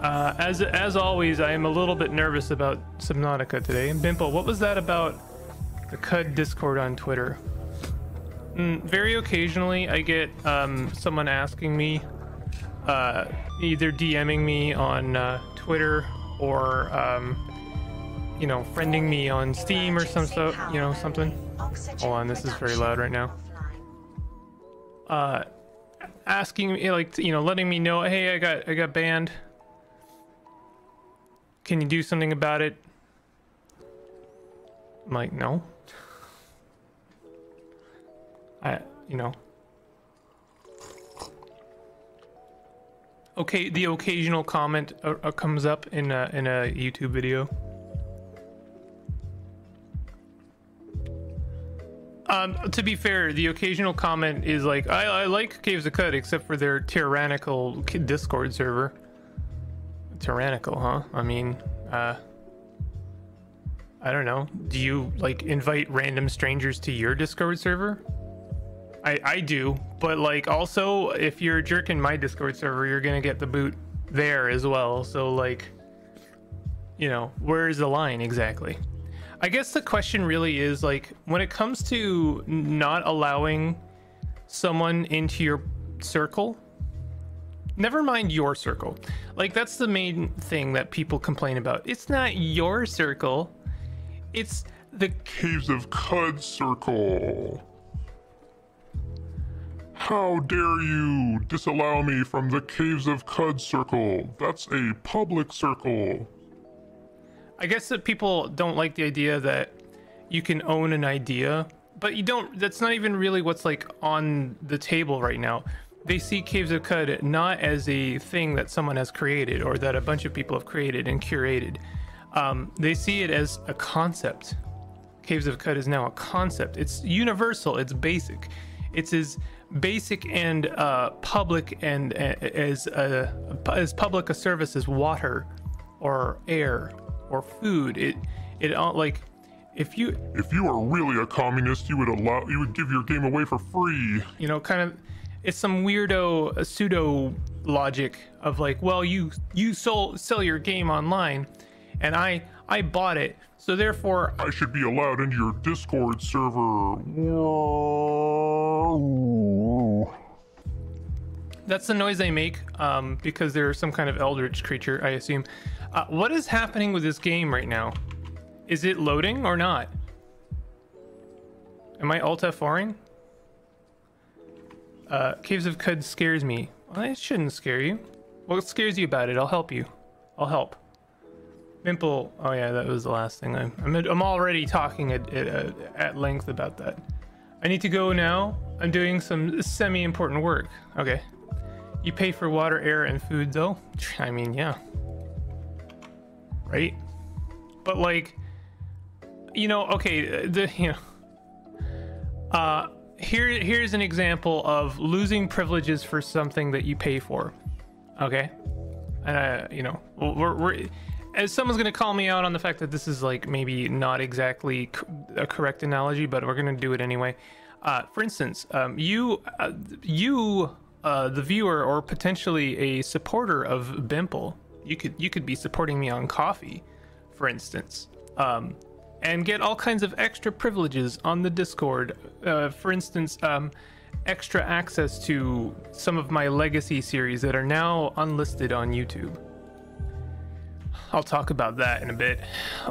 Uh, as as always, I am a little bit nervous about Subnautica today. Bimple, what was that about the Qud Discord on Twitter? Mm, very occasionally, I get um, someone asking me, uh, either DMing me on uh, Twitter or, um, you know, friending me on Steam or some stuff, you know, something. Hold on, this is very loud right now. Uh, asking me, like, you know, letting me know, hey, I got, I got banned. Can you do something about it? I'm like, no. I, you know. Okay, the occasional comment uh, uh, comes up in a, in a YouTube video. Um, to be fair, the occasional comment is like, I, I like Caves of Qud, except for their tyrannical Discord server. Tyrannical, huh? I mean, uh, I don't know. Do you like invite random strangers to your Discord server? I I do, but like also if you're jerking my Discord server, you're gonna get the boot there as well. So like, you know, where's the line exactly? I guess the question really is like when it comes to not allowing someone into your circle never mind your circle like that's the main thing that people complain about it's not your circle it's the Caves of Qud circle. How dare you disallow me from the Caves of Qud circle? That's a public circle. i guess that people don't like the idea that you can own an idea but you don't that's not even really what's like on the table right now they see caves of Qud not as a thing that someone has created or that a bunch of people have created and curated. Um, they see it as a concept. Caves of Qud is now a concept. It's universal. It's basic. It's as basic and uh, public and uh, as uh, as public a service as water or air or food. It it all like if you If you are really a communist, you would allow you would give your game away for free. you know kind of it's some weirdo pseudo logic of like well you you sold sell your game online and i i bought it. So therefore I should be allowed into your Discord server. that's the noise they make um because they're some kind of eldritch creature i assume. Uh, what is happening with this game right now? Is it loading or not? Am i alt f4ing uh caves of Qud scares me well, it shouldn't scare you what scares you about it i'll help you i'll help Bimple. Oh yeah, that was the last thing. I'm I'm, I'm already talking at, at at length about that. I need to go now. I'm doing some semi-important work. Okay. You pay for water, air, and food, though. I mean, yeah. Right. But like, you know, okay, the you know, uh, here here's an example of losing privileges for something that you pay for. Okay. And uh, you know, we're, we're as someone's gonna call me out on the fact that this is like maybe not exactly a correct analogy, but we're gonna do it anyway. Uh, for instance, um, you, uh, you, uh, the viewer, or potentially a supporter of Bimple, you could you could be supporting me on Ko-fi, for instance, um, and get all kinds of extra privileges on the Discord. Uh, for instance, um, extra access to some of my legacy series that are now unlisted on YouTube. I'll talk about that in a bit.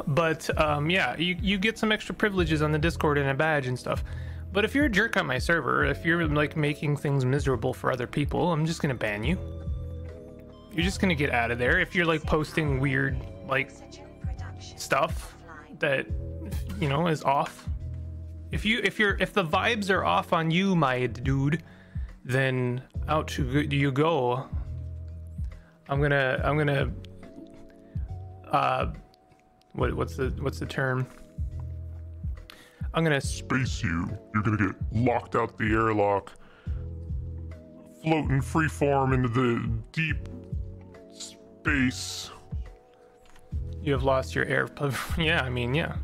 But um, yeah, you, you get some extra privileges on the Discord and a badge and stuff. But if you're a jerk on my server, if you're like making things miserable for other people, I'm just gonna ban you. You're just gonna get out of there. If you're like posting weird like stuff that you know is off. If you if you're if the vibes are off on you, my dude, then out you go. I'm gonna I'm gonna uh what what's the what's the term i'm gonna Space you. You're gonna get locked out the airlock, floating freeform into the deep space. You have lost your air yeah i mean yeah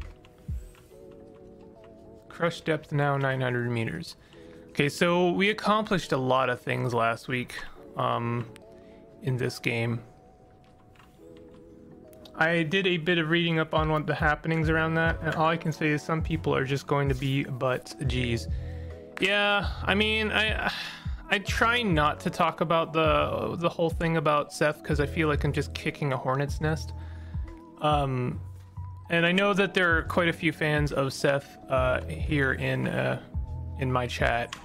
crush depth now 900 meters okay so we accomplished a lot of things last week um in this game I did a bit of reading up on what the happenings around that, and all I can say is some people are just going to be but geez. Yeah, I mean, I I try not to talk about the the whole thing about Seth because I feel like I'm just kicking a hornet's nest. Um, and I know that there are quite a few fans of Seth uh, here in uh, in my chat.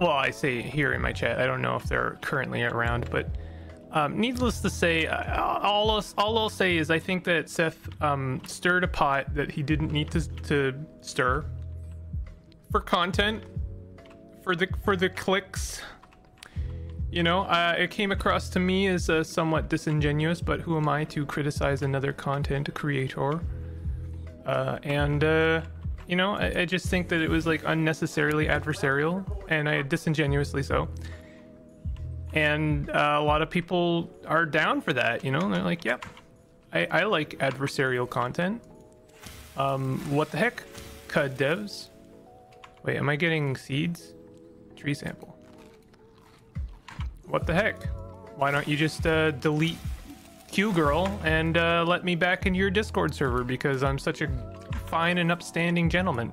Well, I say here in my chat. I don't know if they're currently around, but um, needless to say, all I'll, all I'll say is I think that Seth um, stirred a pot that he didn't need to, to stir for content, for the for the clicks. You know, uh, it came across to me as uh, somewhat disingenuous, but who am I to criticize another content creator? Uh, and uh, you know, I, I, just think that it was like unnecessarily adversarial, and I disingenuously so. And uh, a lot of people are down for that. You know, they're like, "Yep, I, I like adversarial content." Um, what the heck, Qud devs? Wait, am I getting seeds? Tree sample. What the heck? Why don't you just uh, delete Q Girl and uh, let me back into your Discord server because I'm such a fine and upstanding gentleman.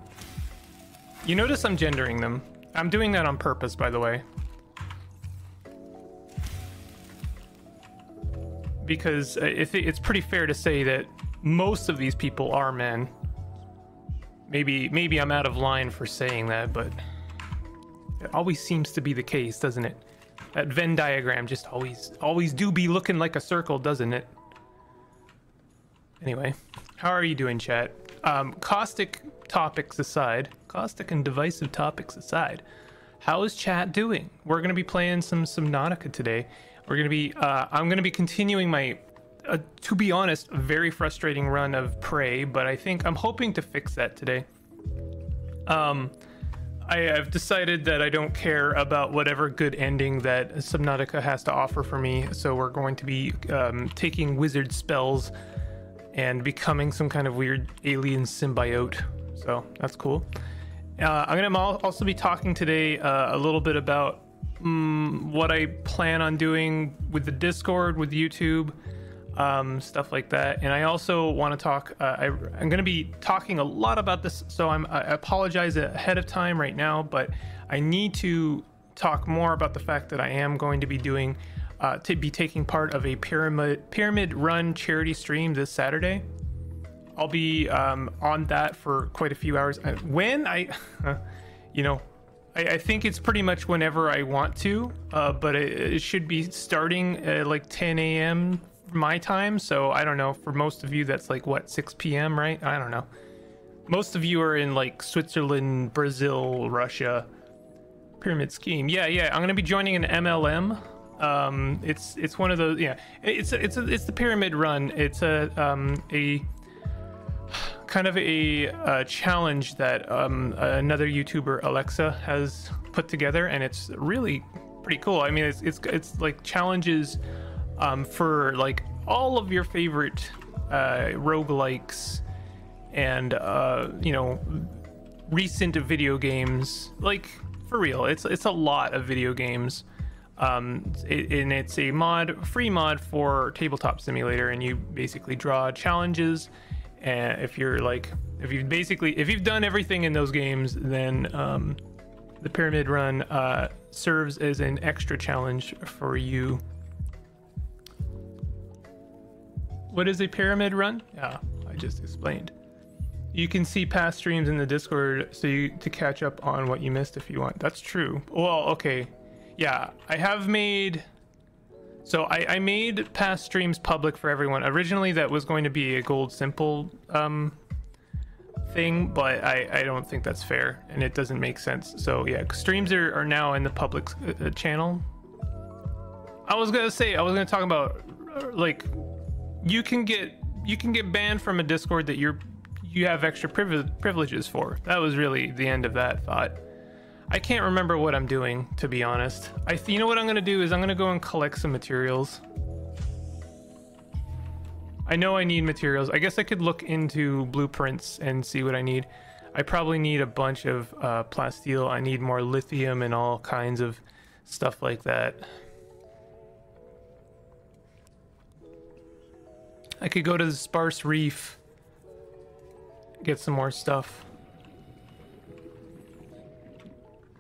You notice I'm gendering them. I'm doing that on purpose, by the way. Because uh, it's pretty fair to say that most of these people are men. Maybe maybe I'm out of line for saying that, but it always seems to be the case, doesn't it? That Venn diagram just always always do be looking like a circle, doesn't it? Anyway, how are you doing, chat? Um, caustic topics aside, caustic and divisive topics aside, how is chat doing? We're gonna be playing some Subnautica today. We're gonna be, uh, I'm gonna be continuing my, uh, to be honest, very frustrating run of Prey, but I think I'm hoping to fix that today. Um, I have decided that I don't care about whatever good ending that Subnautica has to offer for me, so we're going to be um, taking wizard spells and becoming some kind of weird alien symbiote. So that's cool. Uh, I'm gonna also be talking today uh, a little bit about um, what I plan on doing with the Discord, with YouTube, um, stuff like that. And I also want to talk. Uh, I, am going to be talking a lot about this, so I'm, I apologize ahead of time right now, but I need to talk more about the fact that I am going to be doing uh, to be taking part of a pyramid pyramid run charity stream this Saturday. I'll be um, on that for quite a few hours. Uh, when I, you know, I, I, think it's pretty much whenever I want to, uh, but it, it, should be starting at like 10 a.m my time. So I don't know. For most of you, that's like what 6 p.m. Right? I don't know. Most of you are in like Switzerland, Brazil, Russia. Pyramid scheme. Yeah, yeah. I'm gonna be joining an MLM. Um, it's it's one of those. Yeah, it's it's a, it's the pyramid run. It's a um a kind of a, a challenge that um another YouTuber Alexa has put together, and it's really pretty cool. I mean, it's it's it's like challenges um, for like all of your favorite uh, roguelikes and uh, you know recent video games. Like for real, it's it's a lot of video games. Um, it, and it's a mod, free mod for Tabletop Simulator, and you basically draw challenges. And if you're like, if you've basically, if you've done everything in those games, then um, the Pyramid Run uh, serves as an extra challenge for you What is a pyramid run? Yeah, I just explained. You can see past streams in the Discord so you to catch up on what you missed if you want. That's true. Well, okay. Yeah, I have made so I, I made past streams public for everyone. Originally that was going to be a gold simple um thing, but I, I don't think that's fair and it doesn't make sense. So yeah, streams are, are now in the public uh, channel. I was gonna say I was gonna talk about uh, like you can get you can get banned from a Discord that you're you have extra privileges for. That was really the end of that thought. I can't remember what I'm doing to be honest. I you know what I'm gonna do is I'm gonna go and collect some materials. I know I need materials. I guess I could look into blueprints and see what I need. I probably need a bunch of uh, plasteel. I need more lithium and all kinds of stuff like that. I could go to the Sparse Reef, get some more stuff.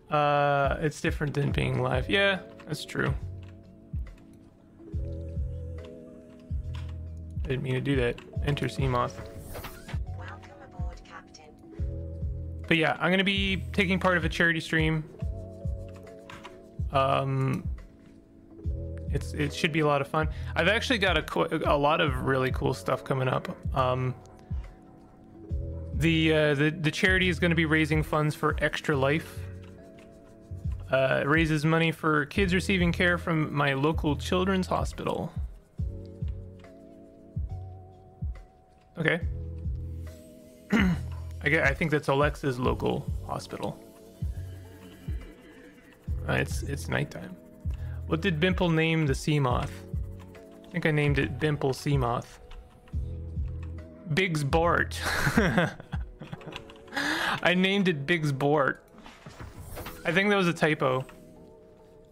Uh, it's different than being live. Yeah, that's true. I didn't mean to do that. Enter Seamoth. Welcome aboard, Captain. But yeah, I'm gonna be taking part of a charity stream. Um, it's it should be a lot of fun. I've actually got a a lot of really cool stuff coming up. Um, the uh, the the charity is going to be raising funds for Extra Life. Uh, it raises money for kids receiving care from my local children's hospital. Okay. I, get, I think that's Alexa's local hospital. Uh, it's it's nighttime. What did Bimple name the Seamoth? I think I named it Bimple Sea Moth. Biggs Bort. I named it Biggs Bort. I think that was a typo.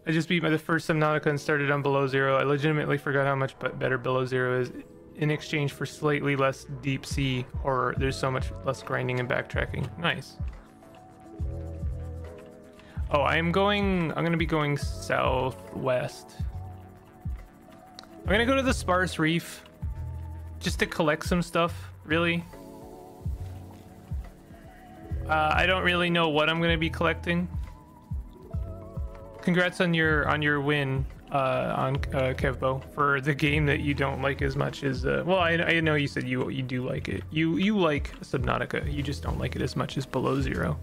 I just beat my the first Subnautica and started on Below Zero. I legitimately forgot how much but better Below Zero is. In exchange for slightly less deep sea horror, there's so much less grinding and backtracking. Nice. Oh, I am going. I'm gonna be going southwest. I'm gonna go to the Sparse Reef just to collect some stuff. Really. Uh, I don't really know what I'm gonna be collecting. Congrats on your on your win uh, on uh, Kevbo for the game that you don't like as much as. Uh, well, I, I know you said you you do like it. You you like Subnautica. You just don't like it as much as Below Zero.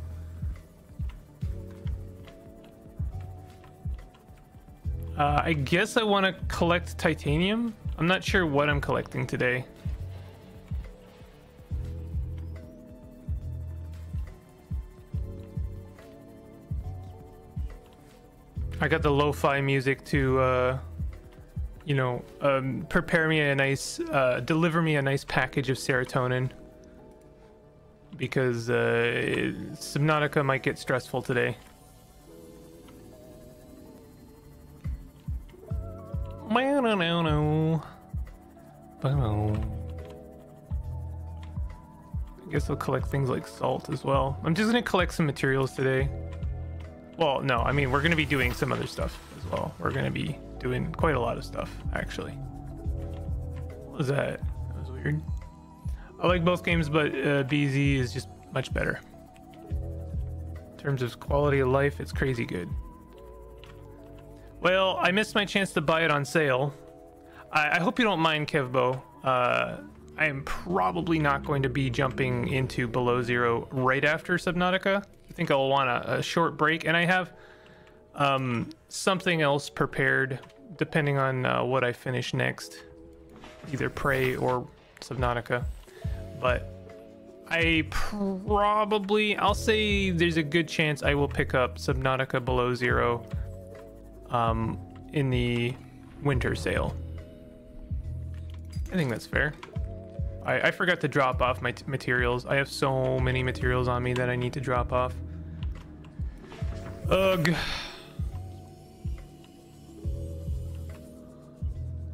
Uh, I guess I want to collect titanium. I'm not sure what I'm collecting today. I got the lo-fi music to, uh, you know, um, prepare me a nice, uh, deliver me a nice package of serotonin. Because uh, Subnautica might get stressful today. I guess I'll collect things like salt as well. I'm just gonna collect some materials today. Well, no, I mean, we're gonna be doing some other stuff as well. We're gonna be doing quite a lot of stuff, actually. What was that? That was weird. I like both games, but uh, BZ is just much better. In terms of quality of life, it's crazy good. Well, I missed my chance to buy it on sale. I, I hope you don't mind, Kevbo. Uh, I am probably not going to be jumping into Below Zero right after Subnautica. I think I'll want a, a short break, and I have um, something else prepared depending on uh, what I finish next, either Prey or Subnautica. But I probably, I'll say there's a good chance I will pick up Subnautica Below Zero um, in the winter sale. I think that's fair. I, I forgot to drop off my materials. I have so many materials on me that I need to drop off. Ugh.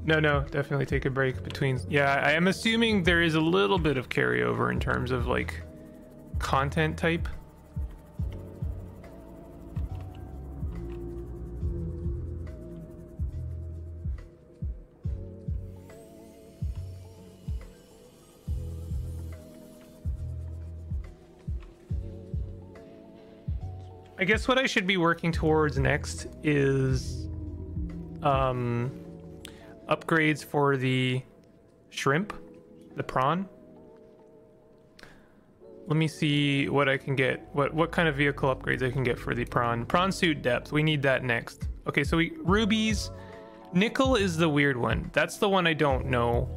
No, no, definitely take a break between. Yeah, I am assuming there is a little bit of carryover in terms of like content type. I guess what I should be working towards next is um, upgrades for the shrimp, the prawn. Let me see what I can get. What what kind of vehicle upgrades I can get for the prawn. Prawn suit depth. We need that next. Okay, so we rubies. Nickel is the weird one. That's the one I don't know.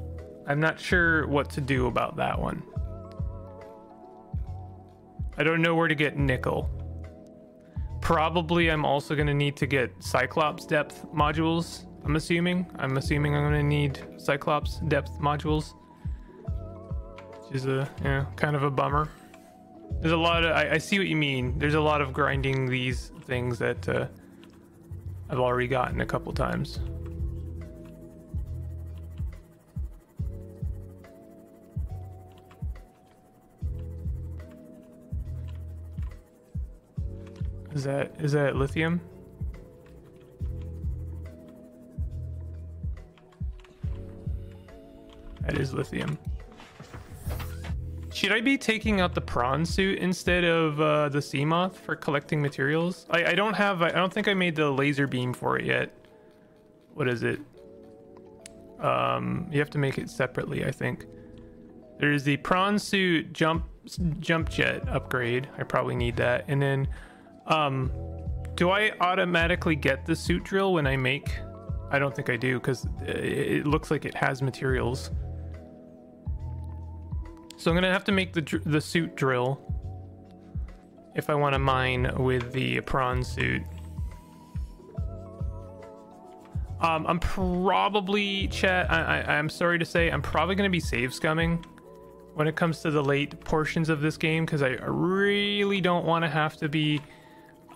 I'm not sure what to do about that one. I don't know where to get nickel. Probably I'm also going to need to get Cyclops depth modules. I'm assuming. I'm assuming I'm going to need Cyclops depth modules. Which is a, yeah, kind of a bummer. There's a lot of, I, I see what you mean. There's a lot of grinding these things that uh, I've already gotten a couple times. Is that is that lithium? That is lithium. Should I be taking out the prawn suit instead of uh, the Seamoth for collecting materials? I, I don't have. I don't think I made the laser beam for it yet. What is it? Um, you have to make it separately, I think. There's the prawn suit jump jump jet upgrade. I probably need that. And then, um, do I automatically get the suit drill when I make? I don't think I do because it looks like it has materials. So I'm gonna have to make the the suit drill if I want to mine with the prawn suit. Um, I'm probably chat. I, I I'm sorry to say I'm probably gonna be save scumming when it comes to the late portions of this game because I really don't want to have to be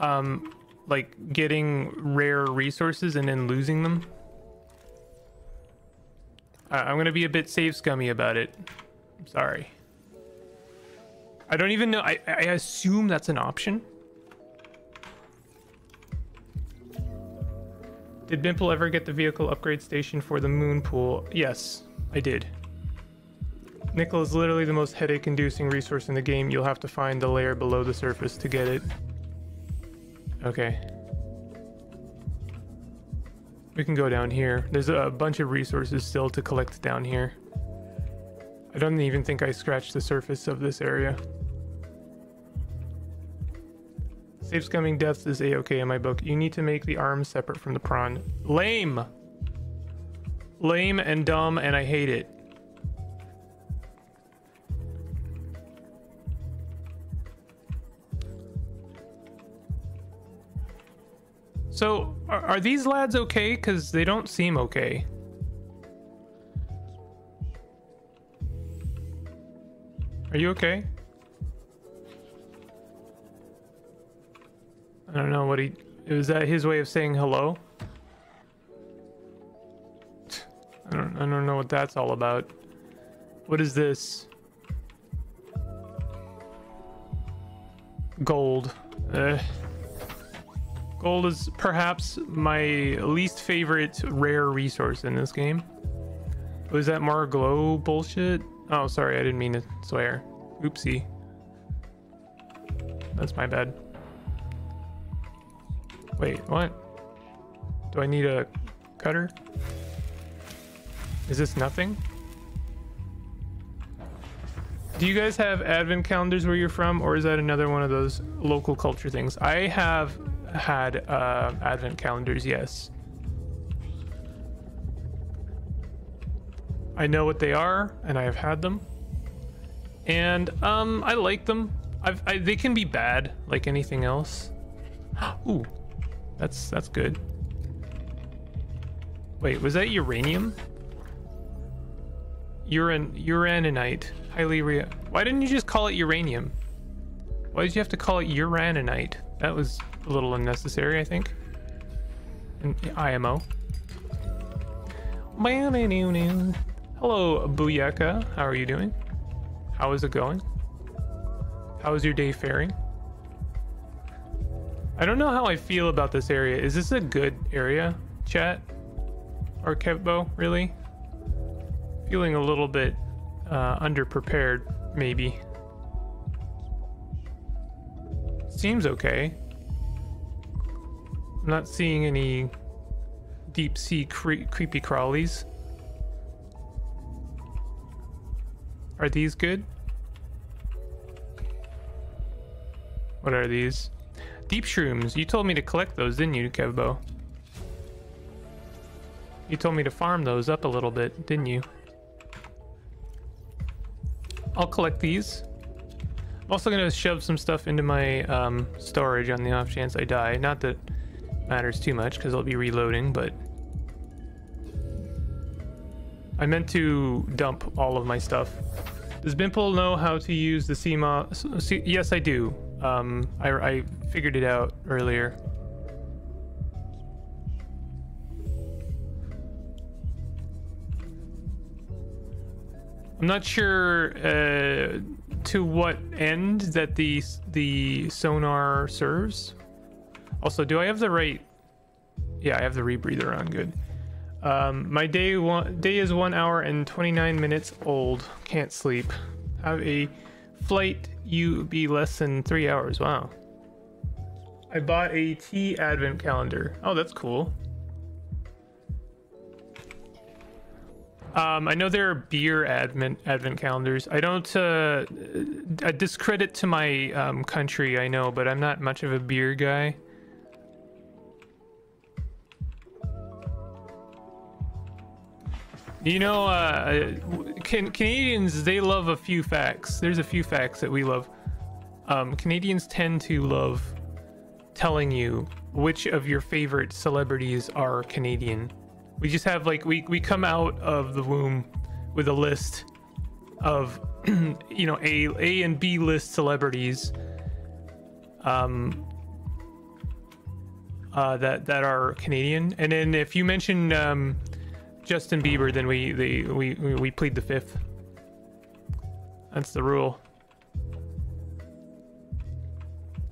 um like getting rare resources and then losing them. I, I'm gonna be a bit save scummy about it. I'm sorry. I don't even know. I, I assume that's an option. Did Bimple ever get the vehicle upgrade station for the moon pool? Yes, I did. Nickel is literally the most headache inducing resource in the game. You'll have to find the layer below the surface to get it. Okay. We can go down here. There's a bunch of resources still to collect down here. I don't even think I scratched the surface of this area. Safe scumming deaths is a-okay in my book. You need to make the arms separate from the prawn. Lame! Lame and dumb, and I hate it. So, are, are these lads okay? Because they don't seem okay. Are you okay? I don't know what he... Was that his way of saying hello? I don't, I don't know what that's all about. What is this? Gold. Uh, gold is perhaps my least favorite rare resource in this game. Oh, Was that more glow bullshit? Oh, sorry, I didn't mean to swear. Oopsie. That's my bad. Wait, what? Do I need a cutter? Is this nothing? Do you guys have advent calendars where you're from, or is that another one of those local culture things? I have had uh, advent calendars, yes. I know what they are, and I have had them, and um, I like them. I, they can be bad, like anything else. Ooh, that's that's good. Wait, was that uranium? Uran uraninite. Highly re Why didn't you just call it uranium? Why did you have to call it uraninite? That was a little unnecessary, I think. In IMO. Hello, Booyaka. How are you doing? How is it going? How is your day faring? I don't know how I feel about this area. Is this a good area, chat? Or Kevbo, really? Feeling a little bit uh, underprepared, maybe. Seems okay. I'm not seeing any deep sea cre creepy crawlies. Are these good? What are these? Deep shrooms. You told me to collect those, didn't you, Kevbo? You told me to farm those up a little bit, didn't you? I'll collect these. I'm also gonna shove some stuff into my um, storage on the off chance I die. Not that matters too much because I'll be reloading, but I meant to dump all of my stuff. Does Bimple know how to use the Seamoth? Yes, I do. Um, I, I figured it out earlier. I'm not sure uh, to what end that the the sonar serves. Also, do I have the right? Yeah, I have the rebreather on. Good. Um, my day one day is one hour and 29 minutes old. Can't sleep. Have a flight. You be less than three hours. Wow. I bought a tea advent calendar. Oh, that's cool. Um, I know there are beer advent advent calendars. I don't uh, discredit to my um, country, I know, but I'm not much of a beer guy. You know, uh, can, Canadians they love a few facts. There's a few facts that we love. Um, Canadians tend to love telling you which of your favorite celebrities are Canadian. We just have like we we come out of the womb with a list of you know A A and B list celebrities um uh that that are Canadian. And then if you mention um Justin Bieber then we they we we plead the fifth. That's the rule.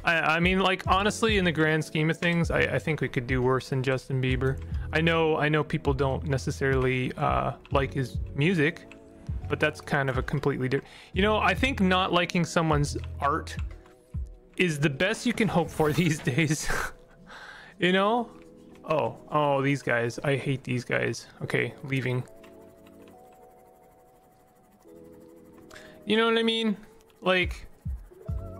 I, I mean, like honestly, in the grand scheme of things, I, I think we could do worse than Justin Bieber. I know, I know people don't necessarily uh, like his music, but that's kind of a completely different. You know, I think not liking someone's art is the best you can hope for these days. you know? Oh, oh, these guys. I hate these guys. Okay, leaving. You know what I mean? Like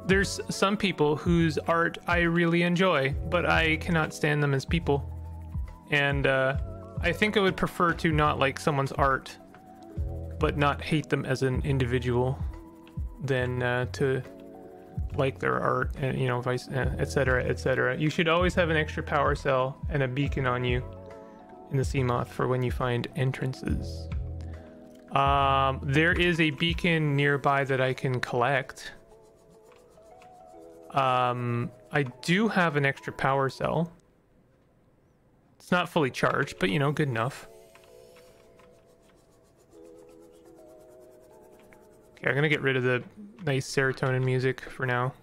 there's some people whose art I really enjoy, but I cannot stand them as people. And uh, I think I would prefer to not like someone's art, but not hate them as an individual, than uh, to like their art and you know, vice, etc., uh, etc. Et you should always have an extra power cell and a beacon on you in the Seamoth for when you find entrances. Um, there is a beacon nearby that I can collect. Um, I do have an extra power cell. Not fully charged, but you know, good enough. Okay, I'm gonna get rid of the nice serotonin music for now.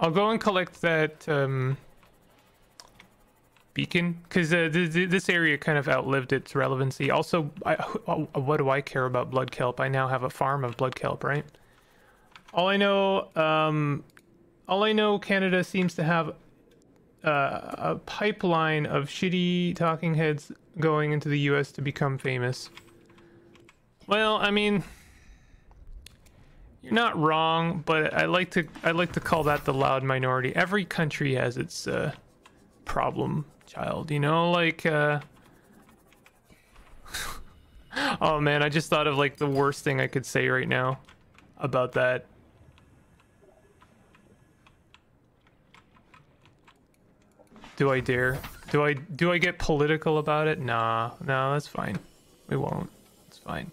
I'll go and collect that um, beacon because uh, th th this area kind of outlived its relevancy. Also, I, what do I care about blood kelp? I now have a farm of blood kelp, right? All I know, um, all I know, Canada seems to have uh, a pipeline of shitty talking heads going into the U.S. to become famous. Well, I mean, you're not wrong, but I like to I like to call that the loud minority. Every country has its uh, problem child, you know, like uh Oh man, I just thought of like the worst thing I could say right now about that. Do I dare? Do I do I get political about it? Nah, no, that's fine. We won't. It's fine.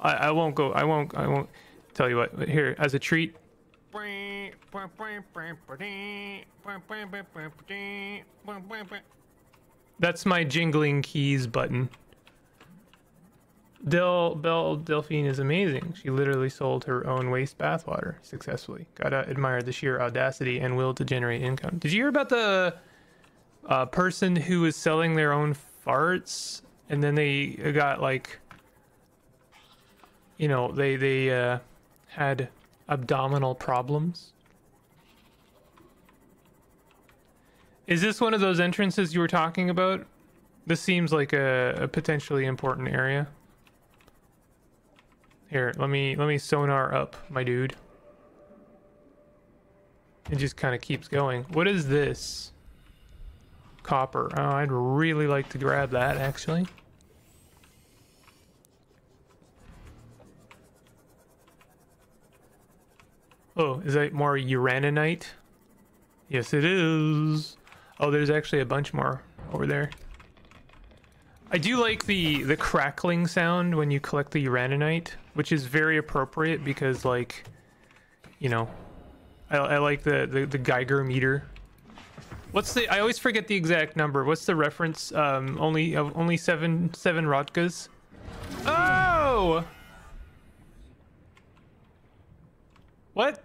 I I won't go. I won't. I won't tell you what. Here, as a treat. That's my jingling keys button. Del Belle Delphine is amazing. She literally sold her own waste bathwater successfully. Gotta admire the sheer audacity and will to generate income. Did you hear about the uh, person who was selling their own farts and then they got like, you know, they they uh, had abdominal problems? Is this one of those entrances you were talking about? This seems like a, a potentially important area. Here, let me let me sonar up, my dude. It just kind of keeps going. What is this? Copper. Oh, I'd really like to grab that, actually. Oh, is that more uraninite? Yes, it is. Oh, there's actually a bunch more over there. I do like the the crackling sound when you collect the uraninite, which is very appropriate because, like, you know, I, I like the, the, the Geiger meter. What's the? I always forget the exact number. What's the reference? Um, only uh, only seven seven Rotkas. Oh! What?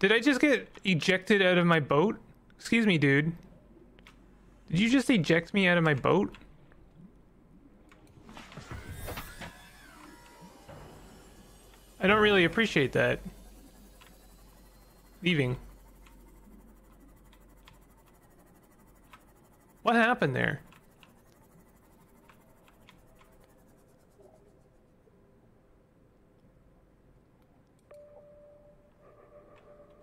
Did I just get ejected out of my boat? Excuse me, dude. Did you just eject me out of my boat? I don't really appreciate that. Leaving. What happened there?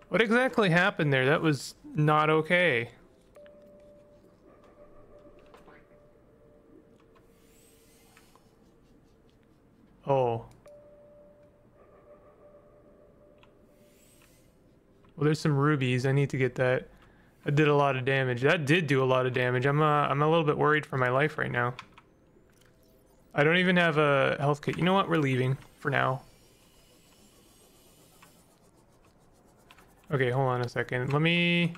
What exactly happened there? That was not okay. Oh. Well, there's some rubies. I need to get that. That did a lot of damage. That did do a lot of damage. I'm uh, I'm a little bit worried for my life right now. I don't even have a health kit. You know what? We're leaving for now. Okay, hold on a second. Let me...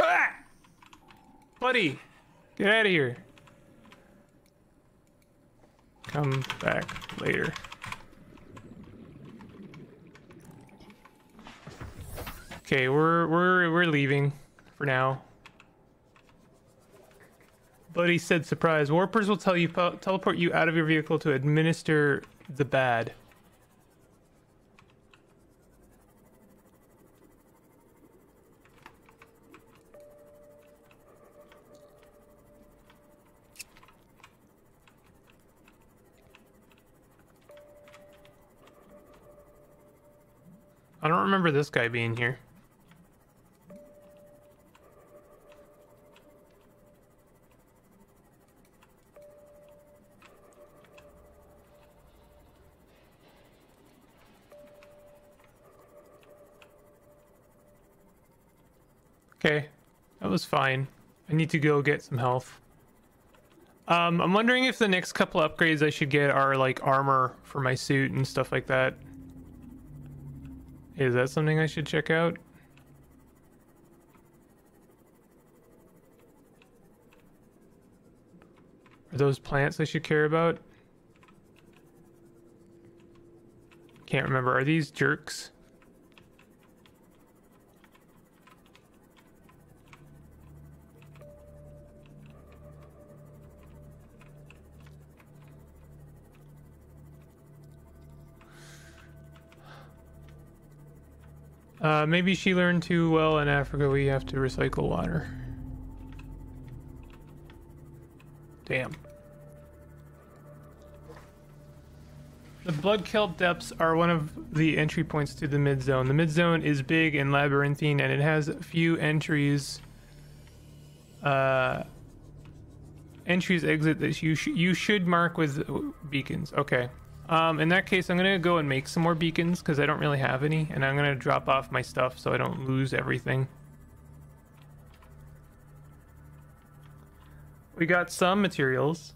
Ah! Buddy, get out of here. Come back later. Okay, we're we're we're leaving for now. Buddy said surprise. Warpers will tell you teleport you out of your vehicle to administer the bad. I don't remember this guy being here. Okay, that was fine. I need to go get some health. Um, I'm wondering if the next couple upgrades I should get are like armor for my suit and stuff like that. Is that something I should check out? Are those plants I should care about? Can't remember. Are these jerks? Uh, maybe she learned too well in Africa we have to recycle water. Damn. The blood kelp depths are one of the entry points to the mid zone. The mid zone is big and labyrinthine and it has few entries. Uh, entries exit that you, sh you should mark with beacons. Okay. Um, in that case, I'm going to go and make some more beacons because I don't really have any. And I'm going to drop off my stuff so I don't lose everything. We got some materials.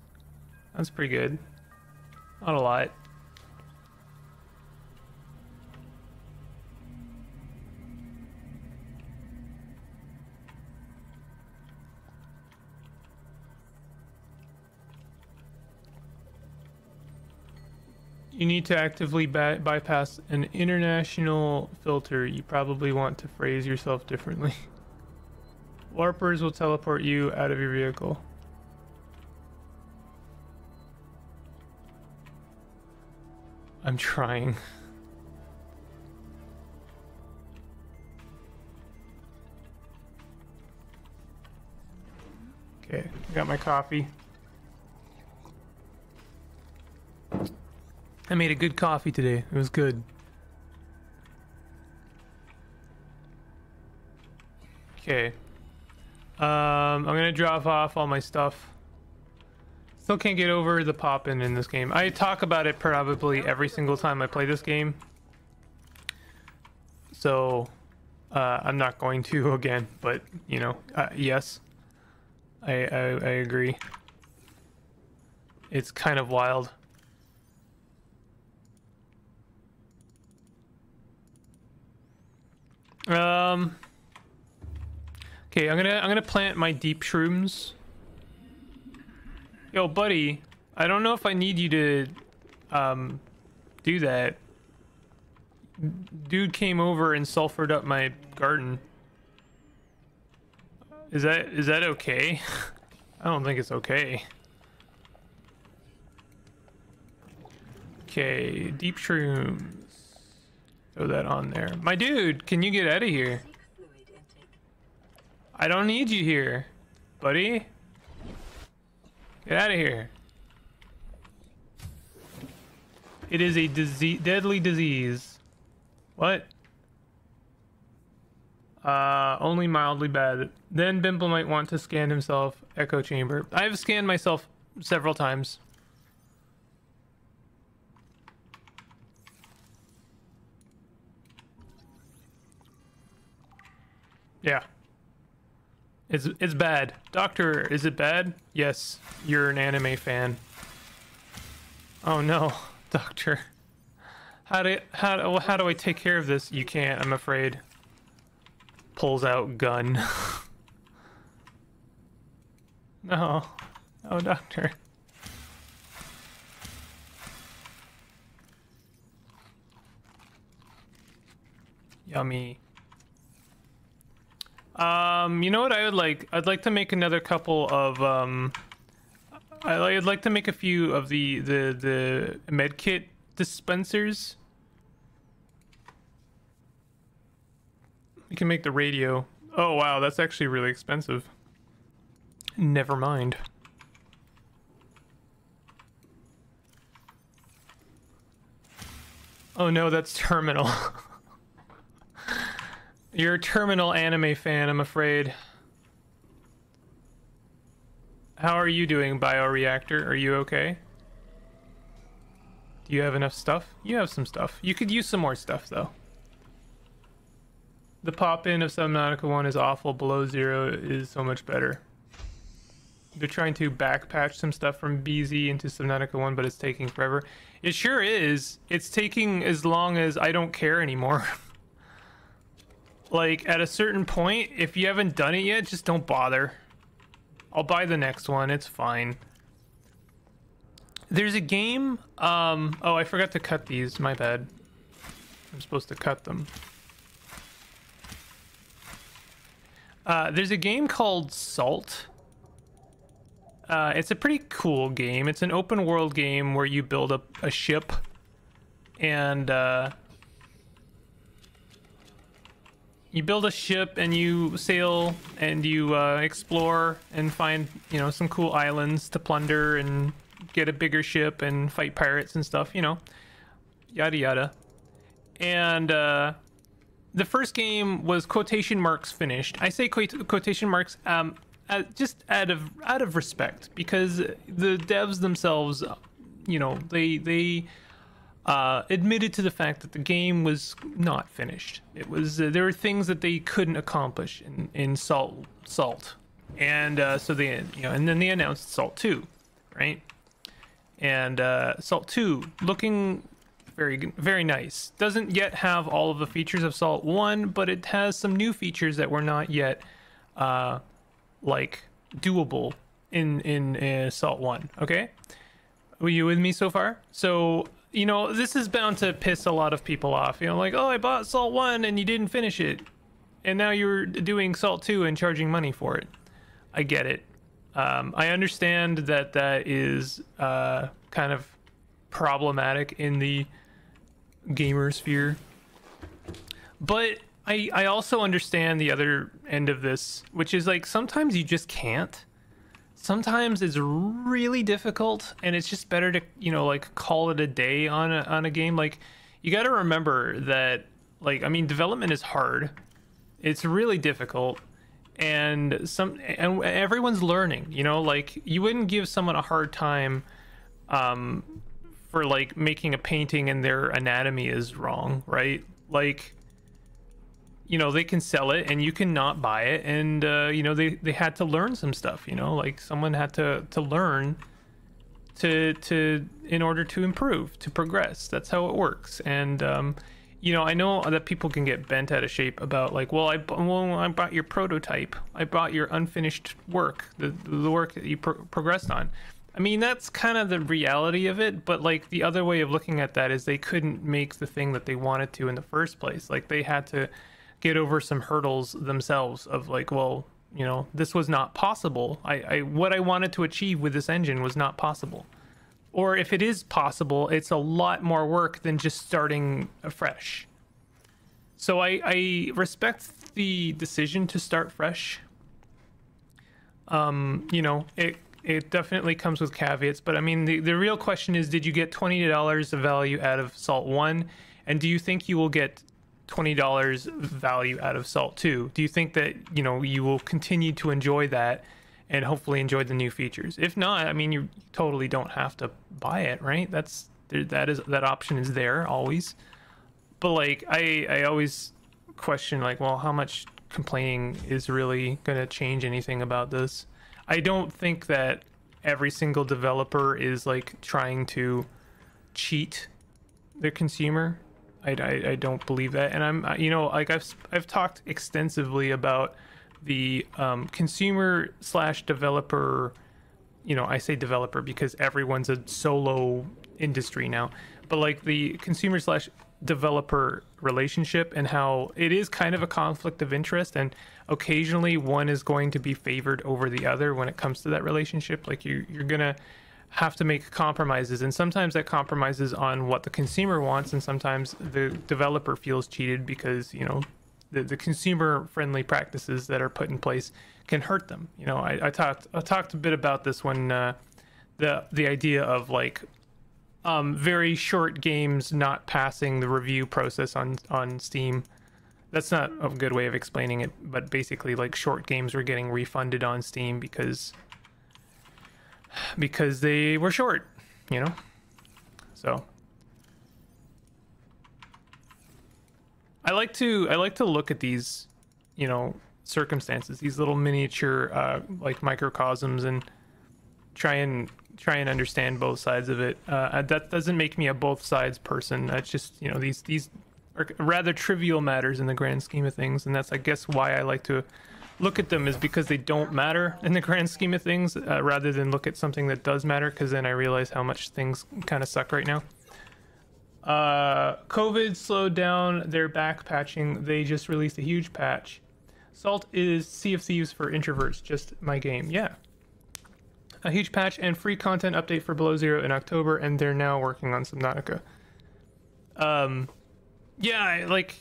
That's pretty good. Not a lot. You need to actively by bypass an international filter. You probably want to phrase yourself differently. Warpers will teleport you out of your vehicle. I'm trying. Okay, I got my coffee. I made a good coffee today. It was good. Okay. Um, I'm gonna drop off all my stuff. Still can't get over the pop-in in this game. I talk about it probably every single time I play this game. So, uh, I'm not going to again, but, you know, uh, yes. I, I, I agree. It's kind of wild. Um. Okay, I'm gonna I'm gonna plant my deep shrooms. Yo, buddy, I don't know if I need you to, um, do that. Dude came over and sulfured up my garden. Is that is that okay? I don't think it's okay. Okay, deep shrooms. Throw that on there. My dude, can you get out of here? I don't need you here, buddy. Get out of here. It is a disease, deadly disease. What? Uh, only mildly bad. Then Bimple might want to scan himself. Echo chamber. I've scanned myself several times. Yeah. It's it's bad. Doctor, is it bad? Yes, you're an anime fan. Oh no, doctor. How do how do, how do I take care of this? You can't, I'm afraid. Pulls out gun. no. Oh, doctor. Yummy. Um, you know what I would like? I'd like to make another couple of um I'd like to make a few of the the the medkit dispensers. We can make the radio. Oh wow, that's actually really expensive. Never mind. Oh no, that's terminal. You're a terminal anime fan, I'm afraid. How are you doing, Bioreactor? Are you okay? Do you have enough stuff? You have some stuff. You could use some more stuff, though. The pop-in of Subnautica 1 is awful. Below Zero is so much better. They're trying to backpatch some stuff from BZ into Subnautica 1, but it's taking forever. It sure is. It's taking as long as I don't care anymore. like, at a certain point, if you haven't done it yet, just don't bother. I'll buy the next one. It's fine. There's a game. Um. Oh, I forgot to cut these. My bad. I'm supposed to cut them. Uh, there's a game called Salt. Uh, it's a pretty cool game. It's an open world game where you build a, a ship and uh, you build a ship and you sail and you uh, explore and find you know some cool islands to plunder and get a bigger ship and fight pirates and stuff you know yada yada. And uh, the first game was quotation marks finished. I say quotation marks um, just out of out of respect because the devs themselves you know they they uh, admitted to the fact that the game was not finished. It was uh, there were things that they couldn't accomplish in, in Salt Salt, and uh, so they you know and then they announced Salt Two, right? And uh, Salt Two looking very very nice. Doesn't yet have all of the features of Salt One, but it has some new features that were not yet uh, like doable in in uh, Salt One. Okay. Were you with me so far? So, you know, this is bound to piss a lot of people off. You know, like, oh, I bought Salt 1 and you didn't finish it. And now you're doing Salt 2 and charging money for it. I get it. Um, I understand that that is uh, kind of problematic in the gamer sphere. But I, I also understand the other end of this, which is like sometimes you just can't sometimes it's really difficult and it's just better to you know like call it a day on a, on a game. Like you got to remember that like i mean development is hard. It's really difficult and some and everyone's learning you know? Like you wouldn't give someone a hard time um for like making a painting and their anatomy is wrong right? Like you know they can sell it and you can not buy it and uh, you know they they had to learn some stuff you know like someone had to to learn to to in order to improve to progress that's how it works and um, you know, I know that people can get bent out of shape about like, well, I well, I bought your prototype, I bought your unfinished work, the the work that you pro- progressed on. I mean, that's kind of the reality of it, but like the other way of looking at that is they couldn't make the thing that they wanted to in the first place. Like they had to get over some hurdles themselves of like, well, you know, this was not possible. I, I what I wanted to achieve with this engine was not possible or if it is possible, it's a lot more work than just starting afresh. So I, I respect the decision to start fresh. Um, you know, it it definitely comes with caveats, but I mean the, the real question is did you get twenty dollars of value out of Salt One? And do you think you will get twenty dollars value out of Salt Two? Do you think that, you know, you will continue to enjoy that and hopefully enjoy the new features. If not, I mean, you totally don't have to buy it, right? That's that is that option is there always. But like, I I always question like, well, how much complaining is really going to change anything about this? I don't think that every single developer is like trying to cheat the consumer. I, I, I don't believe that, and I'm you know like I've I've talked extensively about the um, consumer slash developer. You know, I say developer because everyone's a solo industry now, but like the consumer slash developer relationship and how it is kind of a conflict of interest and occasionally one is going to be favored over the other when it comes to that relationship like you you're gonna have to make compromises and sometimes that compromises on what the consumer wants and sometimes the developer feels cheated because you know the, the consumer friendly practices that are put in place can hurt them. You know i, I talked i talked a bit about this when uh, the the idea of like um, very short games not passing the review process on on steam. That's not a good way of explaining it but basically like short games were getting refunded on steam because because they were short, you know? So I like to I like to look at these, you know, circumstances, these little miniature uh like microcosms and try and try and understand both sides of it. Uh that doesn't make me a both sides person. That's just, you know, these these are rather trivial matters in the grand scheme of things and that's I guess why I like to look at them is because they don't matter in the grand scheme of things uh, rather than look at something that does matter because then i realize how much things kind of suck right now. Uh, covid slowed down their back patching. They just released a huge patch. Salt is sea of thieves for introverts just my game yeah. A huge patch and free content update for below zero in october and they're now working on subnautica. Um yeah like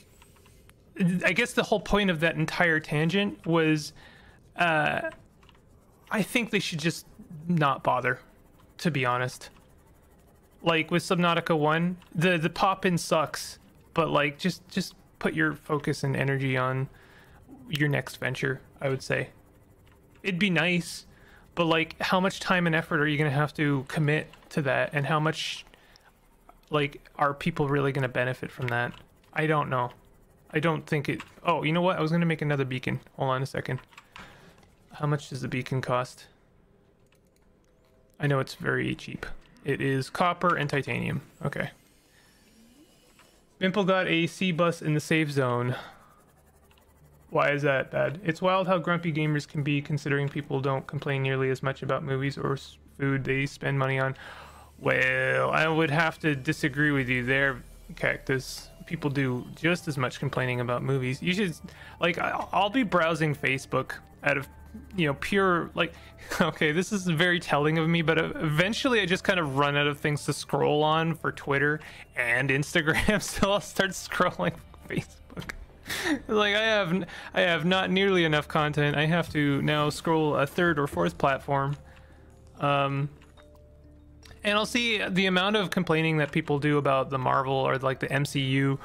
I guess the whole point of that entire tangent was uh I think they should just not bother, to be honest. Like with Subnautica 1, the the pop in sucks, but like just just put your focus and energy on your next venture, I would say. It'd be nice, but like how much time and effort are you going to have to commit to that and how much like are people really going to benefit from that? I don't know. I don't think it. Oh, you know what? I was gonna make another beacon. Hold on a second. How much does the beacon cost? I know it's very cheap. It is copper and titanium. Okay. Bimple got a C bus in the safe zone. Why is that bad? It's wild how grumpy gamers can be considering people don't complain nearly as much about movies or food they spend money on. Well, I would have to disagree with you there, Cactus. People do just as much complaining about movies. You should, like, I'll be browsing Facebook out of, you know, pure, like, okay, this is very telling of me, but eventually I just kind of run out of things to scroll on for Twitter and Instagram, so I'll start scrolling Facebook. like I have, I have not nearly enough content. I have to now scroll a third or fourth platform. Um, and I'll see the amount of complaining that people do about the Marvel or like the MCU.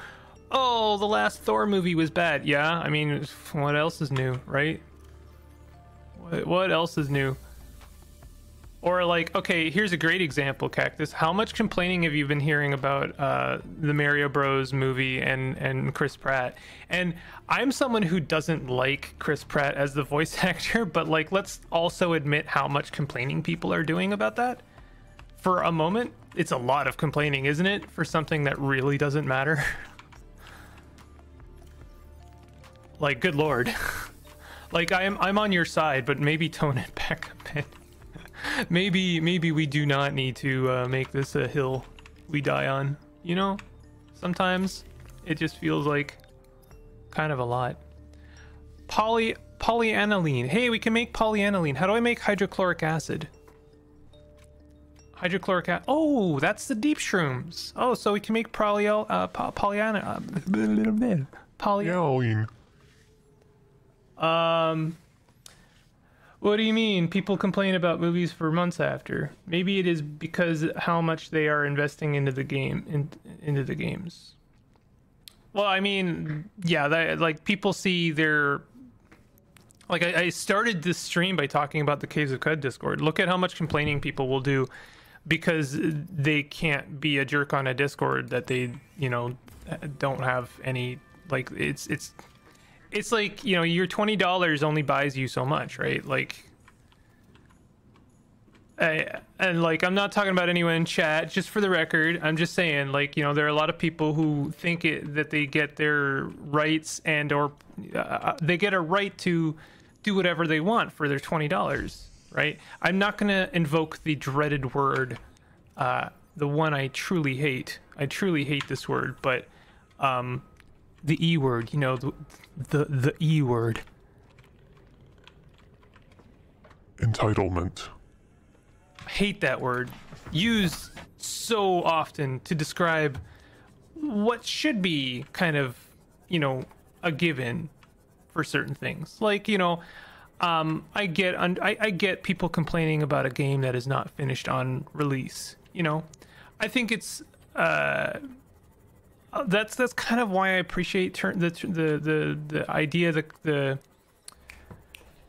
Oh, the last Thor movie was bad. Yeah, I mean, what else is new, right? What, what else is new? Or like, okay, here's a great example, Cactus. How much complaining have you been hearing about uh, the Mario Bros. movie and and Chris Pratt? And I'm someone who doesn't like Chris Pratt as the voice actor, but like, let's also admit how much complaining people are doing about that for a moment, it's a lot of complaining, isn't it? For something that really doesn't matter. Like, good lord. like, I'm I'm on your side, but maybe tone it back a bit. maybe maybe we do not need to uh, make this a hill we die on. You know, sometimes it just feels like kind of a lot. Poly polyaniline. Hey, we can make polyaniline. How do I make hydrochloric acid? Hydrochloric acid. Oh, that's the deep shrooms. Oh, so we can make polyol uh, po- polyana uh, poly. Yelling. Um, what do you mean? People complain about movies for months after. Maybe it is because how much they are investing into the game, in, into the games. Well, I mean, yeah, that, like people see their. Like I, I started this stream by talking about the Caves of Qud Discord. Look at how much complaining people will do because they can't be a jerk on a Discord that they, you know, don't have any like it's it's it's like you know your twenty dollars only buys you so much, right? Like, I, and like I'm not talking about anyone in chat. Just for the record, I'm just saying like you know there are a lot of people who think it, that they get their rights and or uh, they get a right to do whatever they want for their twenty dollars, right? I'm not gonna invoke the dreaded word, uh, the one I truly hate. I truly hate this word, but um, the e word, you know, the the, the e word. Entitlement. hate that word used so often to describe what should be kind of you know a given for certain things like you know um i get un- I, I get people complaining about a game that is not finished on release you know? I think it's uh uh, that's that's kind of why i appreciate the the the the idea the the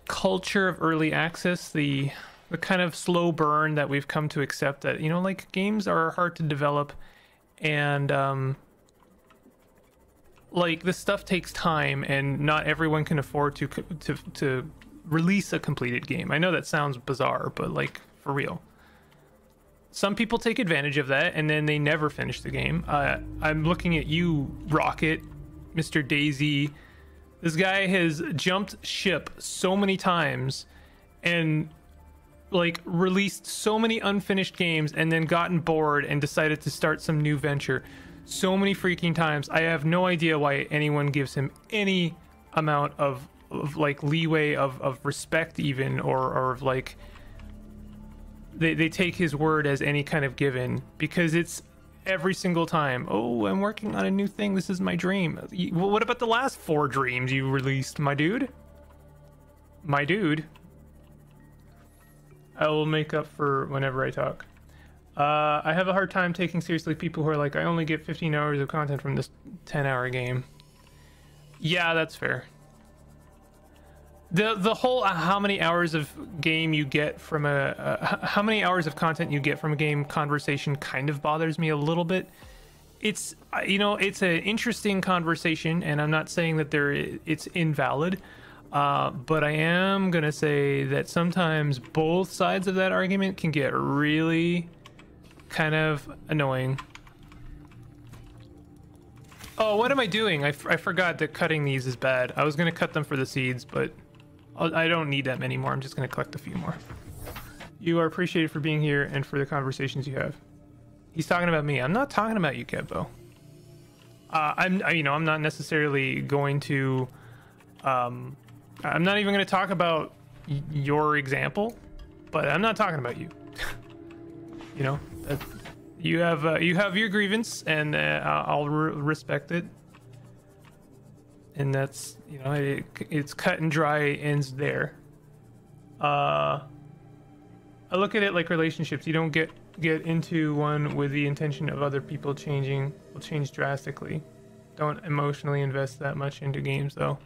culture of early access the the kind of slow burn that we've come to accept that you know like games are hard to develop and um like this stuff takes time and not everyone can afford to to to release a completed game. I know that sounds bizarre but like for real. Some people take advantage of that and then they never finish the game. Uh, i'm looking at you rocket mr DayZ. This guy has jumped ship so many times and like released so many unfinished games and then gotten bored and decided to start some new venture so many freaking times. I have no idea why anyone gives him any amount of, of like leeway of, of respect even or, or of like they, they take his word as any kind of given because it's every single time oh i'm working on a new thing this is my dream well, what about the last four dreams you released my dude my dude I will make up for whenever I talk. Uh, I have a hard time taking seriously people who are like, I only get 15 hours of content from this 10 hour game. Yeah, that's fair. The the whole uh, how many hours of game you get from a uh, how many hours of content you get from a game conversation kind of bothers me a little bit. It's uh, you know it's an interesting conversation, and I'm not saying that there it's invalid. Uh, but I am gonna say that sometimes both sides of that argument can get really kind of annoying. Oh, what am I doing? I, I forgot that cutting these is bad. I was gonna cut them for the seeds, but I don't need that many more. I'm just gonna collect a few more. You are appreciated for being here and for the conversations you have. He's talking about me. I'm not talking about you, Kevbo. Uh, I'm, I- you know, I'm not necessarily going to um, I'm not even going to talk about y- your example, but I'm not talking about you. you know, that, you have uh, you have your grievance, and uh, I'll re- respect it. And that's you know, it, it's cut and dry ends there. Uh, I look at it like relationships. You don't get get into one with the intention of other people changing. Will change drastically. Don't emotionally invest that much into games, though.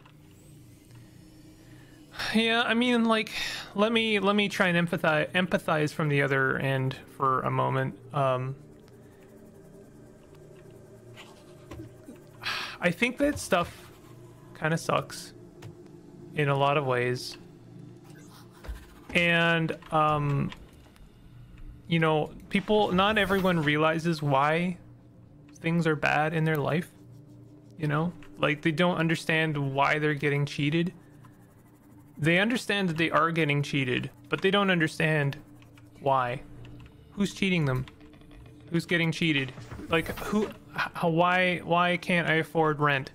Yeah, I mean, like, let me let me try and empathize empathize from the other end for a moment. Um, I think that stuff kind of sucks in a lot of ways, and um, you know, people. Not everyone realizes why things are bad in their life. You know, Like they don't understand why they're getting cheated. They understand that they are getting cheated, but they don't understand why. Who's cheating them? Who's getting cheated? Like who how, why why can't I afford rent?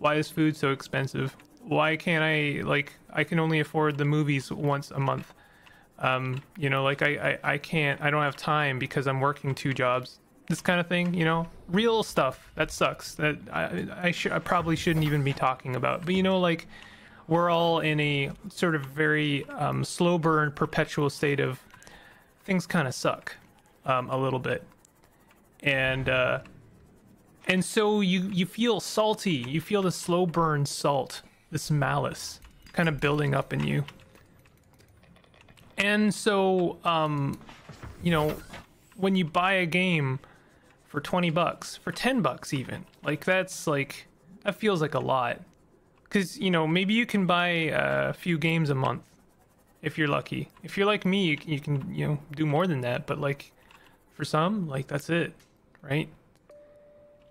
Why is food so expensive? Why can't I like I can only afford the movies once a month? Um, you know, like I, I I can't I don't have time because I'm working two jobs. This kind of thing, you know, real stuff that sucks. That I I should I probably shouldn't even be talking about. But you know, like we're all in a sort of very um, slow burn, perpetual state of things kind of suck um, a little bit, and uh, and so you you feel salty. You feel the slow burn salt, this malice, kind of building up in you. And so, um, you know, when you buy a game for 20 bucks, for 10 bucks even, like that's like, that feels like a lot. Because, you know, maybe you can buy a few games a month if you're lucky. If you're like me, you you can, you know, do more than that. But like, for some, like, that's it, right?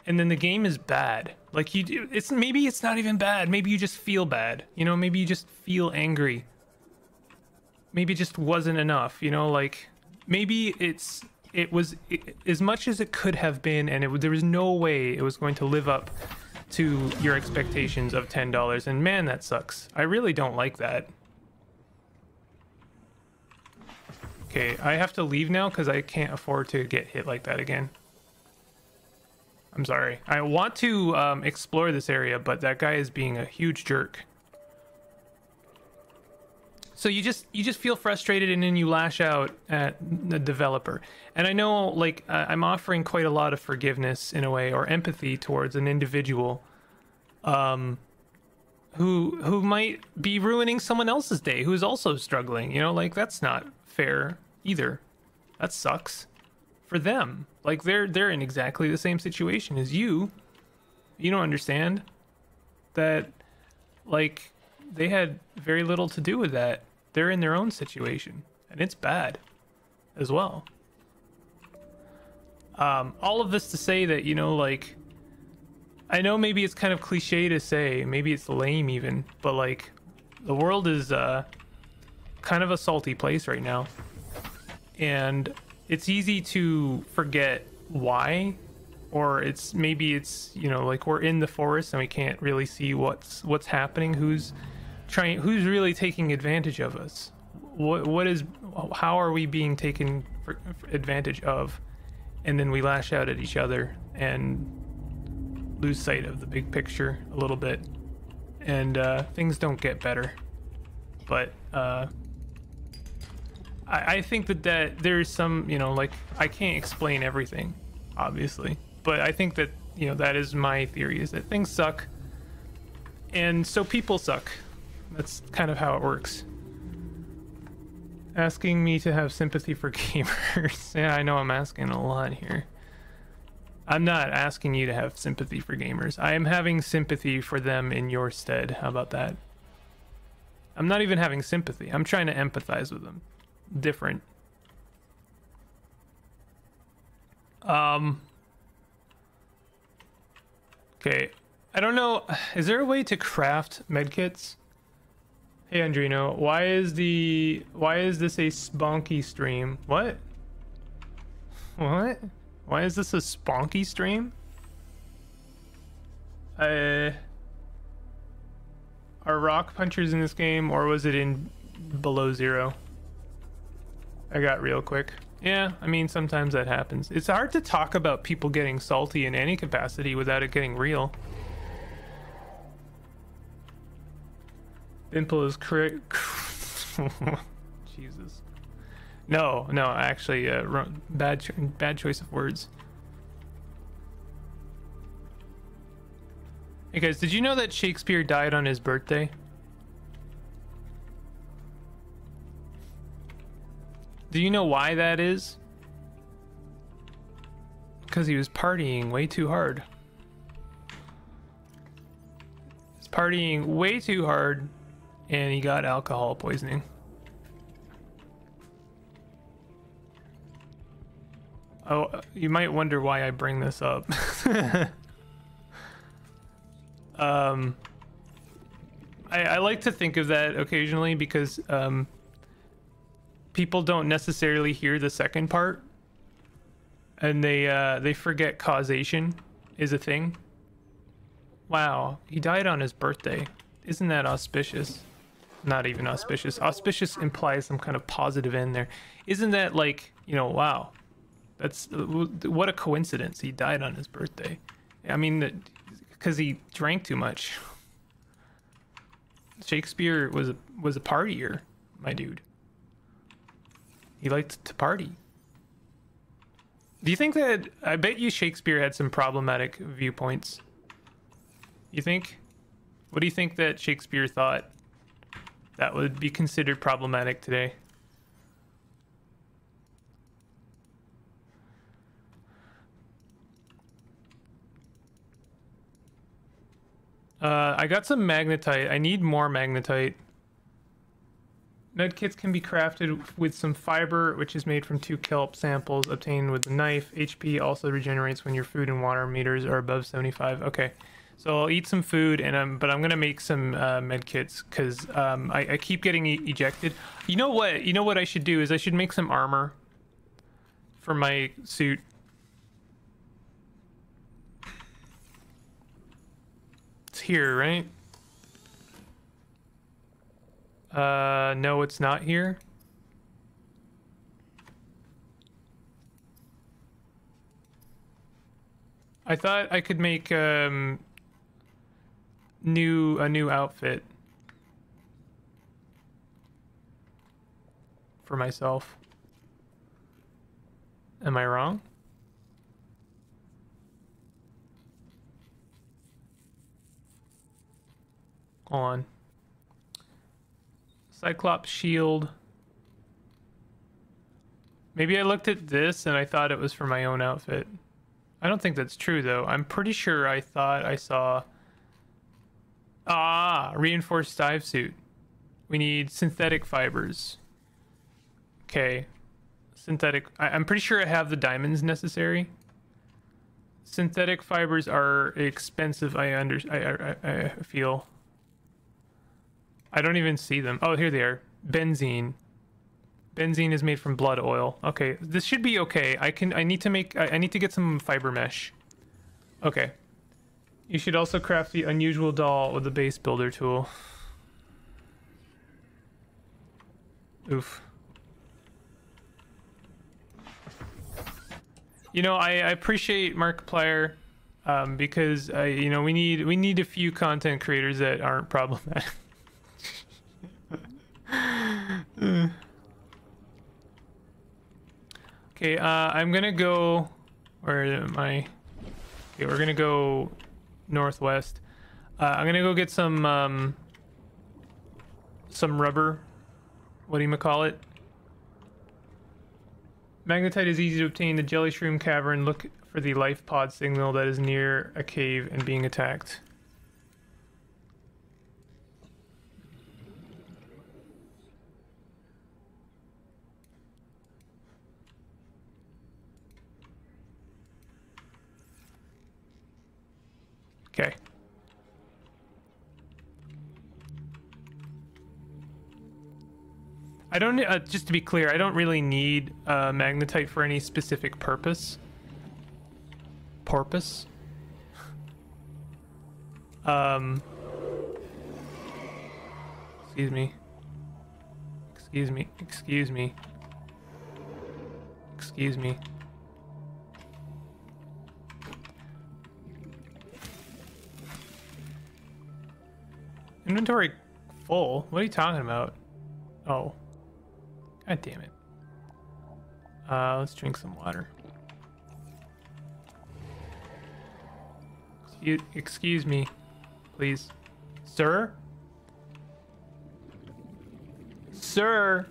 And then the game is bad. Like you, do, it's maybe it's not even bad. Maybe you just feel bad. You know, maybe you just feel angry maybe it just wasn't enough you know like maybe it's it was it, as much as it could have been and it there was no way it was going to live up to your expectations of $10 and man that sucks i really don't like that okay i have to leave now because i can't afford to get hit like that again i'm sorry. I want to um, explore this area but that guy is being a huge jerk. So you just you just feel frustrated and then you lash out at the developer. And i know like uh, i'm offering quite a lot of forgiveness in a way or empathy towards an individual um who who might be ruining someone else's day who's also struggling you know? Like that's not fair either. That sucks for them like they're they're in exactly the same situation as you. You don't understand that like they had very little to do with that. They're in their own situation and it's bad as well. Um, all of this to say that you know like i know maybe it's kind of cliche to say maybe it's lame even but like the world is uh, kind of a salty place right now. And it's easy to forget why or it's maybe it's you know like we're in the forest and we can't really see what's what's happening who's trying who's really taking advantage of us. What what is how are we being taken for, for advantage of? And then we lash out at each other and lose sight of the big picture a little bit. And uh, things don't get better. But uh, I, I think that that there's some you know like i can't explain everything obviously but i think that you know that is my theory is that things suck and so people suck that's kind of how it works. Asking me to have sympathy for gamers. yeah, I know I'm asking a lot here. I'm not asking you to have sympathy for gamers. I am having sympathy for them in your stead. How about that? I'm not even having sympathy. I'm trying to empathize with them. Different. Um. Okay. I don't know. Is there a way to craft medkits? Hey Andrino, why is the why is this a sponky stream? What? What? Why is this a sponky stream? Uh are rock punchers in this game or was it in below zero? I got real quick. Yeah, I mean sometimes that happens. It's hard to talk about people getting salty in any capacity without it getting real. Dimple is. Jesus. No, no, actually, uh, bad, cho bad choice of words. Hey guys, did you know that Shakespeare died on his birthday? Do you know why that is? Because he was partying way too hard. He's partying way too hard and he got alcohol poisoning. Oh, you might wonder why I bring this up. Um, I, I like to think of that occasionally because um, people don't necessarily hear the second part, and they uh, they forget causation is a thing. Wow, he died on his birthday. Isn't that auspicious? Not even auspicious. Auspicious implies some kind of positive end there. Isn't that like you know? Wow, that's what a coincidence. He died on his birthday. I mean, because he drank too much. Shakespeare was a was a partier, my dude. He liked to party. Do you think that I bet you Shakespeare had some problematic viewpoints? You think? What do you think that Shakespeare thought that would be considered problematic today? Uh, I got some magnetite. I need more magnetite. Medkits can be crafted with some fiber, which is made from two kelp samples obtained with a knife. HP also regenerates when your food and water meters are above 75. Okay, so I'll eat some food, and um, but I'm gonna make some uh, medkits because um, I, I keep getting e ejected. You know what? You know what I should do is I should make some armor for my suit. It's here, right? Uh, no, it's not here. I thought I could make um new a new outfit for myself. Am I wrong? Hold on. Cyclops shield. Maybe I looked at this and I thought it was for my own outfit. I don't think that's true though. I'm pretty sure I thought I saw Ah, reinforced dive suit. We need synthetic fibers. Okay. Synthetic I, am pretty sure I have the diamonds necessary. Synthetic fibers are expensive, I under I, I, I feel. I don't even see them. Oh, here they are. Benzene. Benzene is made from blood oil. Okay, this should be okay. I can. I need to make. I, I need to get some fiber mesh. Okay. You should also craft the unusual doll with the base builder tool. Oof. You know, I, I appreciate Markiplier um, because I, you know, we need we need a few content creators that aren't problematic. okay, uh, I'm gonna go. Where am I? Okay, we're gonna go northwest. Uh, I'm gonna go get some um, some rubber. What do you call it? Magnetite is easy to obtain. The Jelly Shroom Cavern. Look for the life pod signal that is near a cave and being attacked. Okay. I don't, uh, just to be clear, I don't really need uh, magnetite for any specific purpose. Porpoise? um. Excuse me. Excuse me. Excuse me. Excuse me. Inventory full? What are you talking about? Oh. God damn it. Uh, let's drink some water. Excuse, excuse me, please. Sir? Sir!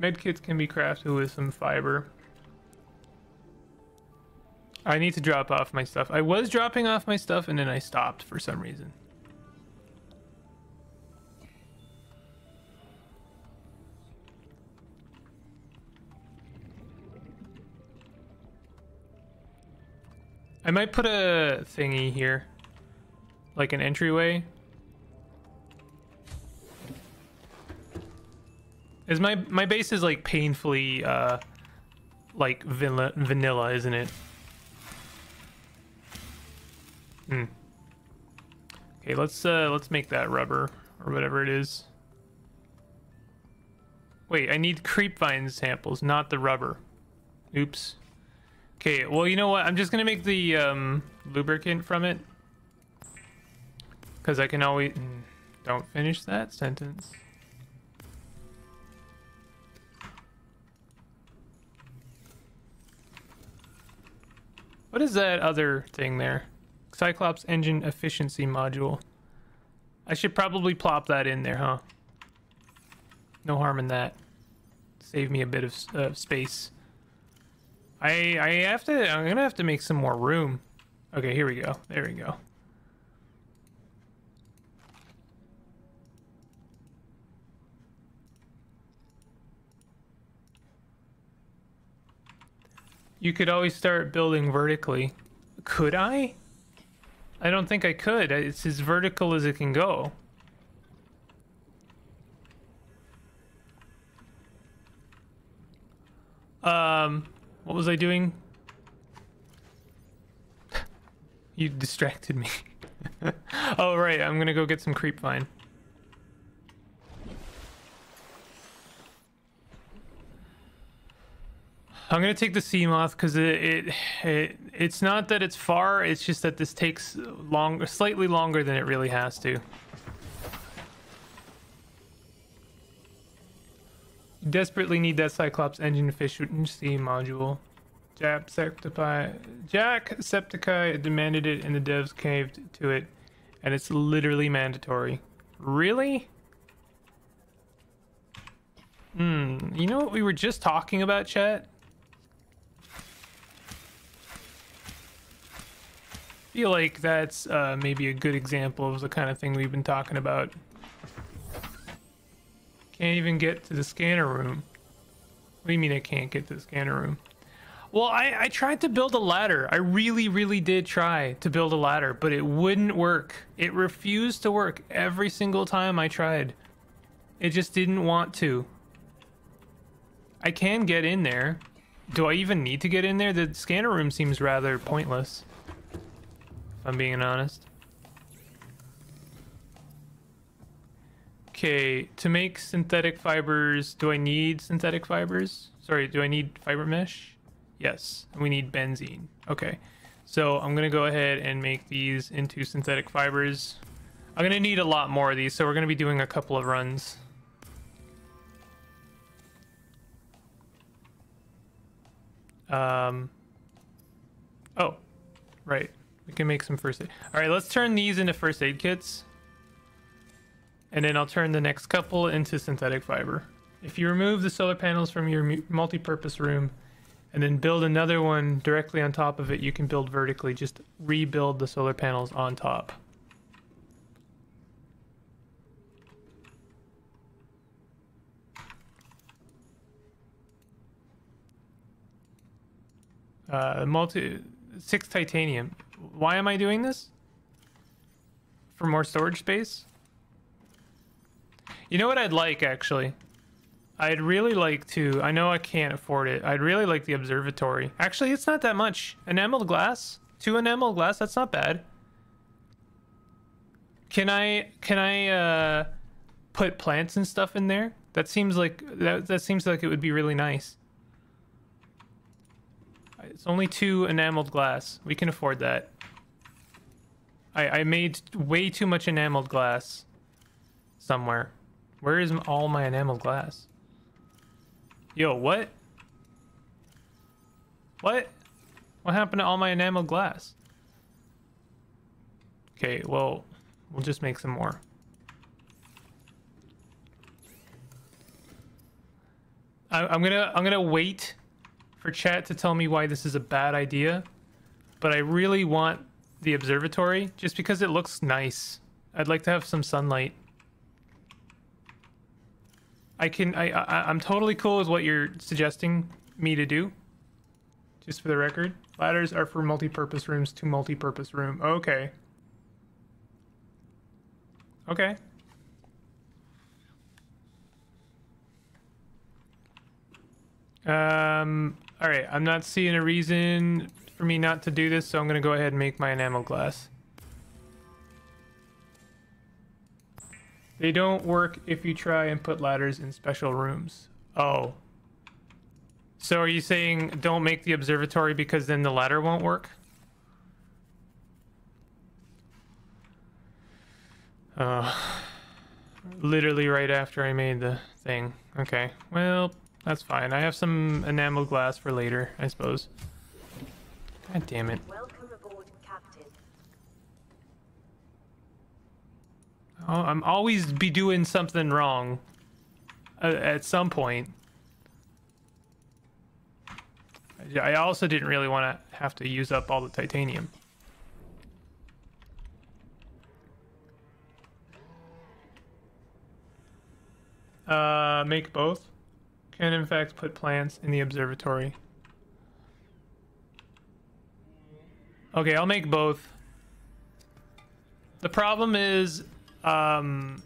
Medkits can be crafted with some fiber. I need to drop off my stuff. I was dropping off my stuff and then I stopped for some reason. I might put a thingy here. like an entryway. Is my my base is like painfully uh like vanilla, vanilla isn't it? Hmm. Okay, let's uh let's make that rubber or whatever it is. Wait, I need creep vine samples, not the rubber. Oops. Okay, well, you know what? I'm just gonna make the um, lubricant from it. Because I can always... mm, Don't finish that sentence. What is that other thing there? Cyclops engine efficiency module. I should probably plop that in there, huh? No harm in that. Save me a bit of uh, space. I I have to. I'm gonna have to make some more room. Okay, here we go. There we go. You could always start building vertically. Could I? I don't think I could. It's as vertical as it can go. Um, what was I doing? you distracted me. oh, right. I'm gonna go get some creep vine. I'm gonna take the Seamoth because it, it it it's not that it's far. It's just that this takes long, slightly longer than it really has to. Desperately need that Cyclops engine efficiency module. Jack Jacksepticeye demanded it, and the devs caved to it, and it's literally mandatory. Really? Hmm. You know what we were just talking about, chat? feel like that's uh, maybe a good example of the kind of thing we've been talking about. Can't even get to the scanner room. What do you mean I can't get to the scanner room? Well, I, I tried to build a ladder. I really, really did try to build a ladder, but it wouldn't work. It refused to work every single time I tried. It just didn't want to. I can get in there. Do I even need to get in there? The scanner room seems rather pointless. If I'm being honest. Okay, to make synthetic fibers, do I need synthetic fibers? Sorry, do I need fiber mesh? Yes, we need benzene. Okay, so I'm gonna go ahead and make these into synthetic fibers. I'm gonna need a lot more of these, so we're gonna be doing a couple of runs. Um, oh, right. We can make some first aid. All right, let's turn these into first aid kits. And then I'll turn the next couple into synthetic fiber. If you remove the solar panels from your mu- multi-purpose room and then build another one directly on top of it, you can build vertically. Just rebuild the solar panels on top. Uh, multi six titanium. Why am I doing this? For more storage space? You know what I'd like actually? I'd really like to. I know I can't afford it. I'd really like the observatory. Actually, it's not that much. Enameled glass, two enameled glass. That's not bad. Can I can I uh, put plants and stuff in there? That seems like that. That seems like it would be really nice. It's only two enameled glass. We can afford that. I, I made way too much enameled glass somewhere. Where is all my enamel glass? Yo, what? What? What happened to all my enamel glass? Okay, well, we'll just make some more. I, I'm gonna I'm gonna wait for chat to tell me why this is a bad idea, but I really want the observatory just because it looks nice. I'd like to have some sunlight. I can I, I I'm totally cool with what you're suggesting me to do. Just for the record, ladders are for multi-purpose rooms to multi-purpose room. Okay. Okay. Um, all right, I'm not seeing a reason for me not to do this, so I'm going to go ahead and make my enamel glass. They don't work if you try and put ladders in special rooms. Oh. So are you saying don't make the observatory because then the ladder won't work? Uh, literally right after I made the thing. Okay, well, that's fine. I have some enamel glass for later, I suppose. God damn it. Welcome aboard, Captain. Oh, I'm always be doing something wrong uh, at some point. I- I also didn't really want to have to use up all the titanium. Uh, make both. Can in fact put plants in the observatory. Okay, I'll make both. The problem is, um,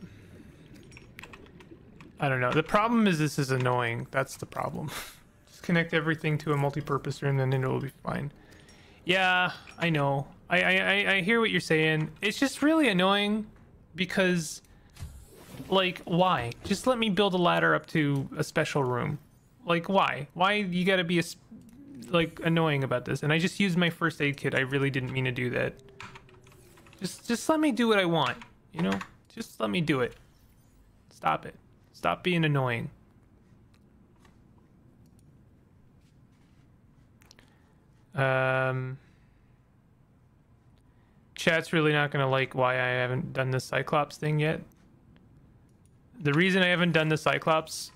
I don't know. The problem is this is annoying. That's the problem. Just connect everything to a multi-purpose room, and then it will be fine. Yeah, I know. I, I I hear what you're saying. It's just really annoying because, like, why? Just let me build a ladder up to a special room. Like, why? Why you gotta be a like annoying about this? And I just used my first aid kit. I really didn't mean to do that. Just just let me do what I want. You know? Just let me do it. Stop it. Stop being annoying. Um Chat's really not going to like why I haven't done the Cyclops thing yet. The reason I haven't done the Cyclops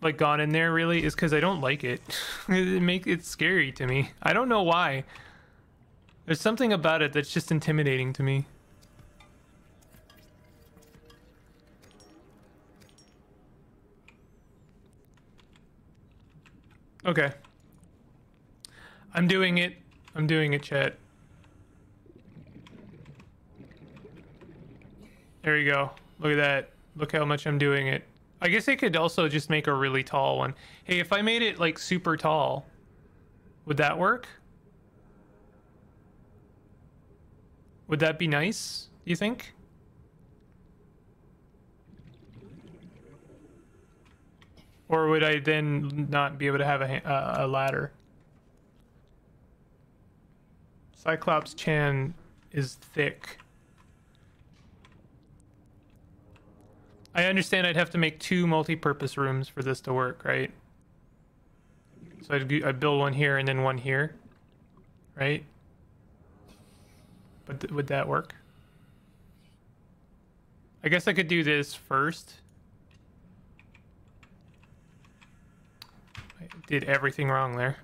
like gone in there really is cuz I don't like it. it make it scary to me. I don't know why. There's something about it that's just intimidating to me. Okay. I'm doing it. I'm doing it, chat. There you go. Look at that. Look how much I'm doing it. I guess I could also just make a really tall one. Hey, if I made it like super tall, would that work? Would that be nice? Do you think? Or would I then not be able to have a, uh, a ladder? Cyclops Chan is thick. I understand I'd have to make two multi-purpose rooms for this to work, right? So I'd, I'd build one here and then one here, right? But th- would that work? I guess I could do this first. I did everything wrong there.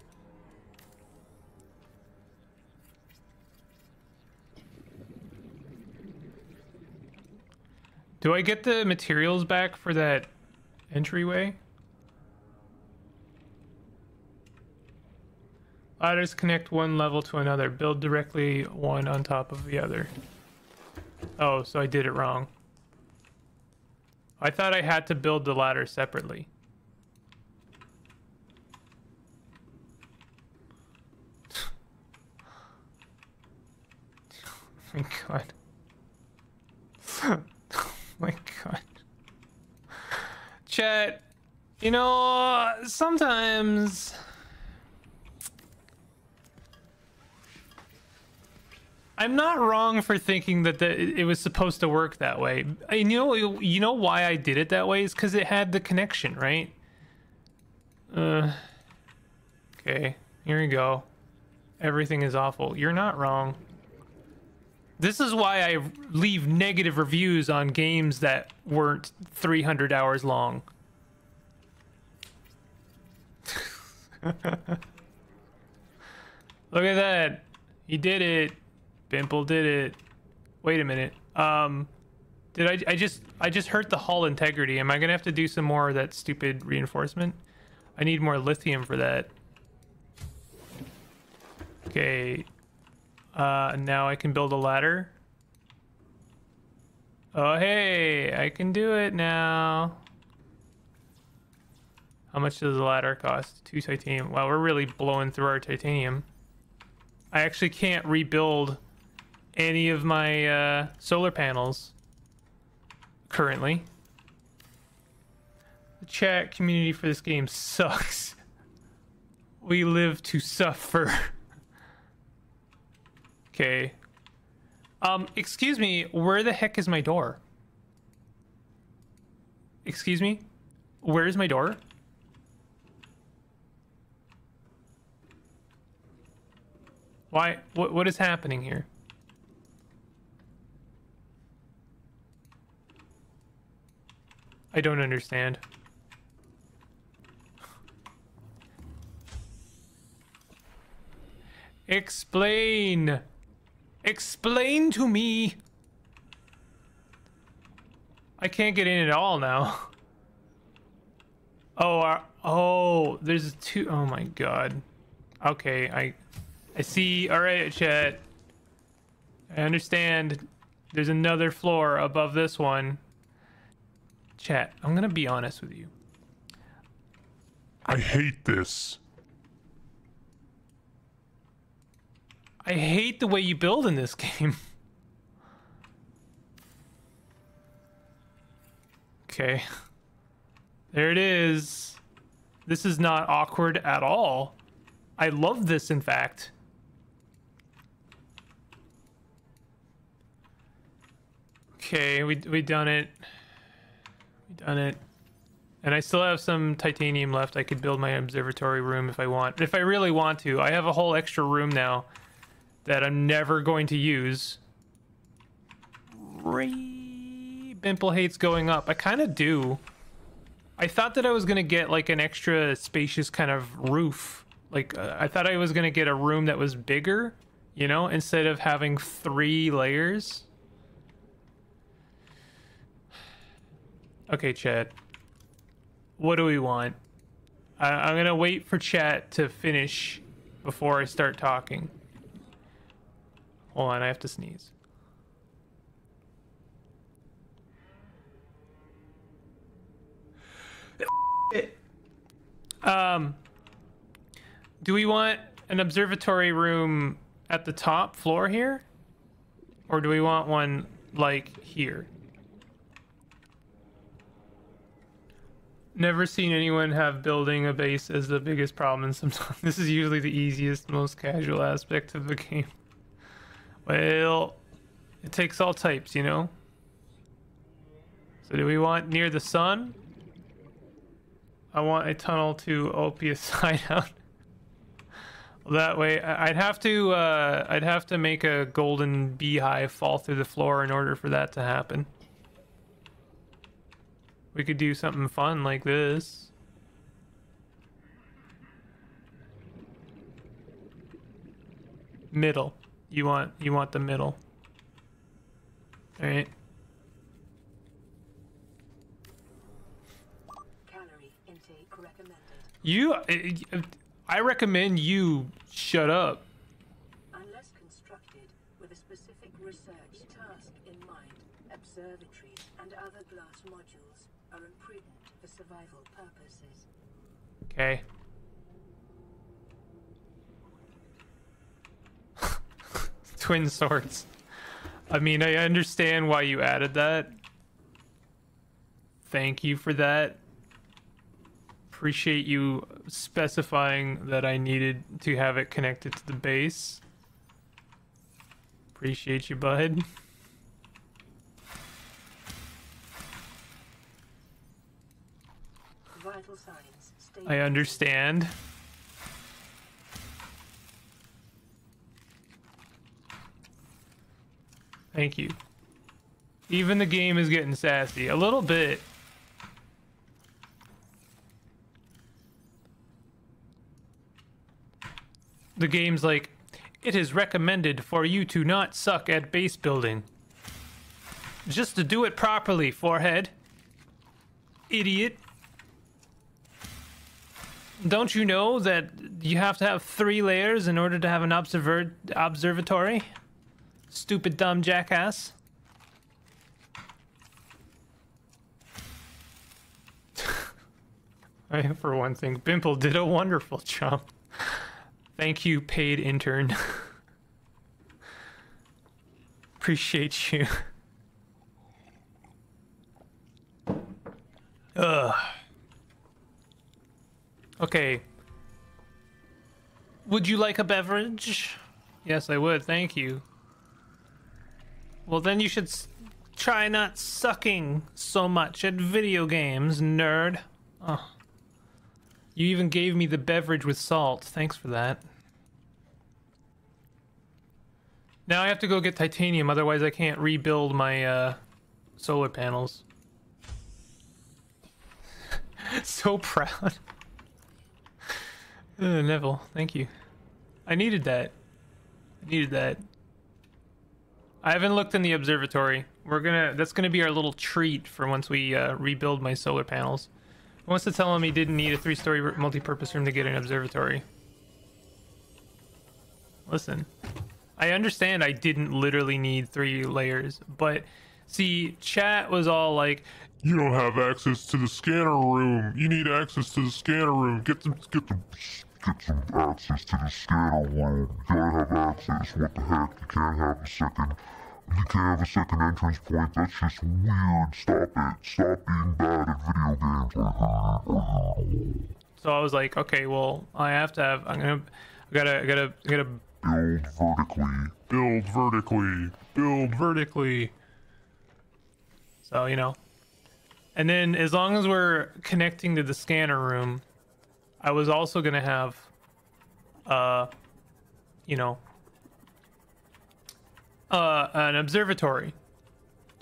Do I get the materials back for that entryway? Ladders connect one level to another. Build directly one on top of the other. Oh, so I did it wrong. I thought I had to build the ladder separately. oh my god. oh my god. Chat, you know, sometimes I'm not wrong for thinking that the, it was supposed to work that way. I- You know, you know why I did it that way is because it had the connection, right? Uh, okay, here we go. Everything is awful. You're not wrong. This is why I leave negative reviews on games that weren't 300 hours long. Look at that. He did it. Bimple did it. Wait a minute. Um did I I just I just hurt the hull integrity. Am I going to have to do some more of that stupid reinforcement? I need more lithium for that. Okay. Uh now I can build a ladder. Oh, hey, I can do it now. How much does the ladder cost? Two titanium. Wow, we're really blowing through our titanium. I actually can't rebuild any of my uh, solar panels currently. The chat community for this game sucks. We live to suffer. okay. Um, excuse me, where the heck is my door? Excuse me? Where is my door? Why? What, what is happening here? I don't understand. Explain! Explain to me! I can't get in at all now. Oh, uh, oh, there's two. Oh my god. Okay, I, I see. All right, chat. I understand. There's another floor above this one. Chat, I'm gonna be honest with you. I hate this. I hate the way you build in this game. okay. There it is. This is not awkward at all. I love this, in fact. Okay, we we done it. We done it. And I still have some titanium left. I could build my observatory room if I want. If I really want to. I have a whole extra room now that I'm never going to use. Ray Bimple hates going up. I kind of do. I thought that I was going to get like an extra spacious kind of roof. Like uh, I thought I was going to get a room that was bigger, you know, instead of having three layers. Okay, chat. What do we want? I- I'm going to wait for chat to finish before I start talking. Hold on, I have to sneeze. Um, do we want an observatory room at the top floor here? Or do we want one like here? Never seen anyone have building a base as the biggest problem and sometimes this is usually the easiest, most casual aspect of the game. Well, it takes all types, you know? So do we want near the sun? I want a tunnel to Opia Opius hideout. that way, I'd have to, uh, I'd have to make a golden beehive fall through the floor in order for that to happen. We could do something fun like this. Middle. You want, you want the middle. All right. Calorie intake recommended. You, uh, I recommend you shut up. Unless constructed with a specific research task in mind, observatories and other glass modules are imprudent for survival purposes. Okay. Twin swords. I mean, I understand why you added that. Thank you for that. Appreciate you specifying that I needed to have it connected to the base. Appreciate you, bud. Vital signs stable. I understand. Thank you. Even the game is getting sassy. A little bit. The game's like, it is recommended for you to not suck at base building. Just to do it properly, forehead. Idiot. Don't you know that you have to have three layers in order to have an observer- observatory? Stupid dumb jackass. for one thing, Bimple did a wonderful job. Thank you, paid intern. Appreciate you. Ugh. Okay. Would you like a beverage? Yes, I would. Thank you. Well, then you should try not sucking so much at video games, nerd. Oh. You even gave me the beverage with salt. Thanks for that. Now I have to go get titanium, otherwise I can't rebuild my uh, solar panels. so proud. Uh, Neville, thank you. I needed that. I needed that. I haven't looked in the observatory. We're gonna. That's gonna be our little treat for once we uh, rebuild my solar panels. He wants to tell him he didn't need a three-story multi-purpose room to get an observatory. Listen, I understand I didn't literally need three layers, but see, chat was all like, You don't have access to the scanner room. You need access to the scanner room. Get some, get some, get some access to the scanner room. You gotta have access. What the heck? You can't have a second. You can't have a second entrance point. That's just weird. Stop it. Stop being bad at video games. so I was like, okay, well, I have to have. I'm gonna, I gotta, I gotta, I gotta Build vertically. build vertically. Build vertically. So, you know. And then as long as we're connecting to the scanner room, I was also to have uh you know uh an observatory.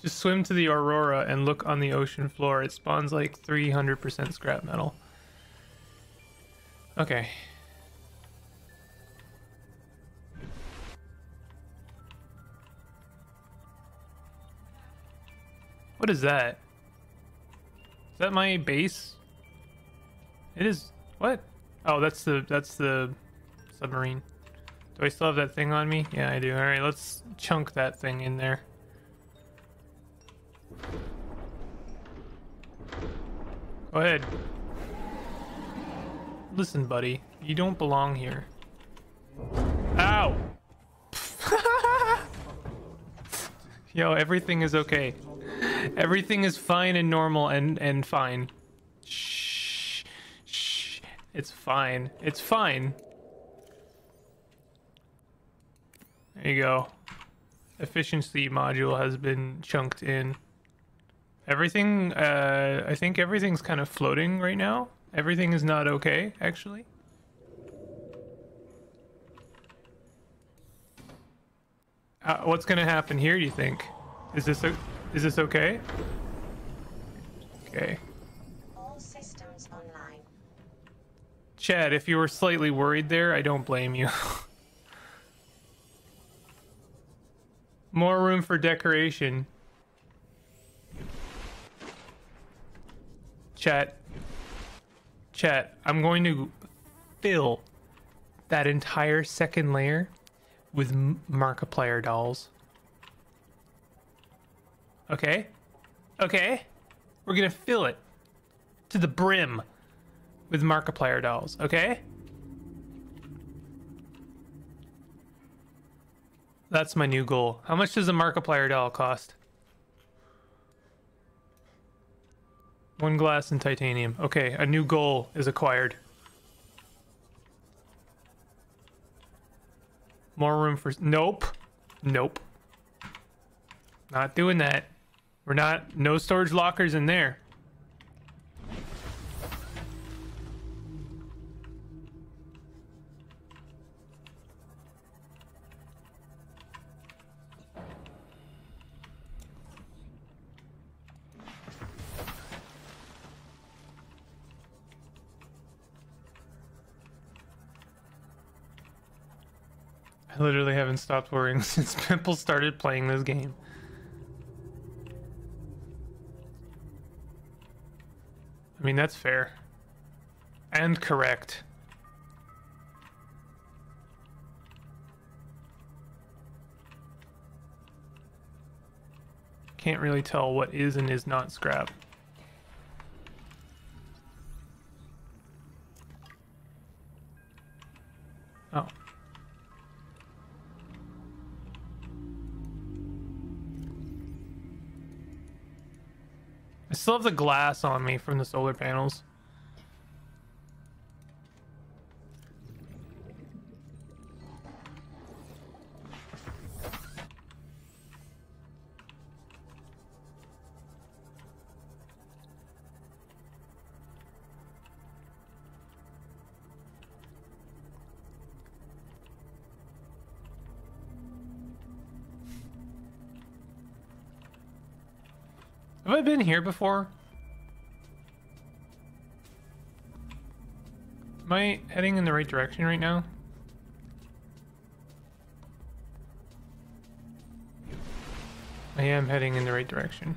Just swim to the aurora and look on the ocean floor. It spawns like 300% scrap metal. Okay. What is that? Is that my base? It is. What? Oh, that's the that's the submarine. Do I still have that thing on me? Yeah, I do. All right, let's chunk that thing in there. Go ahead. Listen, buddy, you don't belong here. Ow! Yo, everything is okay. Everything is fine and normal and and fine. It's fine. It's fine. There you go. Efficiency module has been chunked in. Everything uh I think everything's kind of floating right now. Everything is not okay, actually. Uh, what's gonna happen here? Do you think? Is this is this okay? Okay, Chad. If you were slightly worried there, I don't blame you. More room for decoration. Chat. Chat. I'm going to fill that entire second layer with Markiplier dolls. Okay? Okay? We're gonna fill it to the brim with Markiplier dolls, okay? That's my new goal. How much does a Markiplier doll cost? One glass and titanium. Okay, a new goal is acquired. More room for. Nope. Nope. Not doing that. We're not. No storage lockers in there. I literally haven't stopped worrying since Bimple started playing this game. I mean, that's fair. And correct. Can't really tell what is and is not scrap. Still have the glass on me from the solar panels. Here before? Am I heading in the right direction right now? I am heading in the right direction.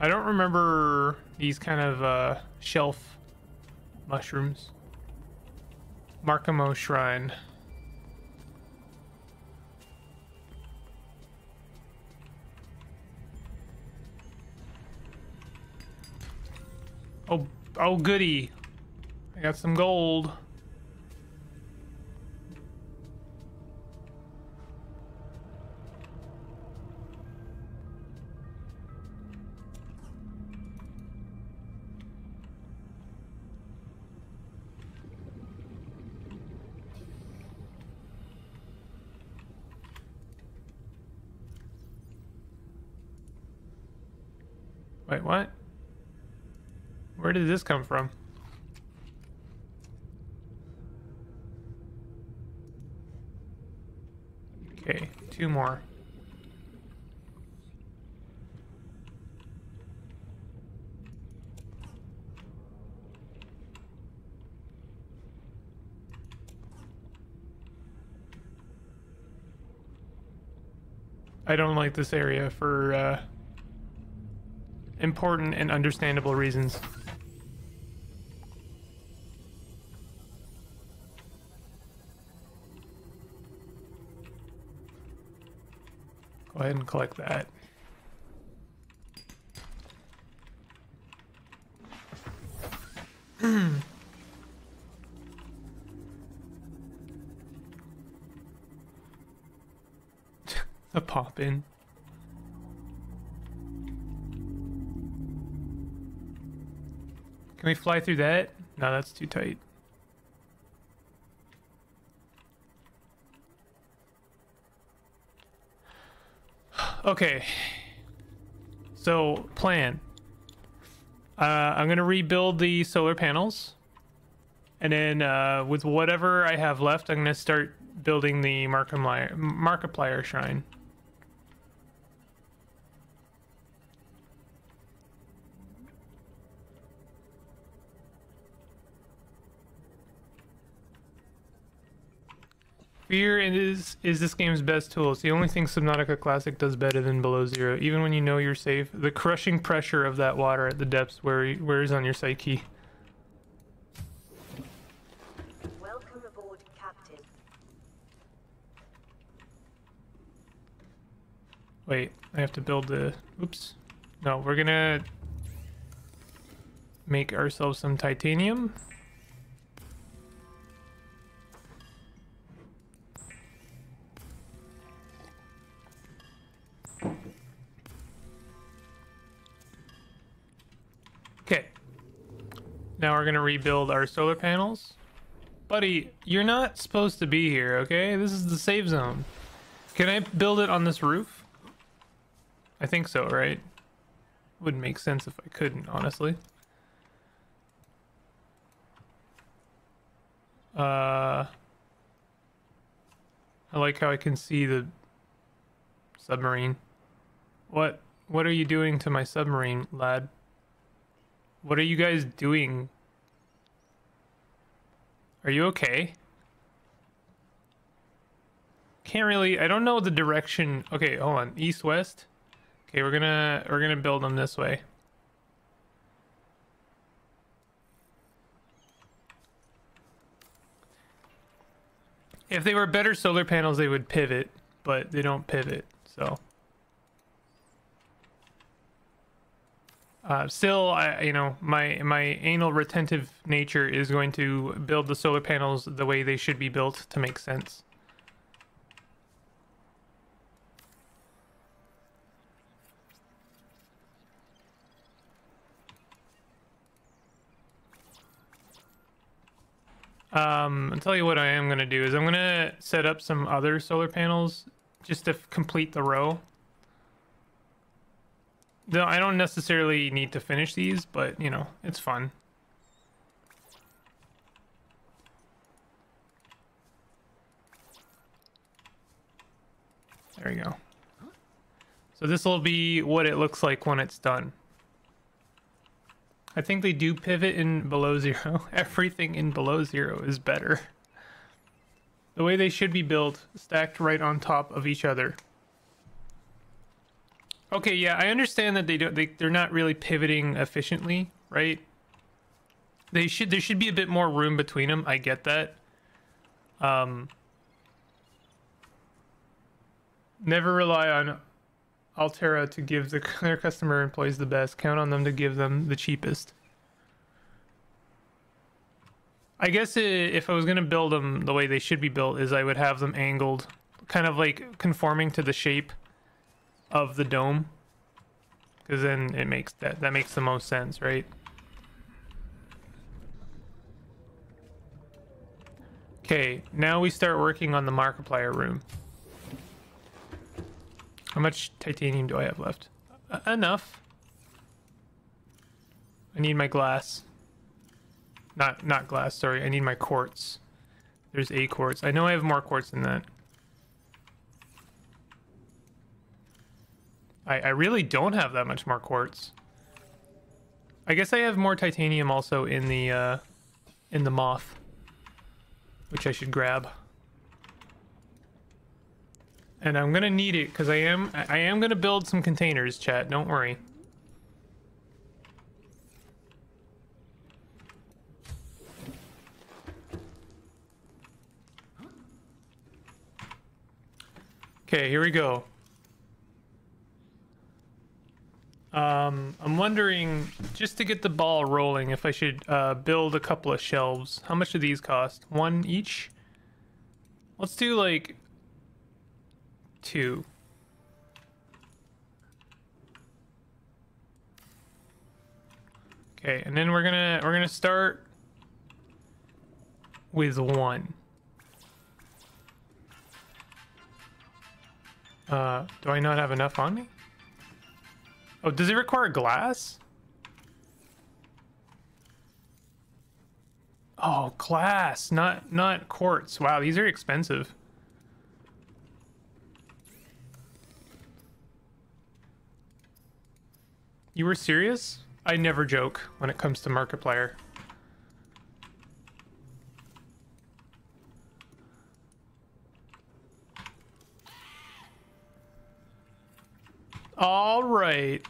I don't remember these kind of uh, shelf mushrooms. Markamo Shrine. Oh, goody. I got some gold. This come from? Okay, two more. I don't like this area for uh, important and understandable reasons. Ahead and collect that. the pop in. Can we fly through that? No, that's too tight. Okay. So, plan. Uh, I'm going to rebuild the solar panels. And then uh, with whatever I have left, I'm going to start building the Markiplier, Markiplier Shrine. Fear is is this game's best tool. It's the only thing Subnautica Classic does better than Below Zero. Even when you know you're safe, the crushing pressure of that water at the depths where wears on your psyche. Welcome aboard, Captain. Wait, I have to build the. Oops. No, we're gonna make ourselves some titanium. Now we're gonna rebuild our solar panels. Buddy, you're not supposed to be here, okay? This is the save zone. Can I build it on this roof? I think so, right? Wouldn't make sense if I couldn't, honestly. Uh, I like how I can see the submarine. What? What are you doing to my submarine, lad? What are you guys doing? Are you okay? Can't really. I don't know the direction. Okay, hold on. East west. Okay, we're gonna we're gonna build them this way. If they were better solar panels, they would pivot, but they don't pivot. So Uh, still, I you know my my anal retentive nature is going to build the solar panels the way they should be built to make sense. Um, I'll tell you what I am gonna do is I'm gonna set up some other solar panels just to complete the row. No, I don't necessarily need to finish these, but you know, it's fun. There we go. So this will be what it looks like when it's done. I think they do pivot in below zero. Everything in below zero is better. The way they should be built, stacked right on top of each other. Okay, yeah, I understand that they don't. They, they're not really pivoting efficiently, right? They should. There should be a bit more room between them. I get that. Um. Never rely on Alterra to give the, their customer employees the best. Count on them to give them the cheapest. I guess if I was gonna build them the way they should be built, is I would have them angled, kind of like conforming to the shape of the dome, because then it makes that that makes the most sense, right? Okay, now we start working on the Markiplier room. How much titanium do I have left? Uh, enough. I need my glass. Not not glass, sorry. I need my quartz. There's a quartz. I know I have more quartz than that. I, I really don't have that much more quartz. I guess I have more titanium also in the uh, in the moth, which I should grab. And I'm gonna need it because I am I am gonna build some containers, chat. Don't worry. Okay, here we go. Um, I'm wondering, just to get the ball rolling, if I should uh, build a couple of shelves. How much do these cost? One each? Let's do like two. Okay, and then we're gonna we're gonna start with one. Uh, do I not have enough on me? Oh, does it require glass? Oh, glass, not not quartz. Wow, these are expensive. You were serious? I never joke when it comes to Markiplier. All right.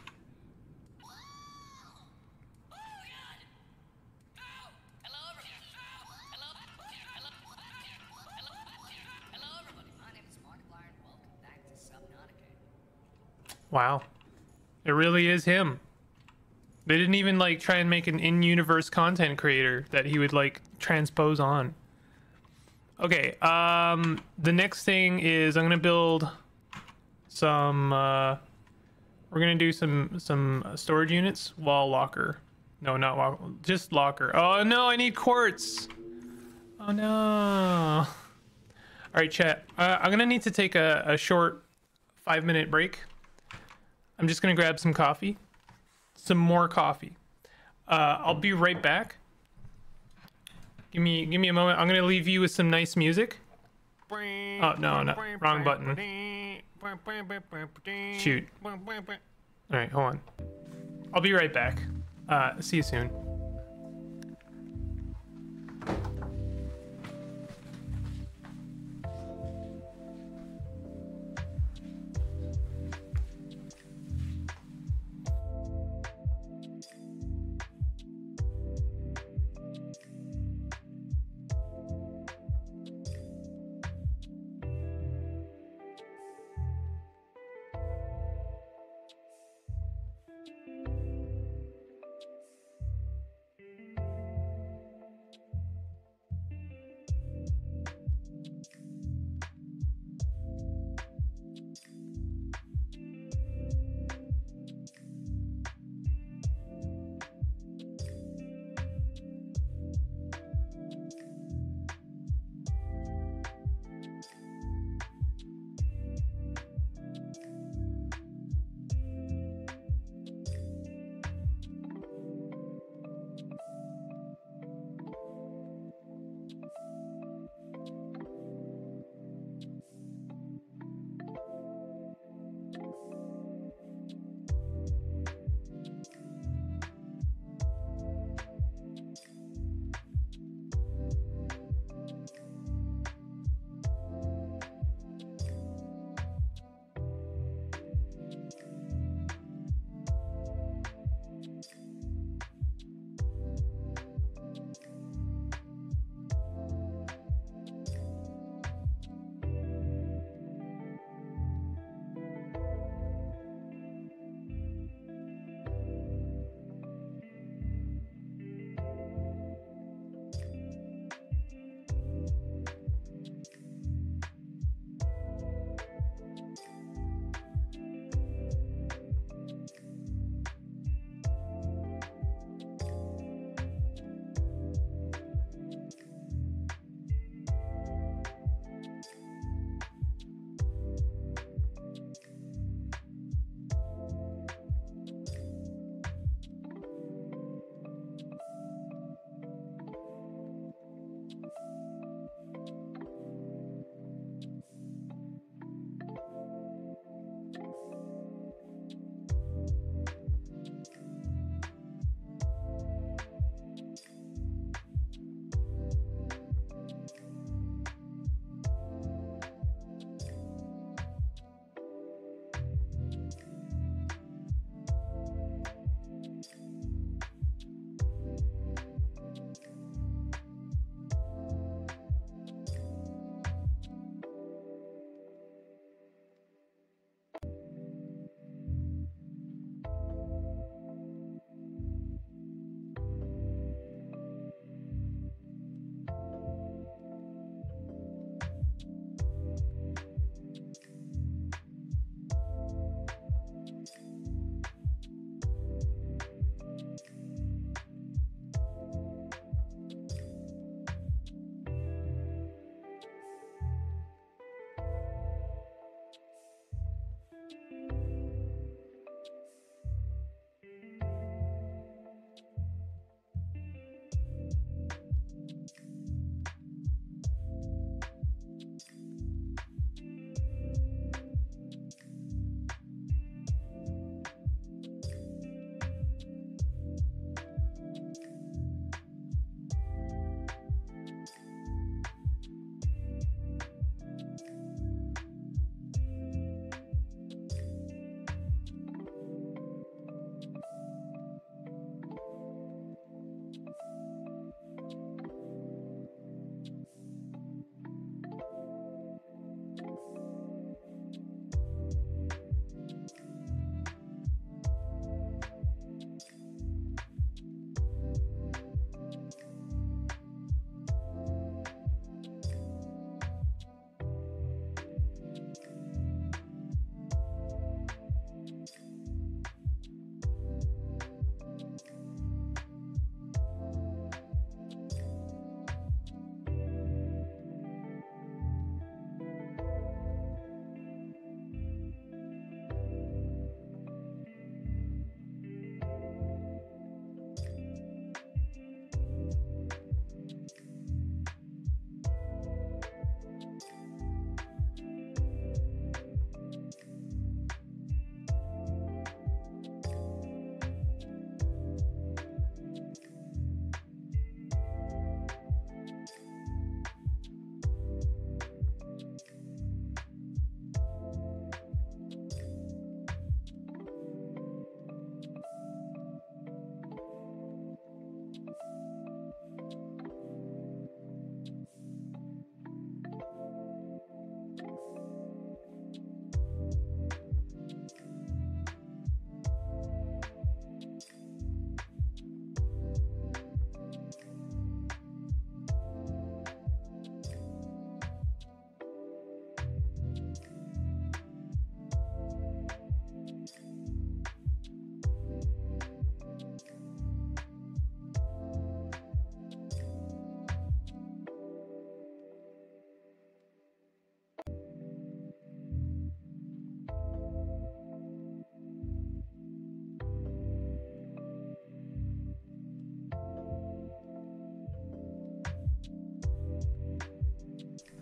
Wow. It really is him. They didn't even like try and make an in-universe content creator that he would like transpose on. Okay, um the next thing is I'm going to build some uh we're going to do some some storage units, wall locker. No, not wall, just locker. Oh no, I need quartz. Oh no. All right, chat. Uh, I'm going to need to take a, a short 5-minute break. I'm just gonna grab some coffee, some more coffee. Uh, I'll be right back. Give me, give me a moment. I'm gonna leave you with some nice music. Oh no, no, wrong button. Shoot. All right, hold on. I'll be right back. Uh, see you soon.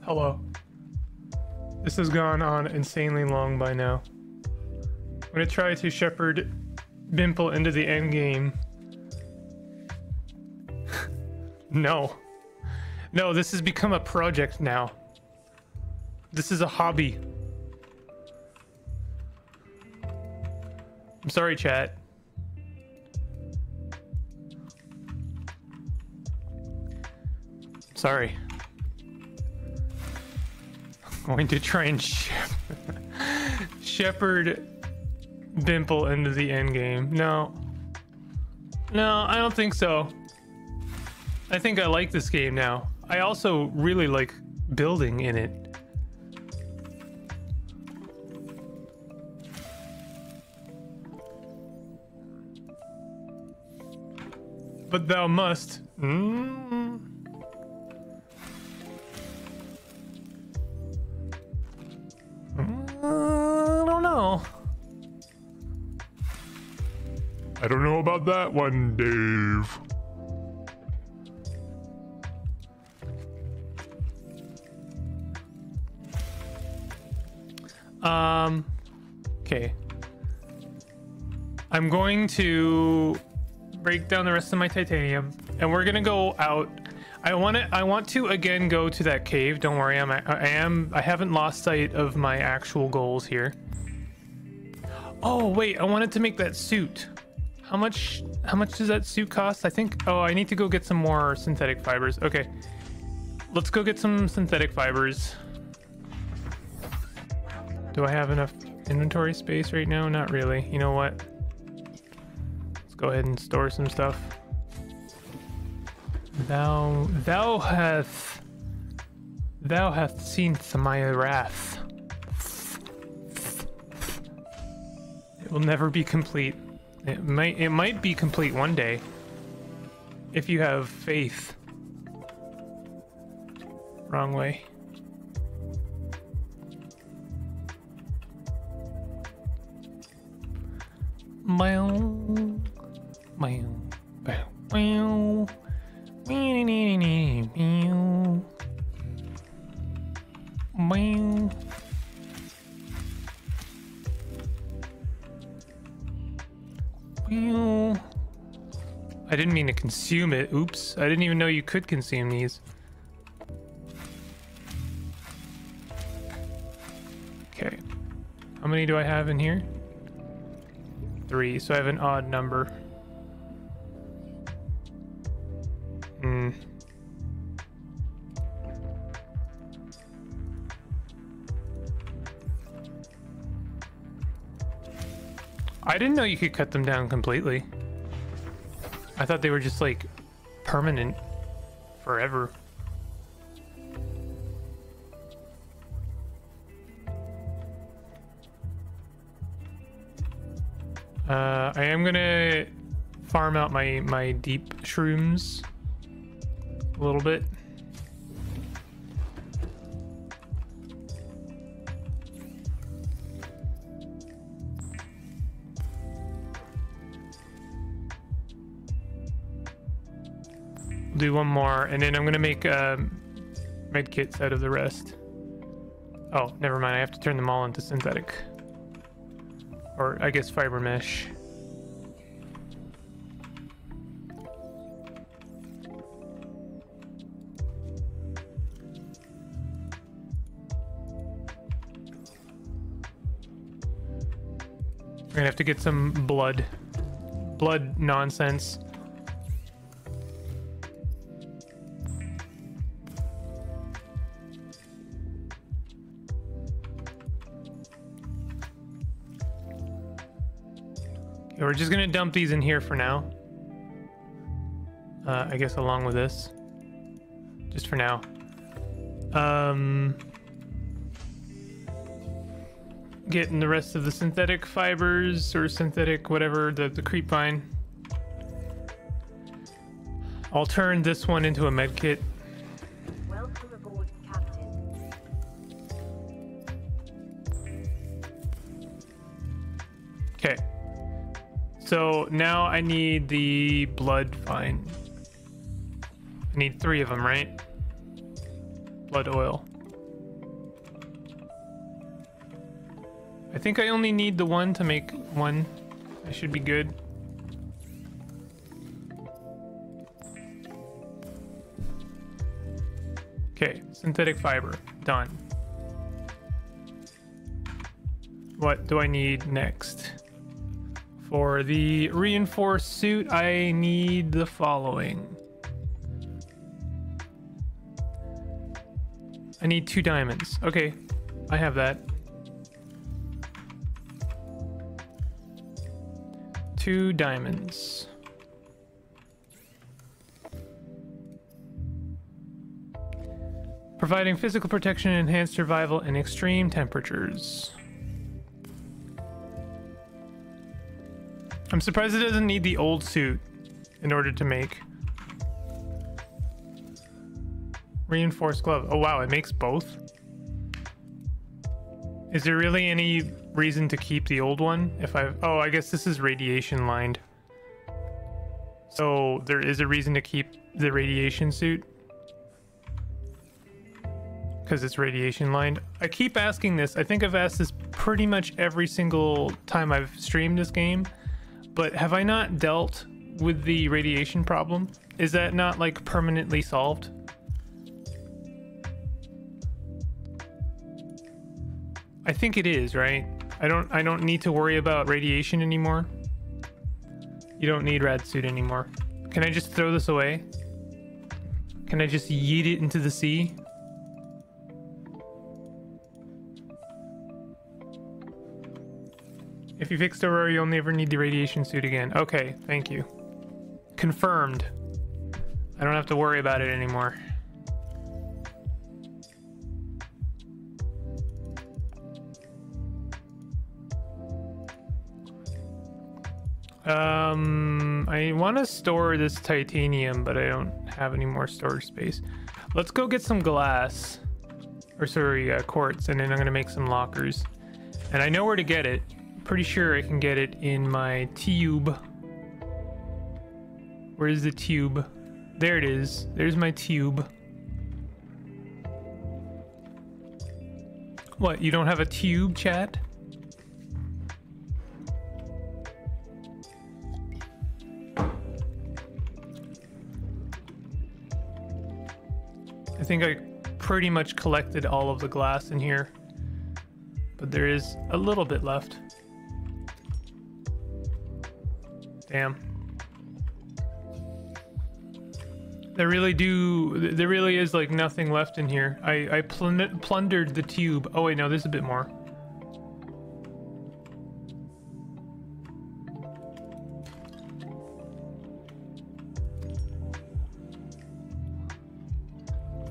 Hello. This has gone on insanely long by now. I'm gonna try to shepherd Bimple into the end game. no. No, this has become a project now. This is a hobby. I'm sorry, chat. Sorry. Going to try and she- shepherd Bimple into the end game. No. No, I don't think so. I think I like this game now. I also really like building in it. But thou must. Mm. Mm, that one, Dave. Um, okay. I'm going to break down the rest of my titanium, and we're gonna go out. I want to. I want to again go to that cave. Don't worry, I'm. I am. I haven't lost sight of my actual goals here. Oh wait, I wanted to make that suit. How much? How much does that suit cost? I think. Oh, I need to go get some more synthetic fibers. Okay, let's go get some synthetic fibers. Do I have enough inventory space right now? Not really. You know what? Let's go ahead and store some stuff. Thou, thou hath, thou hath seen my wrath. It will never be complete. It might it might be complete one day. If you have faith. Wrong way. Meow. Meow. Meow. Meow. Meow. Meow. I didn't mean to consume it. Oops. I didn't even know you could consume these. Okay. How many do I have in here? Three, so I have an odd number. Hmm. I didn't know you could cut them down completely. I thought they were just like permanent forever. Uh, I am gonna farm out my my deep shrooms a little bit. Do one more, and then I'm gonna make um, med kits out of the rest. Oh, never mind. I have to turn them all into synthetic or I guess fiber mesh. We're gonna have to get some blood, blood nonsense. We're just gonna dump these in here for now. Uh, I guess along with this. Just for now. Um, getting the rest of the synthetic fibers or synthetic whatever, the, the creepvine. I'll turn this one into a med I need the blood vine. I need three of them, right? Blood oil. I think I only need the one to make one. I should be good. Okay, synthetic fiber, done. What do I need next? For the reinforced suit, I need the following. I need two diamonds. Okay, I have that. Two diamonds. Providing physical protection and enhanced survival in extreme temperatures. I'm surprised it doesn't need the old suit in order to make. Reinforced glove. Oh wow, it makes both? Is there really any reason to keep the old one? If I Oh, I guess this is radiation lined. So there is a reason to keep the radiation suit? Because it's radiation lined. I keep asking this. I think I've asked this pretty much every single time I've streamed this game. But have I not dealt with the radiation problem? Is that not like permanently solved? I think it is, right? I don't I don't need to worry about radiation anymore. You don't need rad suit anymore. Can I just throw this away? Can I just yeet it into the sea? If you fix Aurora, you'll never need the radiation suit again. Okay, thank you. Confirmed. I don't have to worry about it anymore. Um, I want to store this titanium, but I don't have any more storage space. Let's go get some glass, or sorry, uh, quartz, and then I'm gonna make some lockers. And I know where to get it. Pretty sure I can get it in my tube. Where's the tube? There it is. There's my tube. What, you don't have a tube, chat? I think I pretty much collected all of the glass in here. But there is a little bit left. Damn. There really do. There really is like nothing left in here. I I plun- plundered the tube. Oh wait, no, there's a bit more.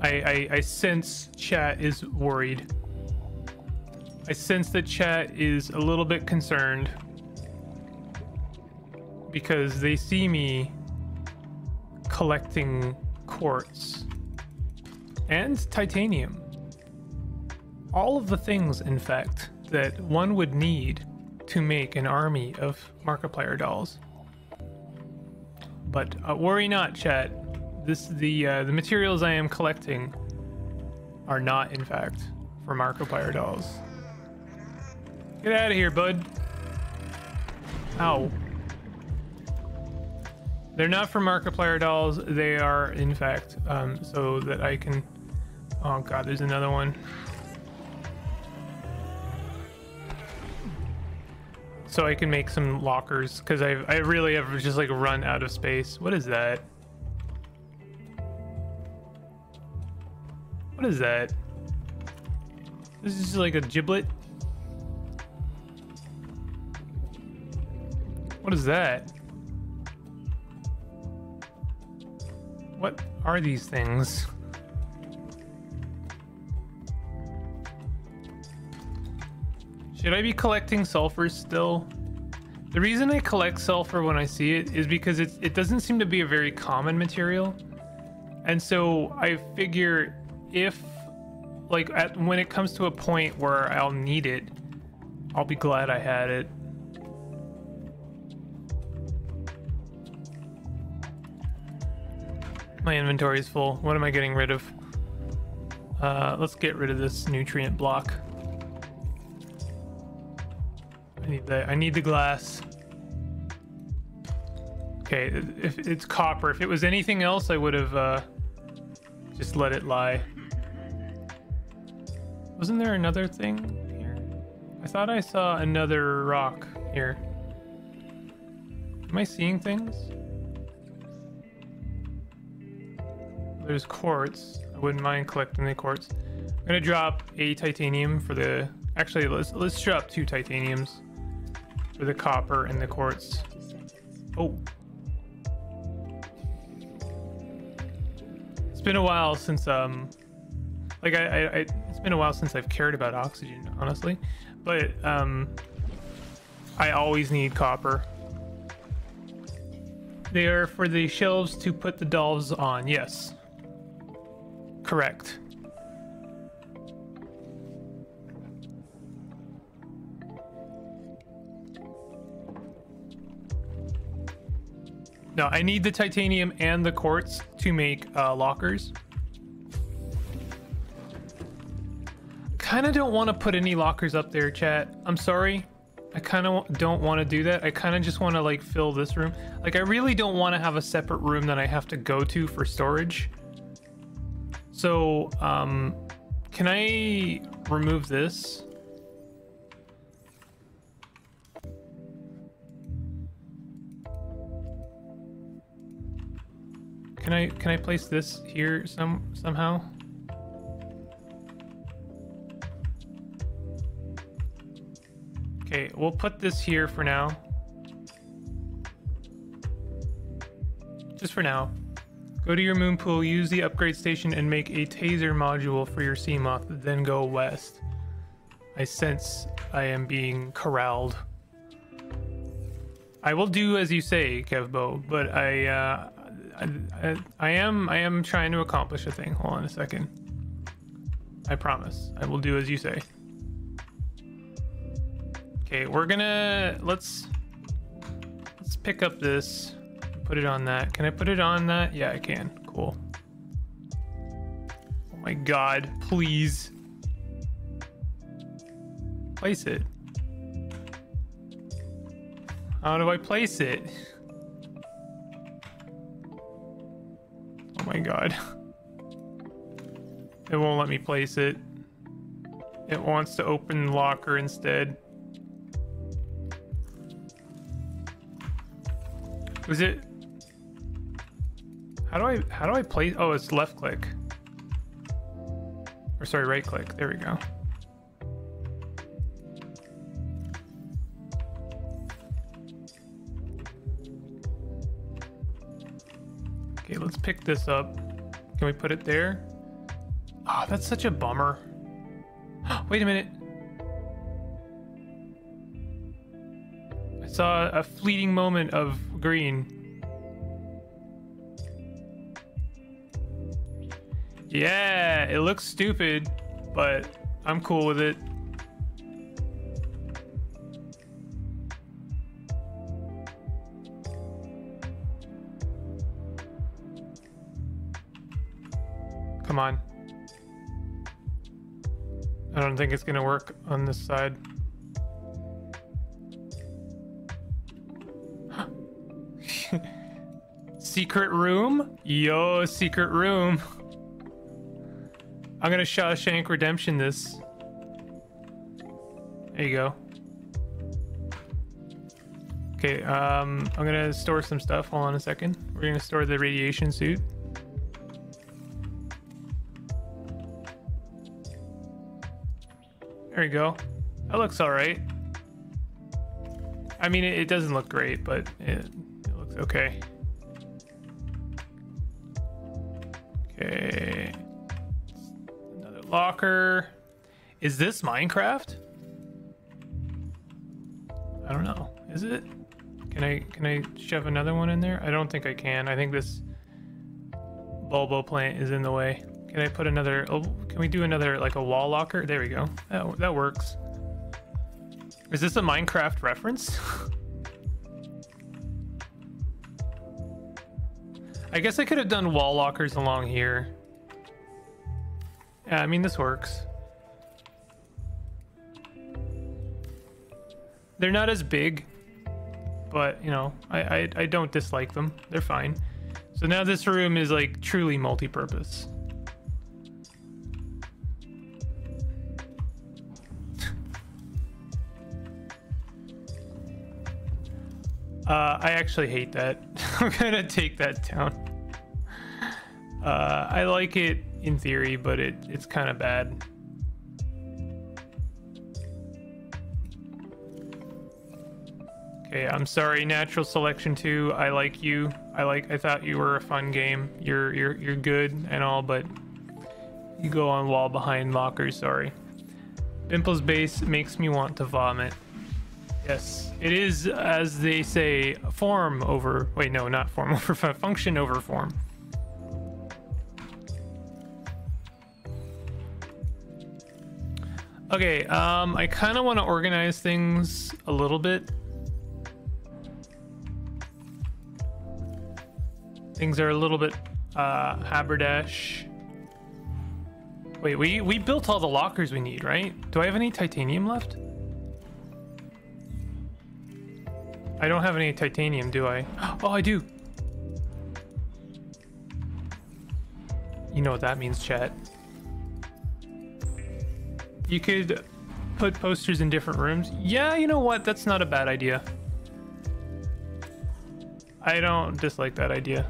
I, I I sense chat is worried. I sense that chat is a little bit concerned because they see me collecting quartz and titanium. All of the things, in fact, that one would need to make an army of Markiplier dolls. But uh, worry not, chat. This the uh, the materials I am collecting are not, in fact, for Markiplier dolls. Get out of here, bud. Ow. They're not for Markiplier dolls. They are, in fact, um, so that I can. Oh god, there's another one. So I can make some lockers because I I really have just like run out of space. What is that? What is that? This is like a giblet. What is that? What are these things? Should I be collecting sulfur still? The reason I collect sulfur when I see it is because it, it doesn't seem to be a very common material. And so I figure if, like, at, when it comes to a point where I'll need it, I'll be glad I had it. My inventory is full. What am I getting rid of? Uh, let's get rid of this nutrient block. I need the I need the glass. Okay, if it's copper, if it was anything else, I would have uh, just let it lie. Wasn't there another thing here? I thought I saw another rock here. Am I seeing things? There's quartz. I wouldn't mind collecting the quartz. I'm gonna drop a titanium for the. Actually, let's let's drop two titaniums for the copper and the quartz. Oh. It's been a while since um like I, I, I it's been a while since I've cared about oxygen, honestly. But um I always need copper. They are for the shelves to put the dolls on, yes. Correct. No, I need the titanium and the quartz to make uh, lockers. Kind of don't want to put any lockers up there, chat. I'm sorry. I kind of don't want to do that. I kind of just want to like fill this room. Like I really don't want to have a separate room that I have to go to for storage. So, um, can I remove this? Can I can I place this here some somehow? Okay, we'll put this here for now. Just for now. Go to your moon pool, use the upgrade station, and make a taser module for your Seamoth, then go west. I sense I am being corralled. I will do as you say, Kevbo, but I, uh, I, I, I am, I am trying to accomplish a thing. Hold on a second. I promise. I will do as you say. Okay, we're gonna let's let's pick up this, put it on that. Can I put it on that? Yeah, I can. Cool. Oh my god, please. Place it. How do I place it? Oh my god. It won't let me place it. It wants to open locker instead. Was it? How do I how do I place? Oh, it's left click. Or sorry, right click. There we go. Okay, let's pick this up. Can we put it there? Oh, that's such a bummer. Wait a minute. I saw a fleeting moment of green. Yeah, it looks stupid, but I'm cool with it. Come on. I don't think it's gonna work on this side. secret room? Yo, secret room. I'm gonna Shawshank Redemption this. There you go. Okay, um, I'm gonna store some stuff. Hold on a second. We're gonna store the radiation suit. There you go. That looks all right. I mean, it, it doesn't look great, but it, it looks okay. Okay. Locker. Is this Minecraft? I don't know. Is it? Can I can I shove another one in there? I don't think I can. I think this Bulbo plant is in the way. Can I put another? Oh, can we do another like a wall locker? There we go. That that works. Is this a Minecraft reference? I guess I could have done wall lockers along here. Yeah, I mean this works. They're not as big, but you know, I, I I don't dislike them. They're fine. So now this room is like truly multi-purpose. Uh, I actually hate that. I'm gonna take that down. Uh, I like it in theory, but it it's kind of bad. Okay, I'm sorry, Natural Selection 2. I like you. I like. I thought you were a fun game. You're you're you're good and all, but you go on wall behind lockers. Sorry. Bimple's base makes me want to vomit. Yes, it is, as they say, form over. Wait, no, not form over function over form. Okay, um, I kind of want to organize things a little bit. Things are a little bit uh, haberdash. Wait, we we built all the lockers we need, right? Do I have any titanium left? I don't have any titanium, do I? Oh, I do. You know what that means, chat. You could put posters in different rooms. Yeah, you know what? That's not a bad idea. I don't dislike that idea.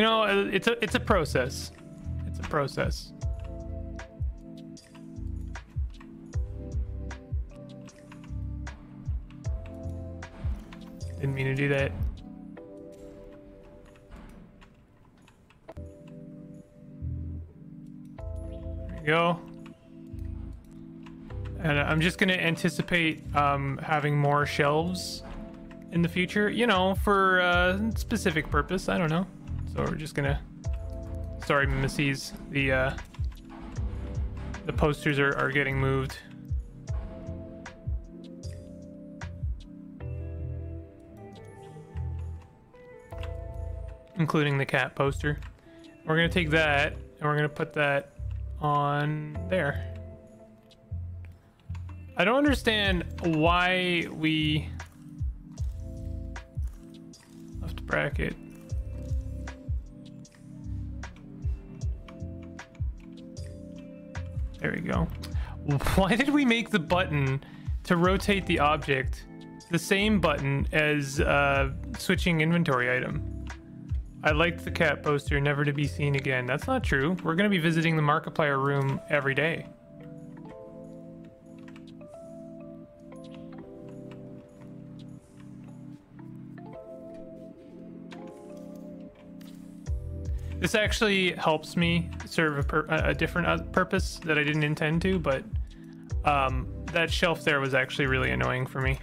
You know, uh, it's a it's a process. It's a process. Didn't mean to do that. There you go. And uh, I'm just gonna anticipate um, having more shelves in the future, you know, for a specific purpose. I don't know. So we're just gonna. Sorry, missies. The uh, the posters are, are getting moved. Including the cat poster. We're gonna take that and we're gonna put that on there. I don't understand why we left bracket. There we go. Why did we make the button to rotate the object the same button as uh, switching inventory item? I liked the cat poster, never to be seen again. That's not true. We're going to be visiting the Markiplier room every day. This actually helps me serve a, pur- a different uh, purpose that I didn't intend to, but um, that shelf there was actually really annoying for me.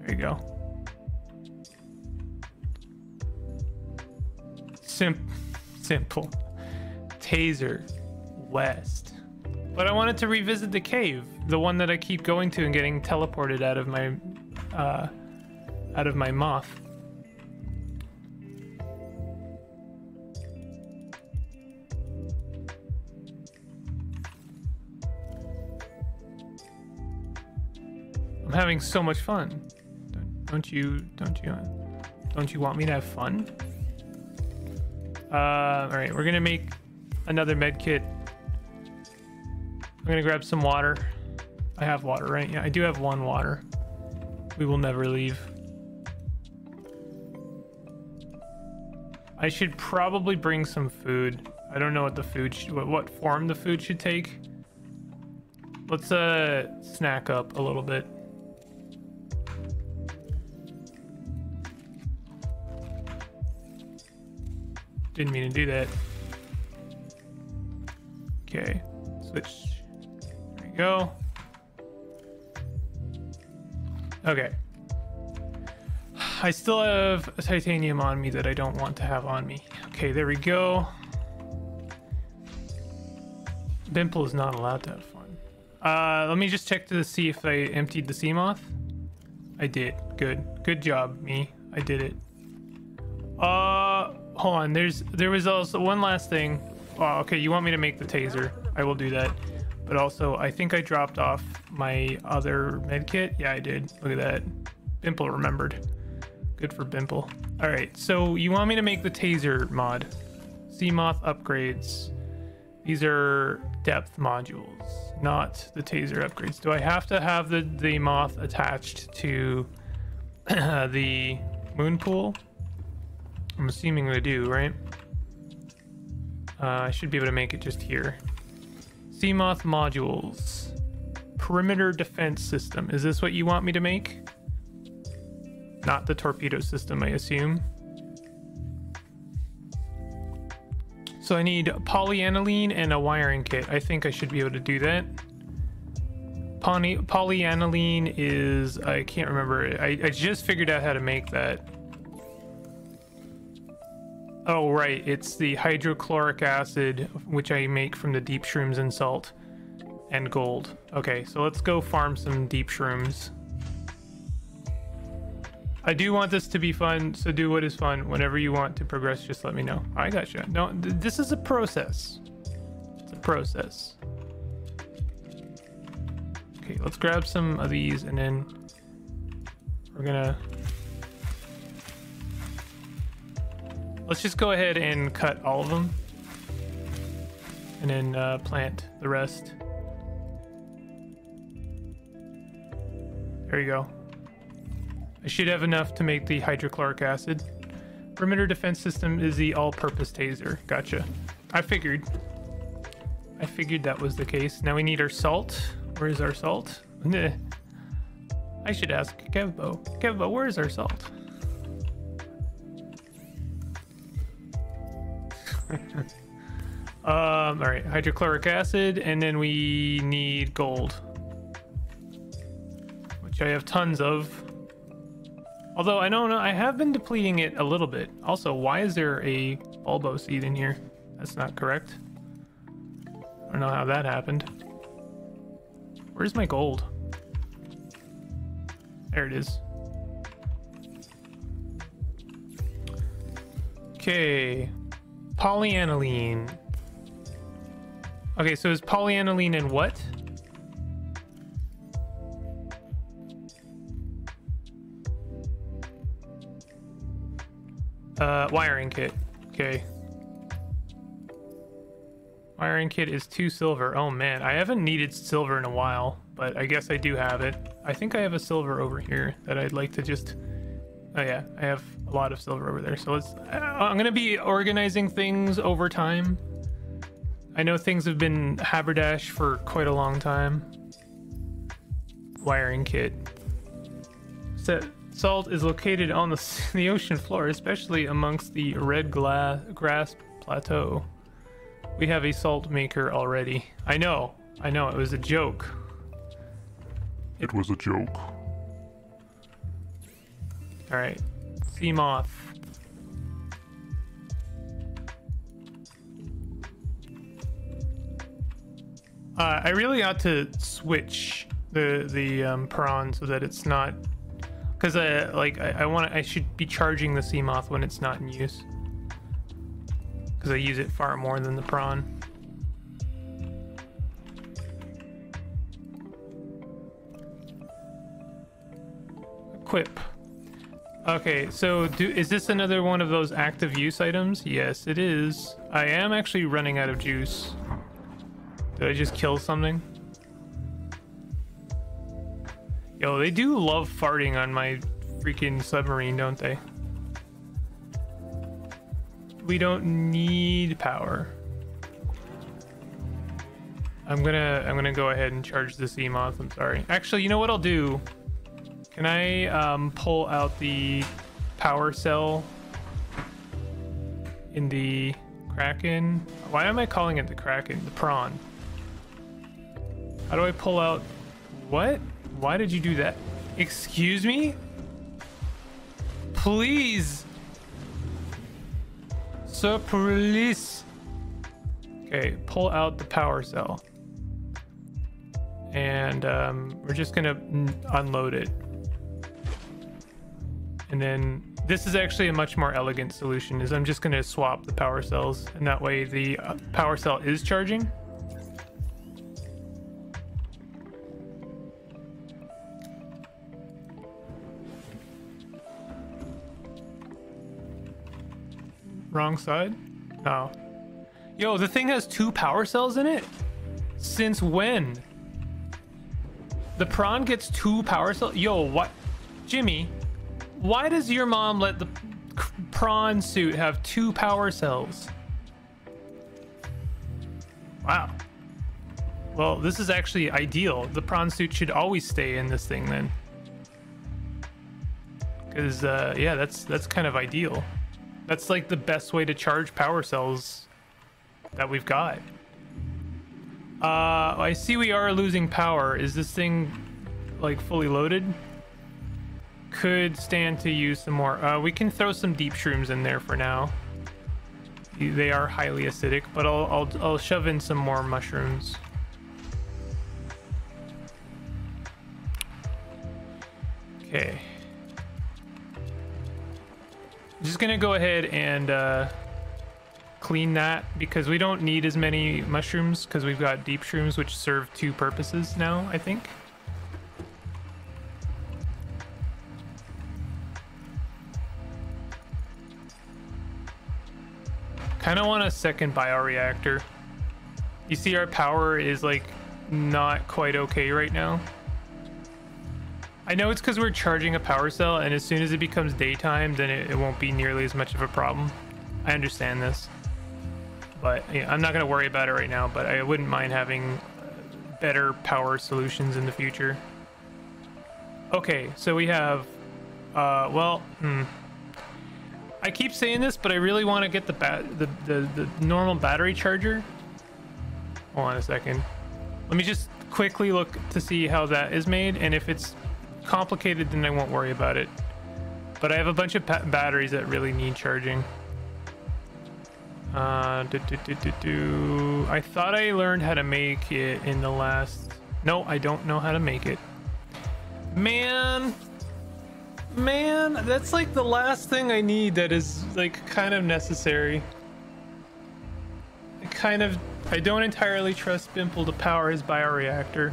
There you go. Sim- simple. Taser West. But I wanted to revisit the cave, the one that I keep going to and getting teleported out of my uh, out of my moth. I'm having so much fun. Don't, don't you? Don't you? Don't you want me to have fun? Uh, all right, we're gonna make another med kit. I'm gonna grab some water. I have water, right? Yeah, I do have one water. We will never leave. I should probably bring some food. I don't know what the food, what, what form the food should take. Let's uh snack up a little bit. didn't mean to do that. Okay, switch. There we go. Okay. I still have a titanium on me that I don't want to have on me. Okay, there we go. Bimple is not allowed to have fun. Uh, let me just check to see if I emptied the Seamoth. I did. Good. Good job, me. I did it. Uh, hold on. There's there was also one last thing. Oh, okay. You want me to make the taser? I will do that. But also, I think I dropped off my other med kit. Yeah, I did. Look at that. Bimple remembered. Good for Bimple. All right. So you want me to make the taser mod? Seamoth upgrades. These are depth modules, not the taser upgrades. Do I have to have the, the moth attached to the moon pool? I'm assuming I do, right? Uh, I should be able to make it just here. Seamoth modules. Perimeter defense system. Is this what you want me to make? Not the torpedo system, I assume. So I need polyaniline and a wiring kit. I think I should be able to do that. Poly- polyaniline is I can't remember. I, I just figured out how to make that. Oh right, it's the hydrochloric acid which I make from the deep shrooms and salt and gold. Okay, so let's go farm some deep shrooms. I do want this to be fun, so do what is fun. Whenever you want to progress, just let me know. I got you. No, th- this is a process. It's a process. Okay, let's grab some of these and then we're gonna. Let's just go ahead and cut all of them and then uh, plant the rest. There you go. I should have enough to make the hydrochloric acid. Perimeter defense system is the all-purpose taser. Gotcha. I figured. I figured that was the case. Now we need our salt. Where is our salt? I should ask Kevbo. Kevbo, where is our salt? um, all right, hydrochloric acid, and then we need gold, which I have tons of. Although I don't know, I have been depleting it a little bit. Also, why is there a bulbo seed in here? That's not correct. I don't know how that happened. Where's my gold? There it is. Okay. Polyaniline. Okay, so is polyaniline in what? Uh, wiring kit. Okay. Wiring kit is two silver. Oh man, I haven't needed silver in a while, but I guess I do have it. I think I have a silver over here that I'd like to just. Oh yeah, I have a lot of silver over there. So let's. uh, I'm gonna be organizing things over time. I know things have been haberdash for quite a long time. Wiring kit. Set salt is located on the, the ocean floor, especially amongst the red gla- grass plateau. We have a salt maker already. I know, I know, it was a joke. It was a joke. Alright. Seamoth. Uh, I really ought to switch the the um, prawn so that it's not because I like I, I want I should be charging the Seamoth when it's not in use because I use it far more than the prawn. Equip. Okay, so do is this another one of those active use items? Yes, it is. I am actually running out of juice. Did I just kill something? Yo, they do love farting on my freaking submarine, don't they? We don't need power. I'm gonna I'm gonna go ahead and charge the Seamoth. I'm sorry. Actually, you know what I'll do? Can I um, pull out the power cell in the Kraken. Why am I calling it the Kraken? The prawn. How do I pull out? What? Why did you do that? Excuse me? Please. Sir, please. Okay, pull out the power cell. And um, we're just gonna unload it. And then this is actually a much more elegant solution is I'm just gonna swap the power cells and that way the uh, power cell is charging. Wrong side? No. Yo, the thing has two power cells in it? Since when? The prawn gets two power cells? Yo, what? Jimmy, why does your mom let the prawn suit have two power cells? Wow. Well, this is actually ideal. The prawn suit should always stay in this thing then. Cause uh, yeah, that's that's kind of ideal. That's like the best way to charge power cells that we've got. Uh, I see we are losing power. Is this thing like fully loaded? Could stand to use some more. Uh, we can throw some deep shrooms in there for now. They are highly acidic, but I'll I'll, I'll shove in some more mushrooms. Okay. Just gonna go ahead and uh, clean that because we don't need as many mushrooms because we've got deep shrooms which serve two purposes now, I think. Kind of want a second bioreactor. You see our power is like not quite okay right now. I know it's because we're charging a power cell, and as soon as it becomes daytime, then it, it won't be nearly as much of a problem. I understand this. But yeah, I'm not going to worry about it right now, but I wouldn't mind having uh, better power solutions in the future. Okay, so we have, uh, well, hmm. I keep saying this, but I really want to get the, the, the, the normal battery charger. Hold on a second. Let me just quickly look to see how that is made, and if it's complicated, then I won't worry about it. But I have a bunch of batteries that really need charging. Uh, do, do, do. I thought I learned how to make it in the last. No, I don't know how to make it. Man, man, that's like the last thing I need that is like kind of necessary. I kind of, I don't entirely trust Bimple to power his bioreactor.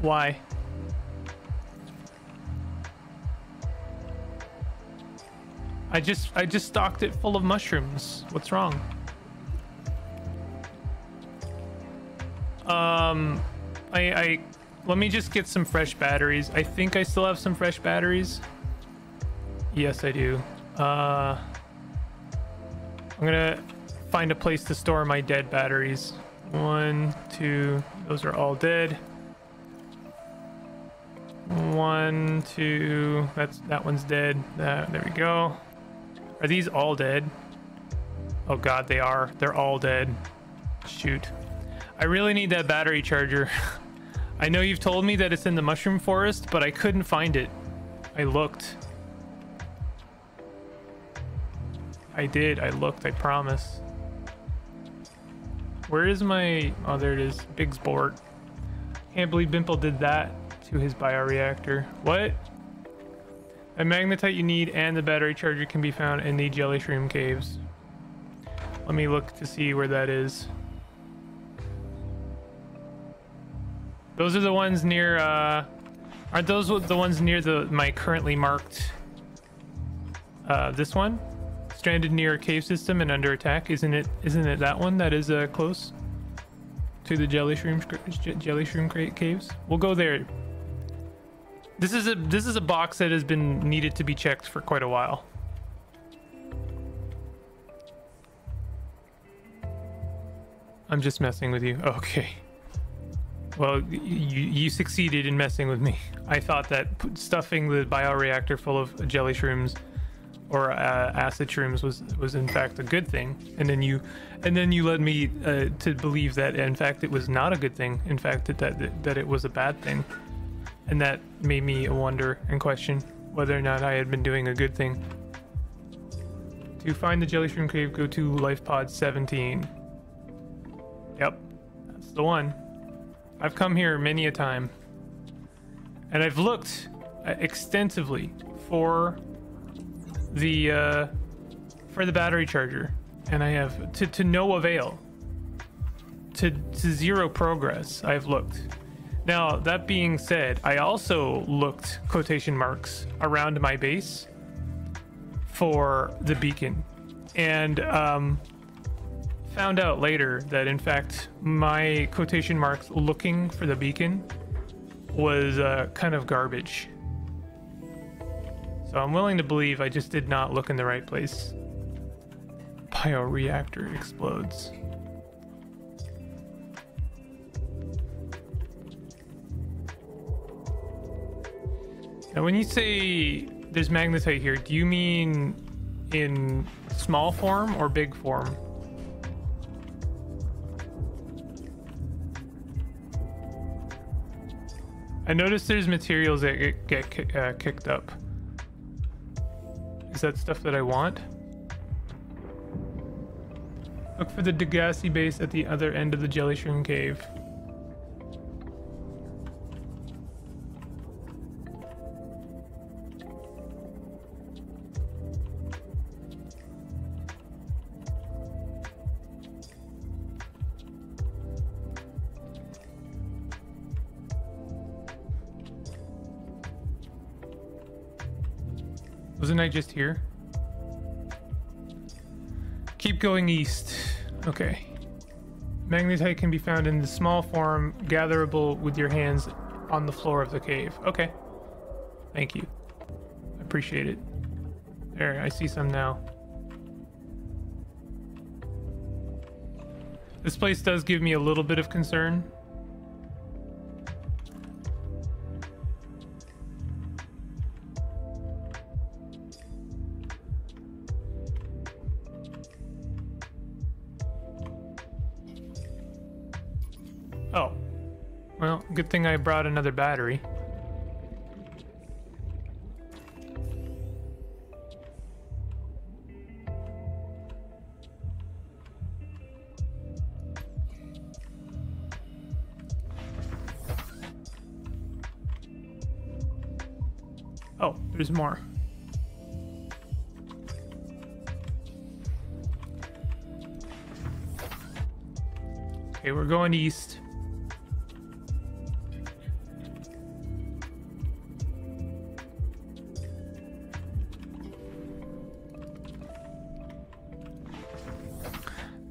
Why? I just I just stocked it full of mushrooms. What's wrong? Um I I let me just get some fresh batteries. I think I still have some fresh batteries. Yes, I do. Uh I'm to find a place to store my dead batteries. One, two, those are all dead. One, two, that's that one's dead. There we go. Are these all dead? Oh god, they are. They're all dead. Shoot. I really need that battery charger. I know you've told me that it's in the mushroom forest, but I couldn't find it. I looked. I did. I looked. I promise. Where is my... Oh, there it is. Big sport. Can't believe Bimple did that to his bioreactor. What? A magnetite you need and the battery charger can be found in the jelly shroom caves. Let me look to see where that is. Those are the ones near, uh, aren't those the ones near the my currently marked, uh, this one? Stranded near a cave system and under attack. Isn't it, isn't it that one that is, uh, close to the jelly shroom, jelly shroom caves? We'll go there. This is a this is a box that has been needed to be checked for quite a while. I'm just messing with you. Okay. Well, you you succeeded in messing with me. I thought that stuffing the bioreactor full of jelly shrooms or uh, acid shrooms was was in fact a good thing, and then you, and then you led me uh, to believe that in fact it was not a good thing. In fact, that that that it was a bad thing, and that made me wonder and question whether or not I had been doing a good thing. To find the jelly shroom cave, go to life pod 17. Yep, that's the one. I've come here many a time, and I've looked uh, extensively for the uh, for the battery charger, and I have to to no avail. To to zero progress. I've looked. Now that being said, I also looked quotation marks around my base for the beacon, and um, found out later that in fact my quotation marks looking for the beacon was uh, kind of garbage. So I'm willing to believe I just did not look in the right place. Bioreactor explodes. Now, when you say there's magnetite here, do you mean in small form or big form? I noticed there's materials that get, get uh, kicked up. Is that stuff that I want? Look for the Degasi base at the other end of the Jelly Shroom Cave. Wasn't I just here? Keep going east. Okay. Magnetite can be found in the small form, gatherable with your hands on the floor of the cave. Okay. Thank you. I appreciate it. There, I see some now. This place does give me a little bit of concern. Well, good thing I brought another battery. Oh, there's more. Okay, we're going east.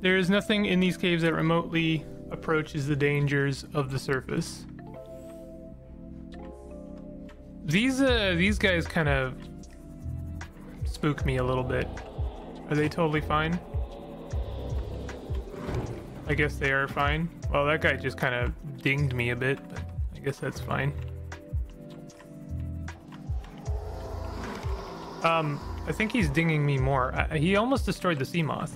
There is nothing in these caves that remotely approaches the dangers of the surface. These uh these guys kind of spook me a little bit. Are they totally fine? I guess they are fine. Well, that guy just kind of dinged me a bit, but I guess that's fine. Um, I think he's dinging me more. I, he almost destroyed the Seamoth.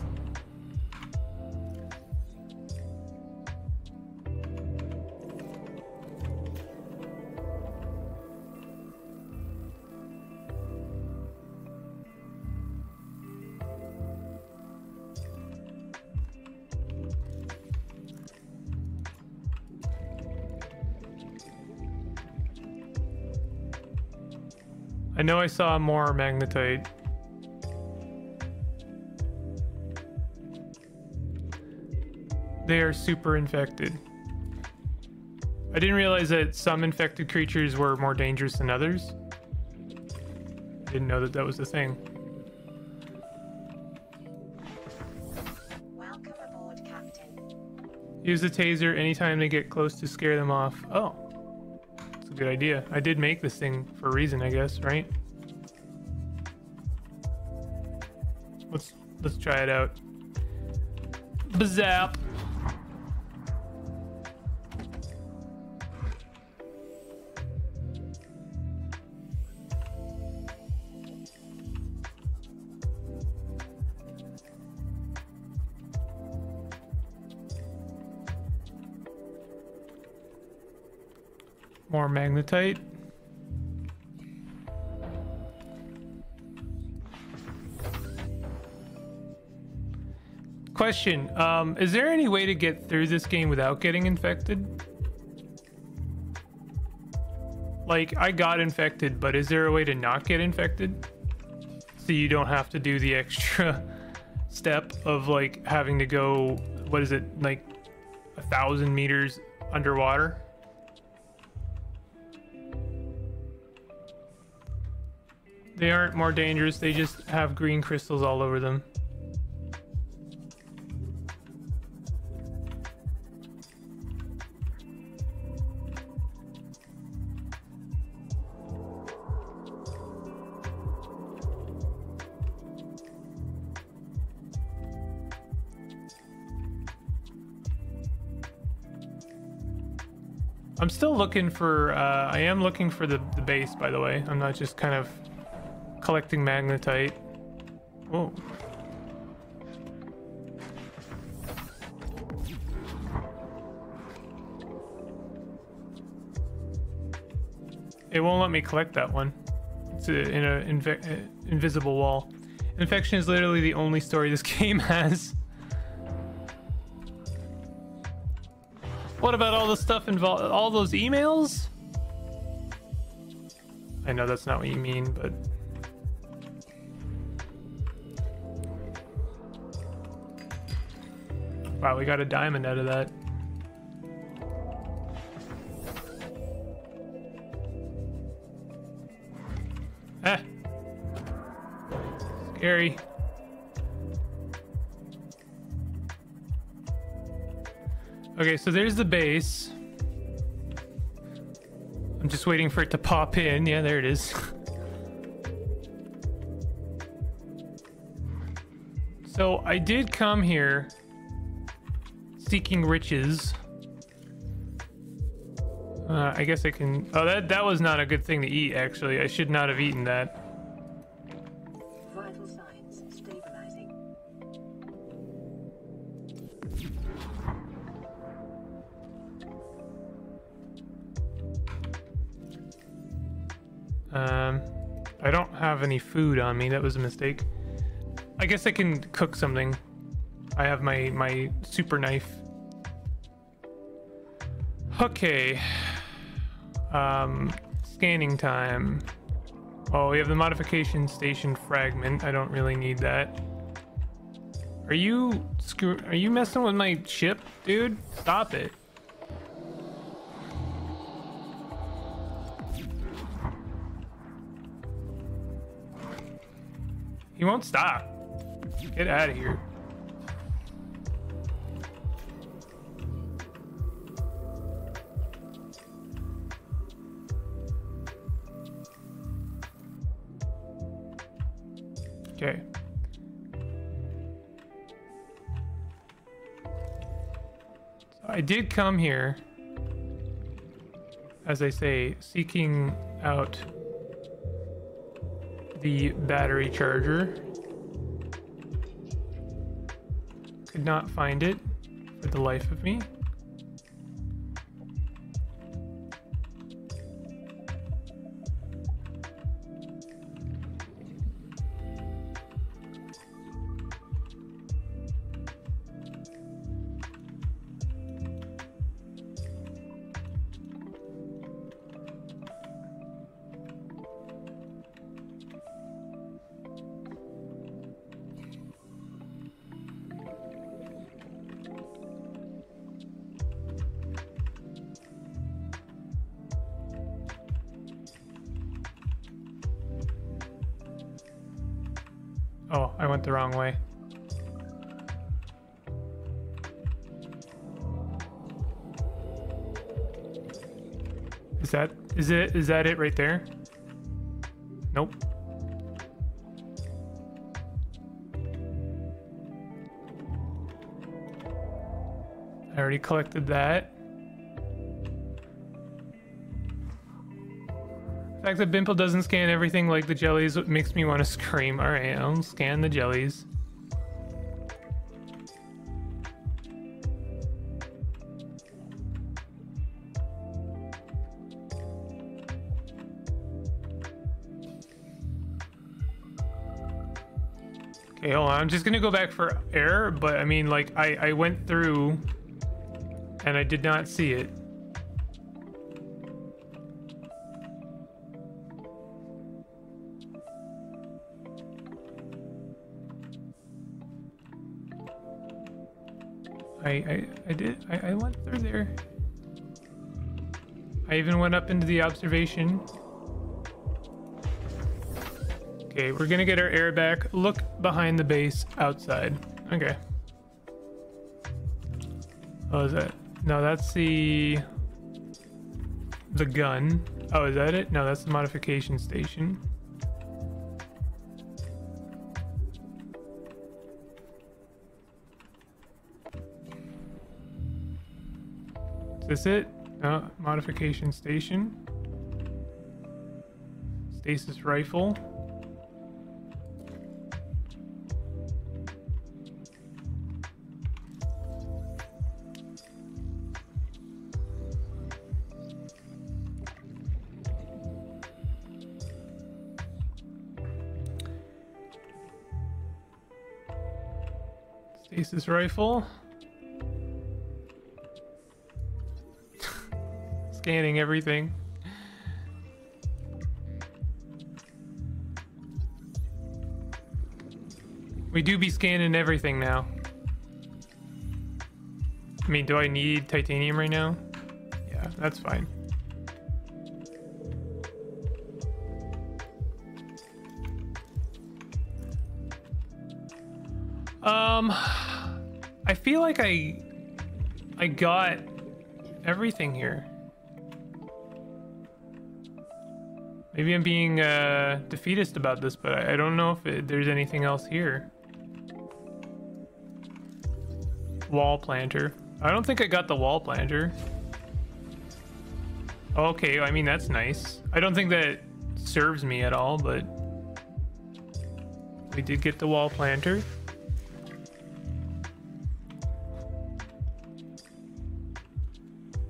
Know I saw more magnetite. They are super infected. I didn't realize that some infected creatures were more dangerous than others. I didn't know that that was the thing. Welcome aboard, Captain. Use the taser anytime they get close to scare them off. Oh. That's a good idea. I did make this thing for a reason, I guess, right? Let's let's try it out. Bazap. More magnetite. Question, um, is there any way to get through this game without getting infected? Like, I got infected, but is there a way to not get infected? So you don't have to do the extra step of, like, having to go, what is it, like, a thousand meters underwater? They aren't more dangerous, they just have green crystals all over them. Still looking for, uh, I am looking for the, the base, by the way. I'm not just kind of collecting magnetite. Whoa. It won't let me collect that one. It's a, in an inve- uh, invisible wall. Infection is literally the only story this game has. What about all the stuff involved? All those emails? I know that's not what you mean, but. Wow, we got a diamond out of that. Ah! Scary. Okay, so there's the base. I'm just waiting for it to pop in. Yeah, there it is. so I did come here seeking riches. Uh, I guess I can. Oh, that that was not a good thing to eat. Actually, I should not have eaten that. Any food on me. That was a mistake. I guess I can cook something. I have my my super knife. Okay. Um, scanning time. Oh, we have the modification station fragment. I don't really need that. Are you screw? Are you messing with my ship, dude? Stop it. He won't stop. Get out of here. Okay. So I did come here, as I say, seeking out the battery charger. Could not find it for the life of me. Is that it right there? Nope. I already collected that. The fact that Bimple doesn't scan everything like the jellies makes me want to scream. Alright, I'll scan the jellies. Okay, hold on. I'm just gonna go back for air, but I mean, like, I I went through, and I did not see it. I I I did I, I went through there. I even went up into the observation. Okay, we're gonna get our air back. Look behind the base outside. Okay. Oh, is that? No, that's the the gun. Oh, is that it? No, that's the modification station. Is this it? No, modification station. Stasis rifle. Stasis rifle. Scanning everything. We do be scanning everything now. I mean, do I need titanium right now? Yeah, that's fine. Um, I feel like I, I got everything here. Maybe I'm being uh, defeatist about this, but I, don't know if it, there's anything else here. Wall planter. I don't think I got the wall planter. Okay, I mean, that's nice. I don't think that serves me at all, but we did get the wall planter.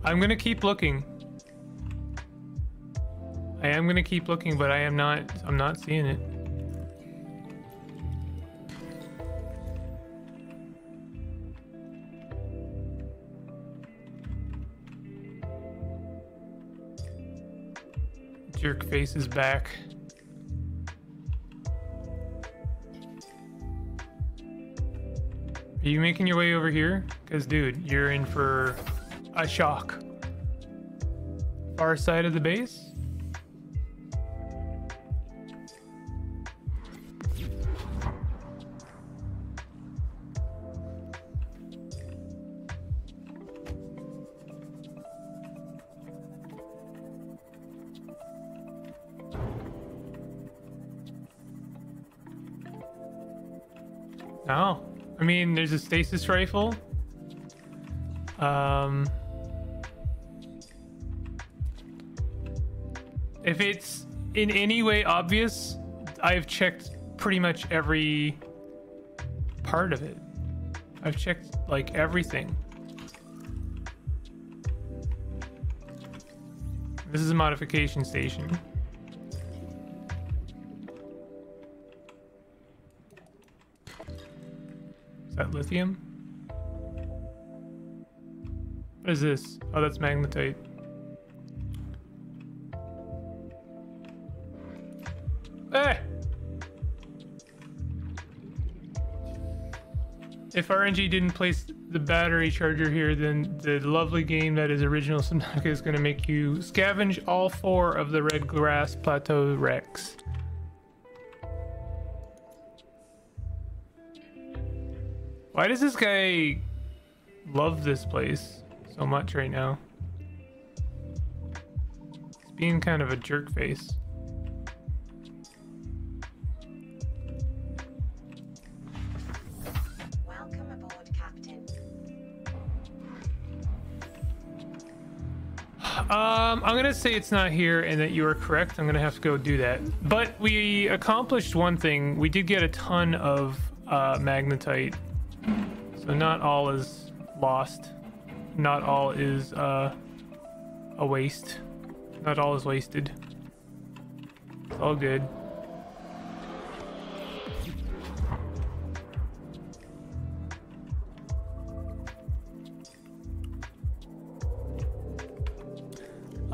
I'm gonna keep looking. I am gonna keep looking, but I am not. I'm not seeing it. Jerk face is back. Are you making your way over here? Cause dude, you're in for a shock. Far side of the base? No. I mean, there's a stasis rifle. Um, if it's in any way obvious, I've checked pretty much every part of it. I've checked like everything. This is a modification station. Is that lithium? What is this? Oh, that's magnetite. If RNG didn't place the battery charger here, then the lovely game that is original Subnautica is going to make you scavenge all four of the red grass plateau wrecks. Why does this guy love this place so much right now? He's being kind of a jerk face. I'm gonna say it's not here and that you are correct. I'm gonna have to go do that. But we accomplished one thing. We did get a ton of uh, magnetite, so not all is lost. Not all is uh, a waste. Not all is wasted. It's all good.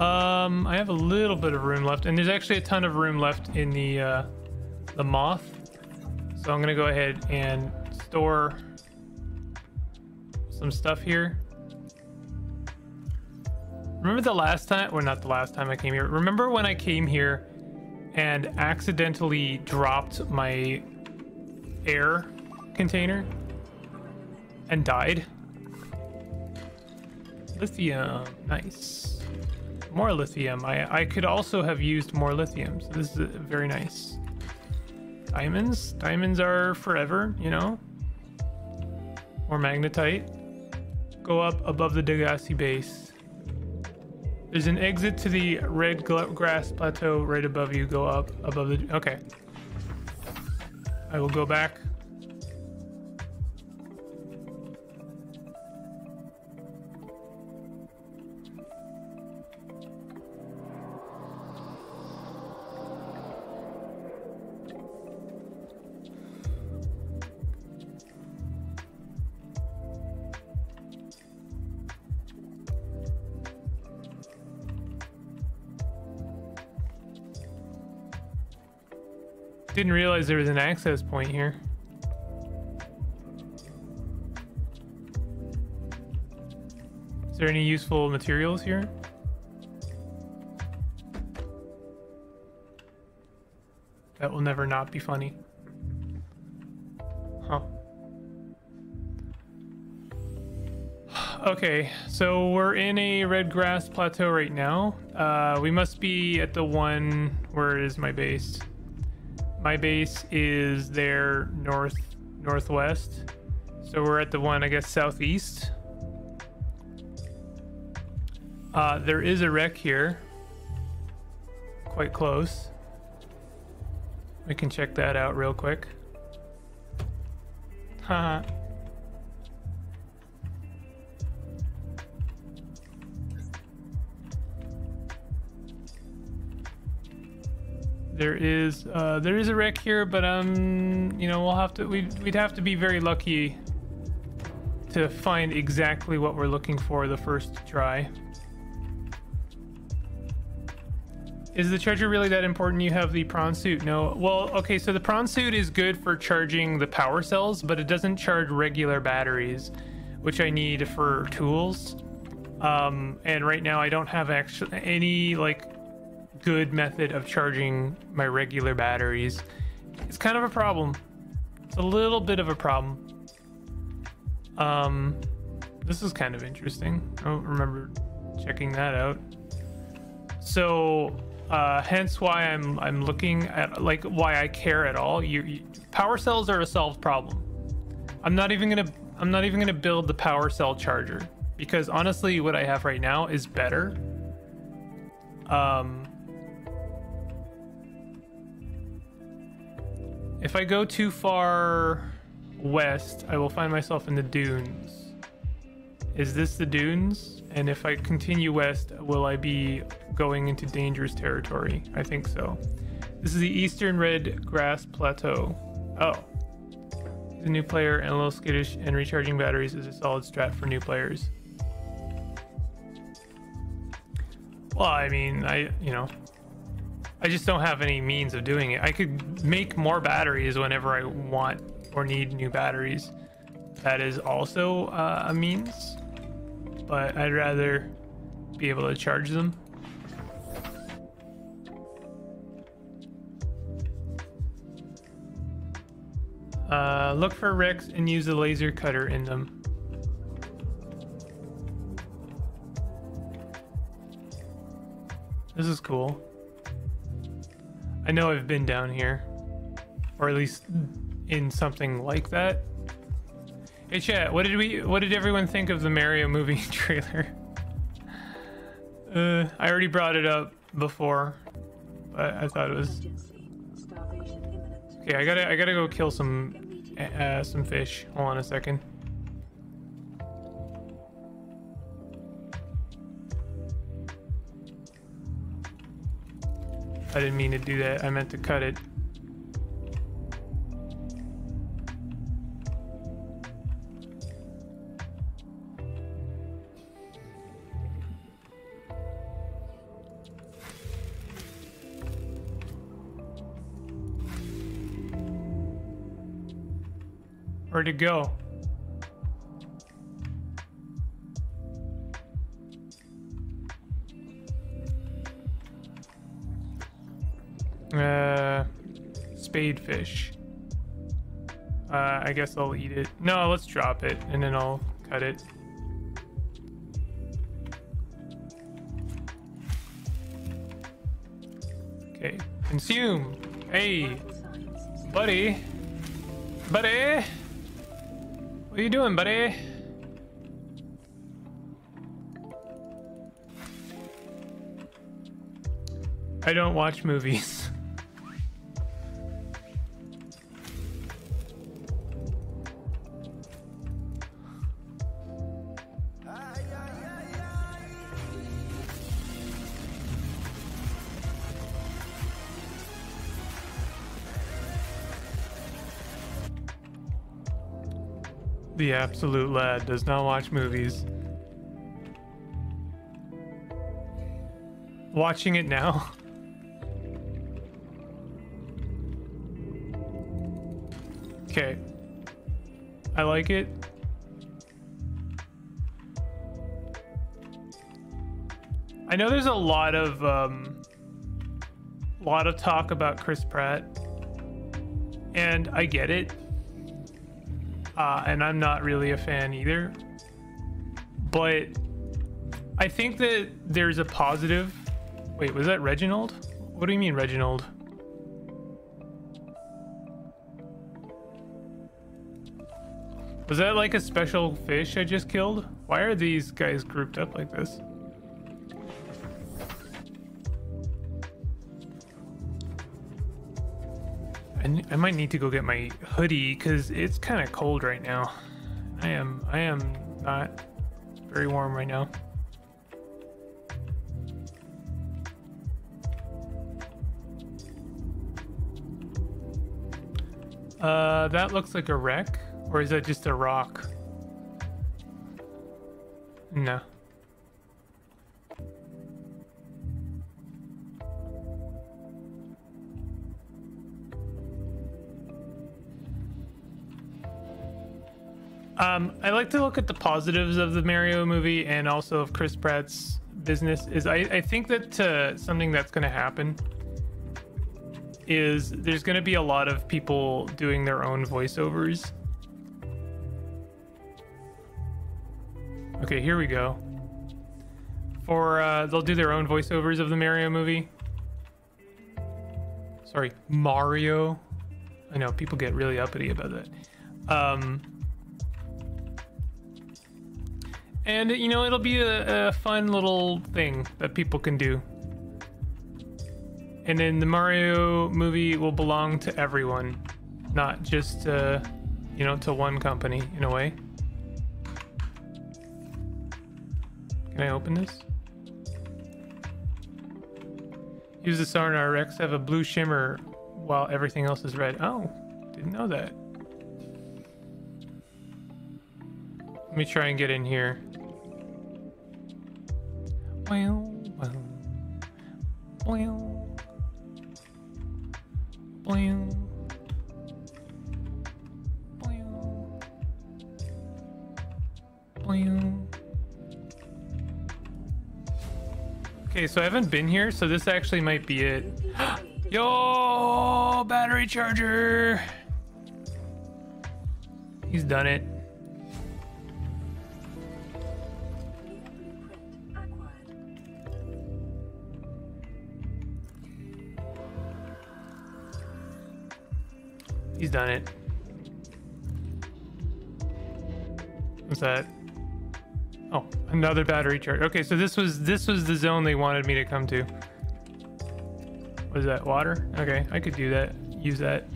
Um, I have a little bit of room left, and there's actually a ton of room left in the uh, the moth. So I'm gonna go ahead and store some stuff here. Remember the last time, or not the last time I came here. Remember when I came here and accidentally dropped my air container and died? Lithium, nice. More lithium. I, I could also have used more lithium, so this is very nice. Diamonds? Diamonds are forever, you know? More magnetite. Go up above the Degasi base. There's an exit to the red grass plateau right above you. Go up above the. Okay. I will go back. Didn't realize there was an access point here. Is there any useful materials here? That will never not be funny. Huh. Okay, so we're in a red grass plateau right now. Uh, we must be at the one where is my base? My base is there north northwest. So we're at the one I guess southeast. Uh, there is a wreck here. Quite close. We can check that out real quick. Haha. There is uh, there is a wreck here, but um, you know, we'll have to we'd, we'd have to be very lucky to find exactly what we're looking for the first try. Is the charger really that important? You have the prawn suit. No. Well, okay, so the prawn suit is good for charging the power cells, but it doesn't charge regular batteries, which I need for tools. Um, and right now I don't have actually any like good method of charging my regular batteries. It's kind of a problem. It's a little bit of a problem. Um, this is kind of interesting. I don't remember checking that out. So, uh, hence why I'm I'm looking at like why I care at all. You, you power cells are a solved problem. I'm not even gonna I'm not even gonna build the power cell charger because honestly, what I have right now is better. Um, If I go too far west, I will find myself in the dunes. Is this the dunes? And if I continue west, will I be going into dangerous territory? I think so. This is the Eastern Red Grass Plateau. Oh. A new player and a little skittish, and recharging batteries is a solid strat for new players. Well, I mean, I, you know, I just don't have any means of doing it. I could make more batteries whenever I want or need new batteries. That is also uh, a means, but I'd rather be able to charge them. Uh, look for wrecks and use a laser cutter in them. This is cool. I know I've been down here, or at least in something like that. Hey chat, what did we? What did everyone think of the Mario movie trailer? Uh, I already brought it up before, but I thought it was okay. I gotta, I gotta go kill some, uh, some fish. Hold on a second. I didn't mean to do that. I meant to cut it. Where'd it go? Uh, spadefish. Uh, I guess I'll eat it. No, let's drop it and then I'll cut it. Okay, consume. Hey, buddy. Buddy. What are you doing, buddy? I don't watch movies. The absolute lad does not watch movies. Watching it now. Okay. I like it. I know there's a lot of um lot of talk about Chris Pratt. And I get it uh, and I'm not really a fan either. But I think that there's a positive. Wait, was that Reginald? What do you mean, Reginald? Was that like a special fish I just killed? Why are these guys grouped up like this? I, I might need to go get my hoodie because it's kind of cold right now. I am I am not very warm right now. Uh, that looks like a wreck, or is that just a rock? No. Um, I like to look at the positives of the Mario movie and also of Chris Pratt's business. Is I, I think that uh, something that's going to happen is there's going to be a lot of people doing their own voiceovers. Okay, here we go. For uh, they'll do their own voiceovers of the Mario movie. Sorry, Mario. I know people get really uppity about that. Um, and you know it'll be a, a fun little thing that people can do. And then the mario movie will belong to everyone not just uh, you know to one company in a way. Can i open this? Use the sonar wrecks have a blue shimmer while everything else is red. Oh didn't know that. Let me try and get in here Okay, so I haven't been here, so this actually might be it. Yo, battery charger. He's done it. He's done it. What's that? Oh, another battery charge. Okay, so this was this was the zone they wanted me to come to. What is that? Water? Okay, I could do that. Use that.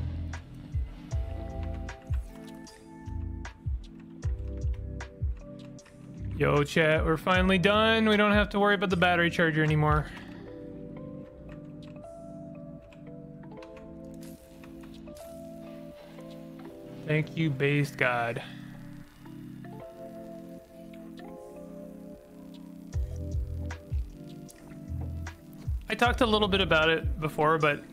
Yo, chat, we're finally done. We don't have to worry about the battery charger anymore. Thank you, based God. I talked a little bit about it before, but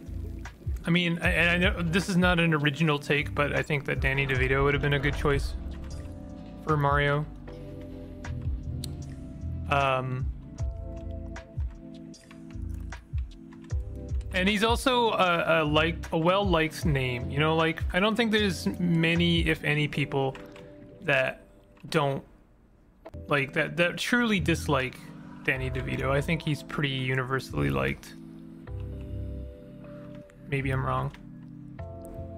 I mean, and I know this is not an original take, but I think that Danny DeVito would have been a good choice for Mario. Um, and he's also a, a liked, a well liked name. You know, like I don't think there's many, if any, people that don't like that that truly dislike Danny DeVito. I think he's pretty universally liked. Maybe I'm wrong.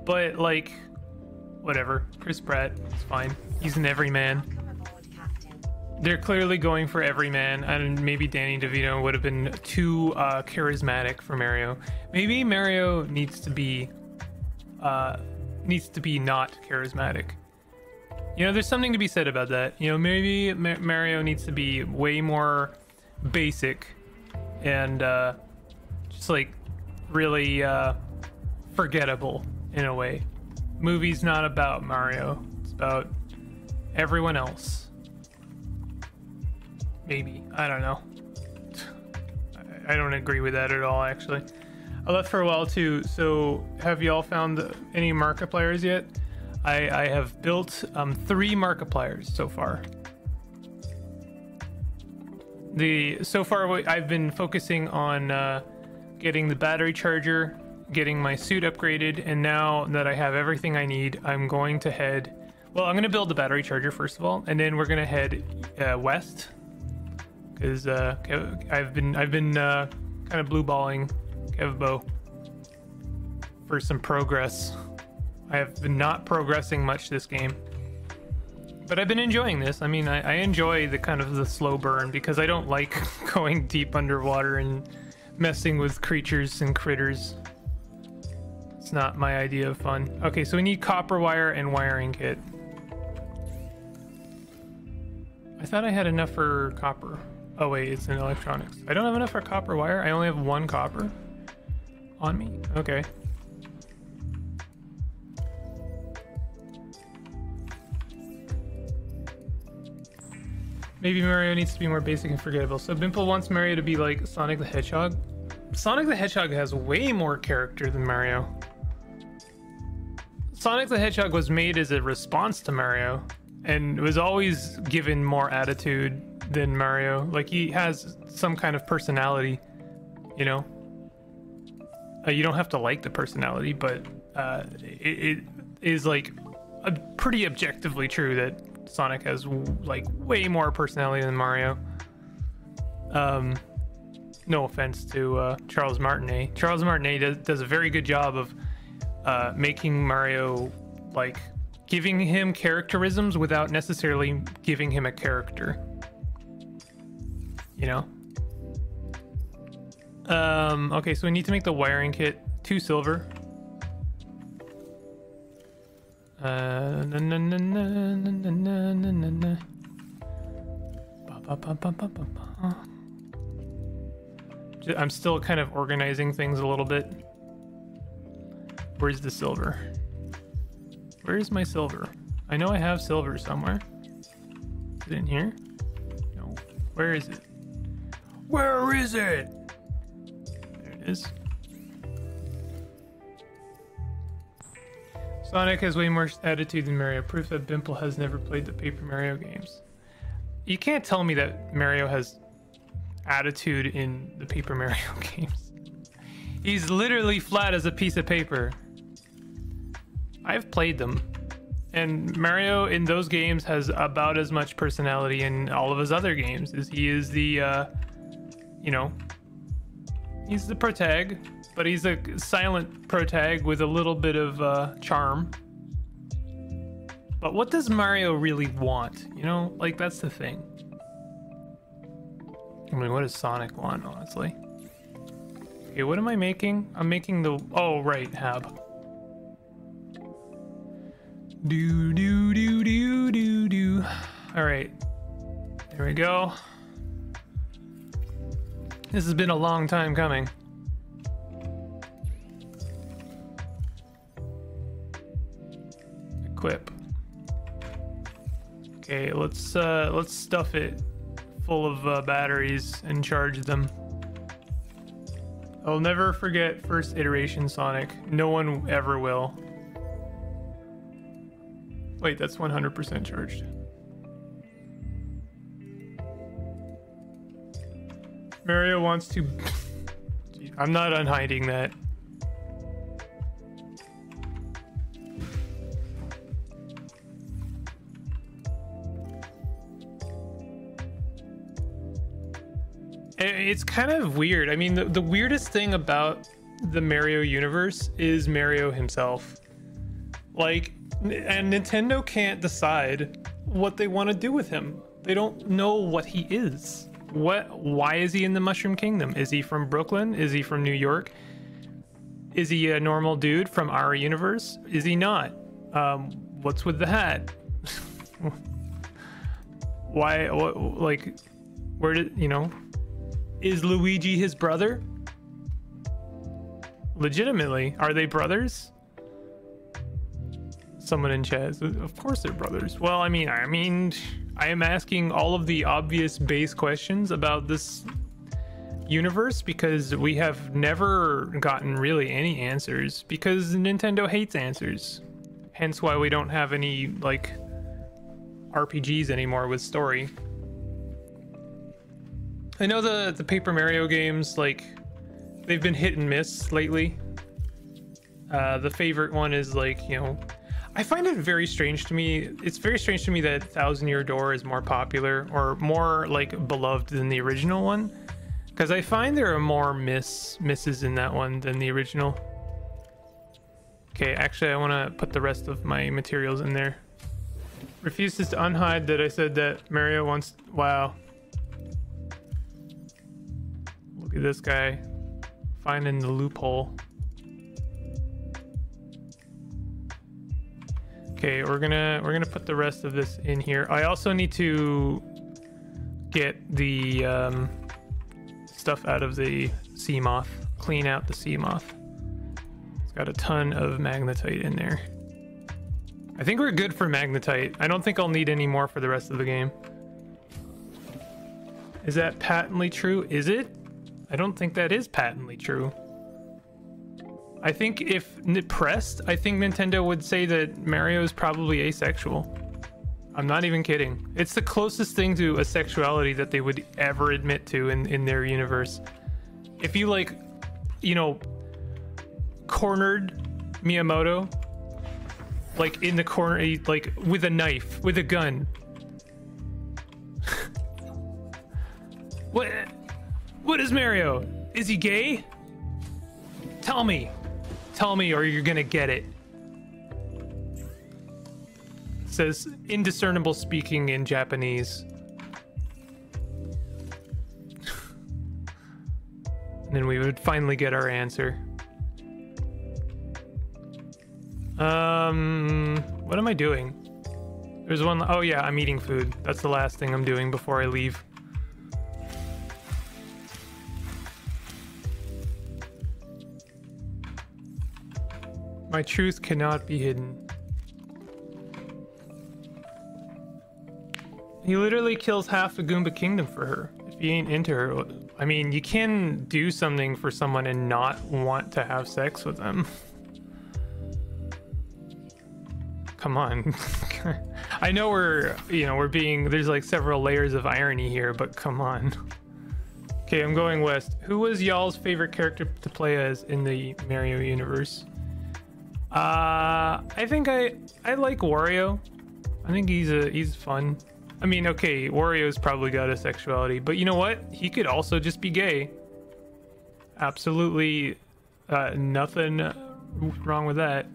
But like whatever. Chris Pratt is fine. He's an everyman. They're clearly going for every man, and maybe Danny DeVito would have been too uh, charismatic for Mario. Maybe Mario needs to be uh, needs to be not charismatic. You know, there's something to be said about that. You know, maybe Ma- Mario needs to be way more basic and uh, just like really uh, forgettable in a way. Movie's not about Mario. It's about everyone else. Maybe. I don't know. I- don't agree with that at all, actually. I left for a while too. So, have y'all found any Markipliers yet? I, I have built um, three Markipliers so far. The so far I've been focusing on uh, getting the battery charger, getting my suit upgraded, and now that I have everything I need, I'm going to head. Well, I'm going to build the battery charger first of all, and then we're going to head uh, west because uh, Kev- I've been I've been uh, kind of blue balling Kevbo for some progress. I have been not progressing much this game, but I've been enjoying this. I mean, I, I enjoy the kind of the slow burn because I don't like going deep underwater and messing with creatures and critters. It's not my idea of fun. Okay, so we need copper wire and wiring kit. I thought I had enough for copper. Oh wait, it's in electronics. I don't have enough for copper wire. I only have one copper on me. Okay. Maybe Mario needs to be more basic and forgettable. So Bimple wants Mario to be like Sonic the Hedgehog. Sonic the Hedgehog has way more character than Mario. Sonic the Hedgehog was made as a response to Mario and was always given more attitude than Mario. Like he has some kind of personality, you know. Uh, you don't have to like the personality, but uh, it, it is like pretty objectively true that Sonic has like way more personality than Mario. Um, no offense to uh, Charles Martinet. Charles Martinet does, does a very good job of uh, making Mario like giving him characterisms without necessarily giving him a character. You know. Um. Okay, so we need to make the wiring kit two silver. Uh. I'm still kind of organizing things a little bit. Where's the silver? Where's my silver? I know I have silver somewhere. Is it in here? No. Where is it? Where is it? There it is. Sonic has way more attitude than Mario. Proof that Bimple has never played the Paper Mario games. You can't tell me that Mario has attitude in the Paper Mario games. He's literally flat as a piece of paper. I've played them. And Mario in those games has about as much personality in all of his other games as he is the uh you know he's the protag, but he's a silent protag with a little bit of uh charm. But what does Mario really want? You know, like that's the thing. I mean, what does Sonic want, honestly? Okay, what am I making? I'm making the. Oh, right, Hab. Do, do, do, do, do, do. Alright. There we go. This has been a long time coming. Equip. Okay, let's uh let's stuff it full of uh, batteries and charge them. I'll never forget first iteration Sonic. No one ever will. Wait, that's 100% charged. Mario wants to. I'm not unhiding that. It's kind of weird. I mean, the, the weirdest thing about the Mario universe is Mario himself. Like, and Nintendo can't decide what they want to do with him. They don't know what he is. What? Why is he in the Mushroom Kingdom? Is he from Brooklyn? Is he from New York? Is he a normal dude from our universe? Is he not? Um, what's with the hat? Why? What? Like, where did you know? Is Luigi his brother? Legitimately, are they brothers? Someone in chat, is- of course they're brothers. Well, I mean, I mean, I am asking all of the obvious base questions about this universe because we have never gotten really any answers because Nintendo hates answers. Hence why we don't have any like RPGs anymore with story. I know the the Paper Mario games like they've been hit and miss lately. Uh, the favorite one is like you know, I find it very strange to me. It's very strange to me that Thousand Year Door is more popular or more like beloved than the original one, because I find there are more miss misses in that one than the original. Okay, actually, I want to put the rest of my materials in there. Refuses to unhide that I said that Mario wants. Wow. Look at this guy finding the loophole. Okay, we're gonna we're gonna put the rest of this in here. I also need to get the um, stuff out of the Seamoth. Clean out the Seamoth. It's got a ton of magnetite in there. I think we're good for magnetite. I don't think I'll need any more for the rest of the game. Is that patently true? Is it? I don't think that is patently true. I think if pressed, I think Nintendo would say that Mario is probably asexual. I'm not even kidding. It's the closest thing to a sexuality that they would ever admit to in, in their universe. If you like, you know, cornered Miyamoto, like in the corner, eh, like with a knife, with a gun. what? What is Mario? Is he gay? Tell me. Tell me, or you're gonna get it. says indiscernible speaking in Japanese. and then we would finally get our answer. Um, what am I doing? There's one oh yeah, I'm eating food. That's the last thing I'm doing before I leave. My truth cannot be hidden. He literally kills half the Goomba Kingdom for her. If he ain't into her, I mean, you can do something for someone and not want to have sex with them. Come on. I know we're, you know, we're being, there's like several layers of irony here, but come on. Okay, I'm going west. Who was y'all's favorite character to play as in the Mario universe? Uh, I think I I like Wario. I think he's a he's fun. I mean, okay, Wario's probably got a sexuality, but you know what? He could also just be gay. Absolutely, uh, nothing wrong with that.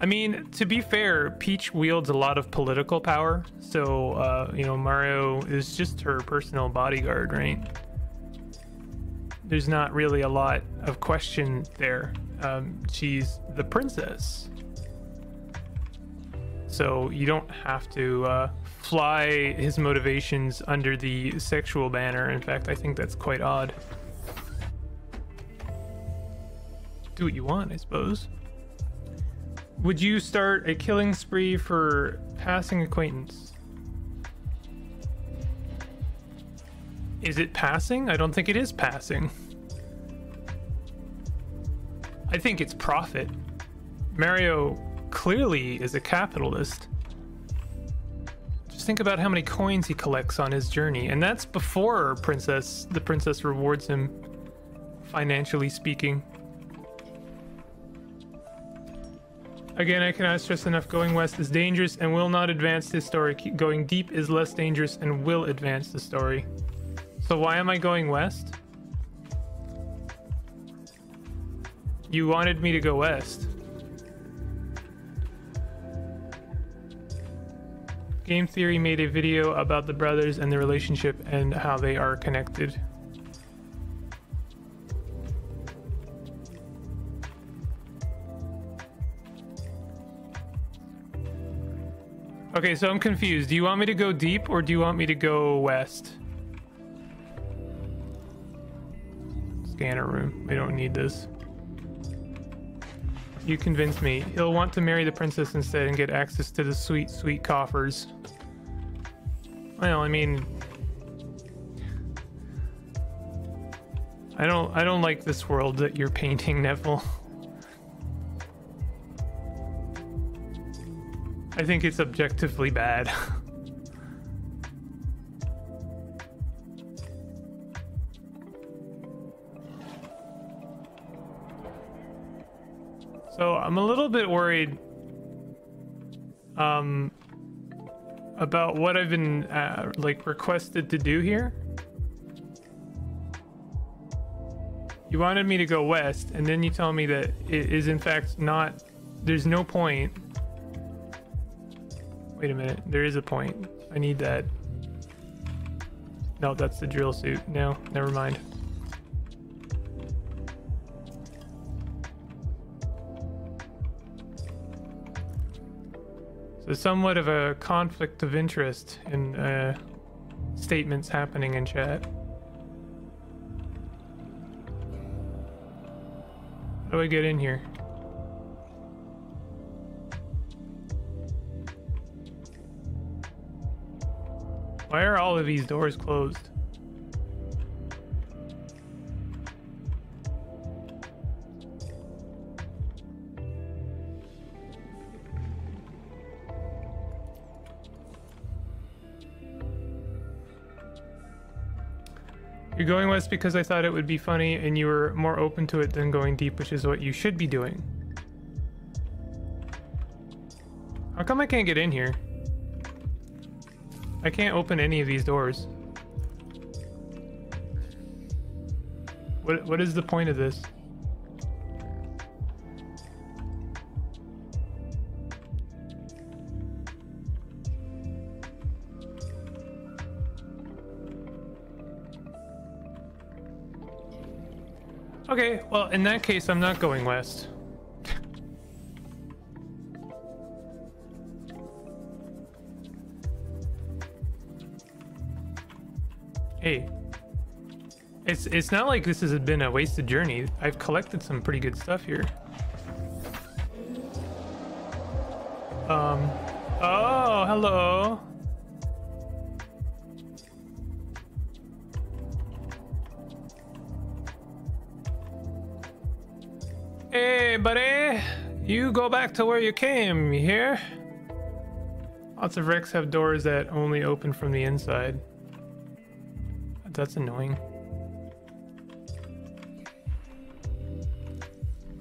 I mean, to be fair, Peach wields a lot of political power, so uh, you know Mario is just her personal bodyguard, right? There's not really a lot of question there. Um, she's the princess. So you don't have to uh, fly his motivations under the sexual banner. In fact, I think that's quite odd. Do what you want, I suppose. Would you start a killing spree for passing acquaintance? Is it passing? I don't think it is passing. I think it's profit. Mario clearly is a capitalist. Just think about how many coins he collects on his journey, and that's before Princess the princess rewards him financially speaking. Again, I cannot stress enough going west is dangerous and will not advance the story. Going deep is less dangerous and will advance the story. So why am I going west? You wanted me to go west. Game Theory made a video about the brothers and the relationship and how they are connected. Okay, so I'm confused. Do you want me to go deep or do you want me to go west? Scanner room. We don't need this. You convinced me. He'll want to marry the princess instead and get access to the sweet, sweet coffers. Well, I mean, I don't, I don't like this world that you're painting, Neville. I think it's objectively bad. so I'm a little bit worried um about what I've been uh, like requested to do here. You wanted me to go west and then you tell me that it is in fact not there's no point Wait a minute. There is a point. I need that. No, that's the drill suit. No, never mind. So somewhat of a conflict of interest in uh, statements happening in chat. How do I get in here? Why are all of these doors closed? You're going west because I thought it would be funny and you were more open to it than going deep, which is what you should be doing. How come I can't get in here? I can't open any of these doors. What what is the point of this? Okay, well, in that case, I'm not going west. Hey. It's it's not like this has been a wasted journey. I've collected some pretty good stuff here. Um Oh, hello. Hey, buddy. You go back to where you came, you hear? Lots of wrecks have doors that only open from the inside. That's annoying.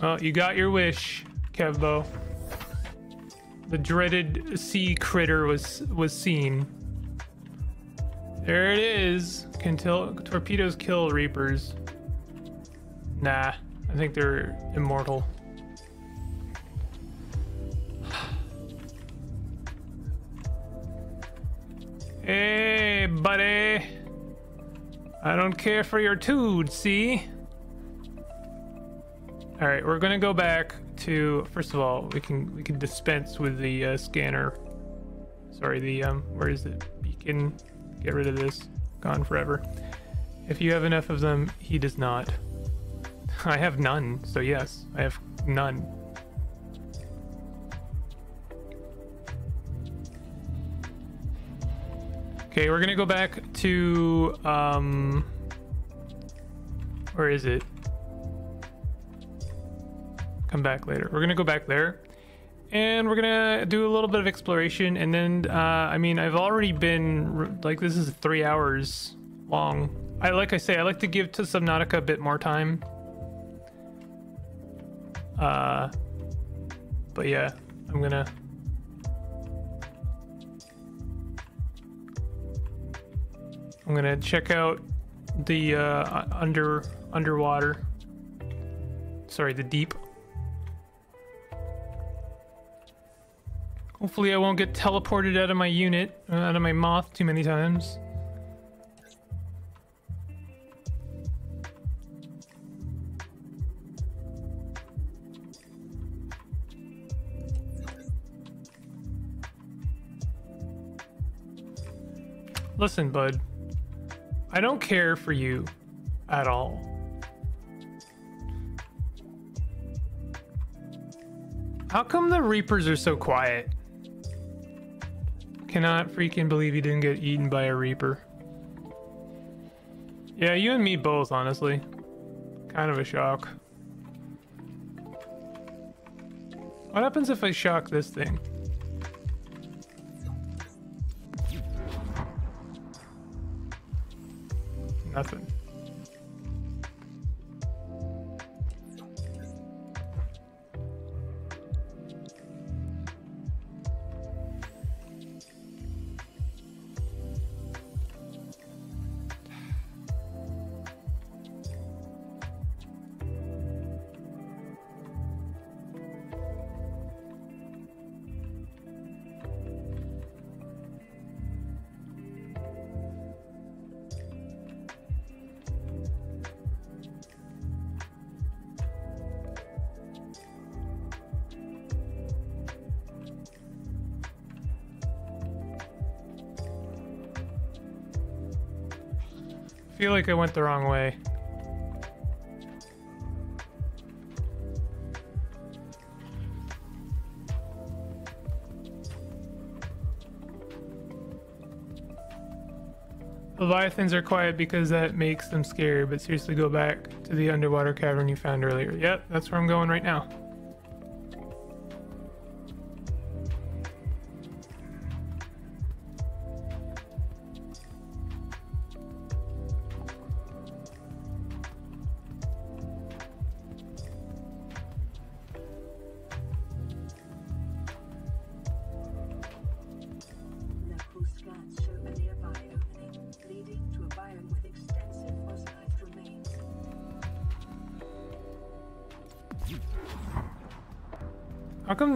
Well, you got your wish, Kevbo. The dreaded sea critter was was seen. There it is. Can torpedoes kill reapers? Nah, I think they're immortal. Hey, buddy. I don't care for your tood, see? All right, we're gonna go back to. First of all, we can we can dispense with the uh, scanner. Sorry, the um, where is it? Beacon. Get rid of this. Gone forever. If you have enough of them, he does not. I have none, so yes, I have none. Okay, we're gonna go back to um where is it? Come back later. We're gonna go back there. And we're gonna do a little bit of exploration and then uh I mean I've already been like this is three hours long. I like I say I like to give to Subnautica a bit more time. Uh but yeah, I'm gonna I'm gonna check out the uh, under underwater. Sorry, the deep. Hopefully, I won't get teleported out of my unit, uh, out of my moth too many times. Listen, bud. I don't care for you at all. How come the Reapers are so quiet? Cannot freaking believe you didn't get eaten by a Reaper. Yeah, you and me both, honestly. Kind of a shock. What happens if I shock this thing? Like I went the wrong way. Leviathans are quiet because that makes them scary, but seriously go back to the underwater cavern you found earlier. Yep, that's where I'm going right now.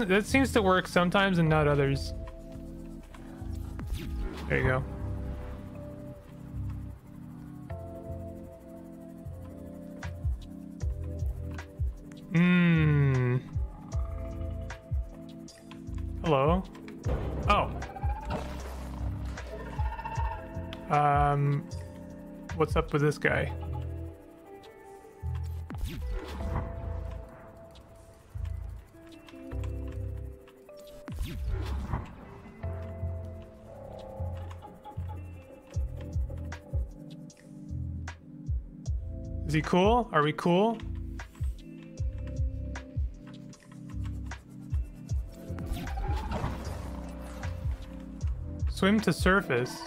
That seems to work sometimes and not others? There you go. Hmm. Hello. Oh. Um. What's up with this guy? Cool? Are we cool? Swim to surface.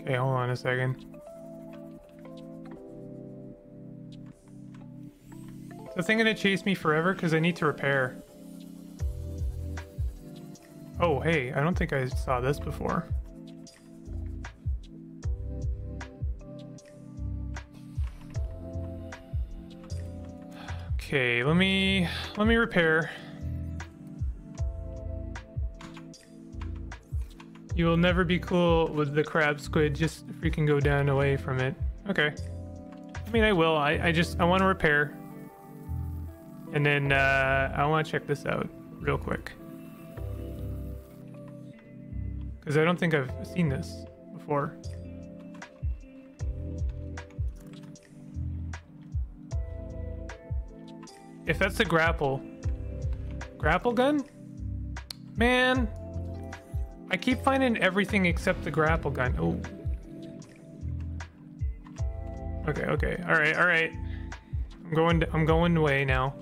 Okay, hold on a second. The thing gonna chase me forever? Because I need to repair. Oh, hey, I don't think I saw this before. Okay, let me let me repair. You will never be cool with the crab squid. Just freaking go down away from it. Okay. I mean, I will. I, I just I want to repair. And then uh, I want to check this out real quick. Because I don't think I've seen this before. If that's the grapple, grapple gun? Man, I keep finding everything except the grapple gun. Oh. Okay, okay. All right, all right. I'm going I'm going away now.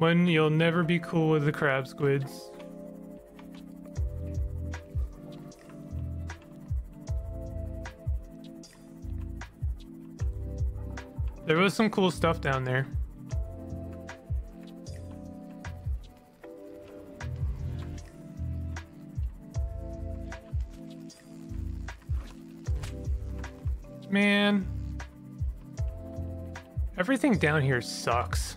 When you'll never be cool with the crab squids. There was some cool stuff down there. Man. Everything down here sucks.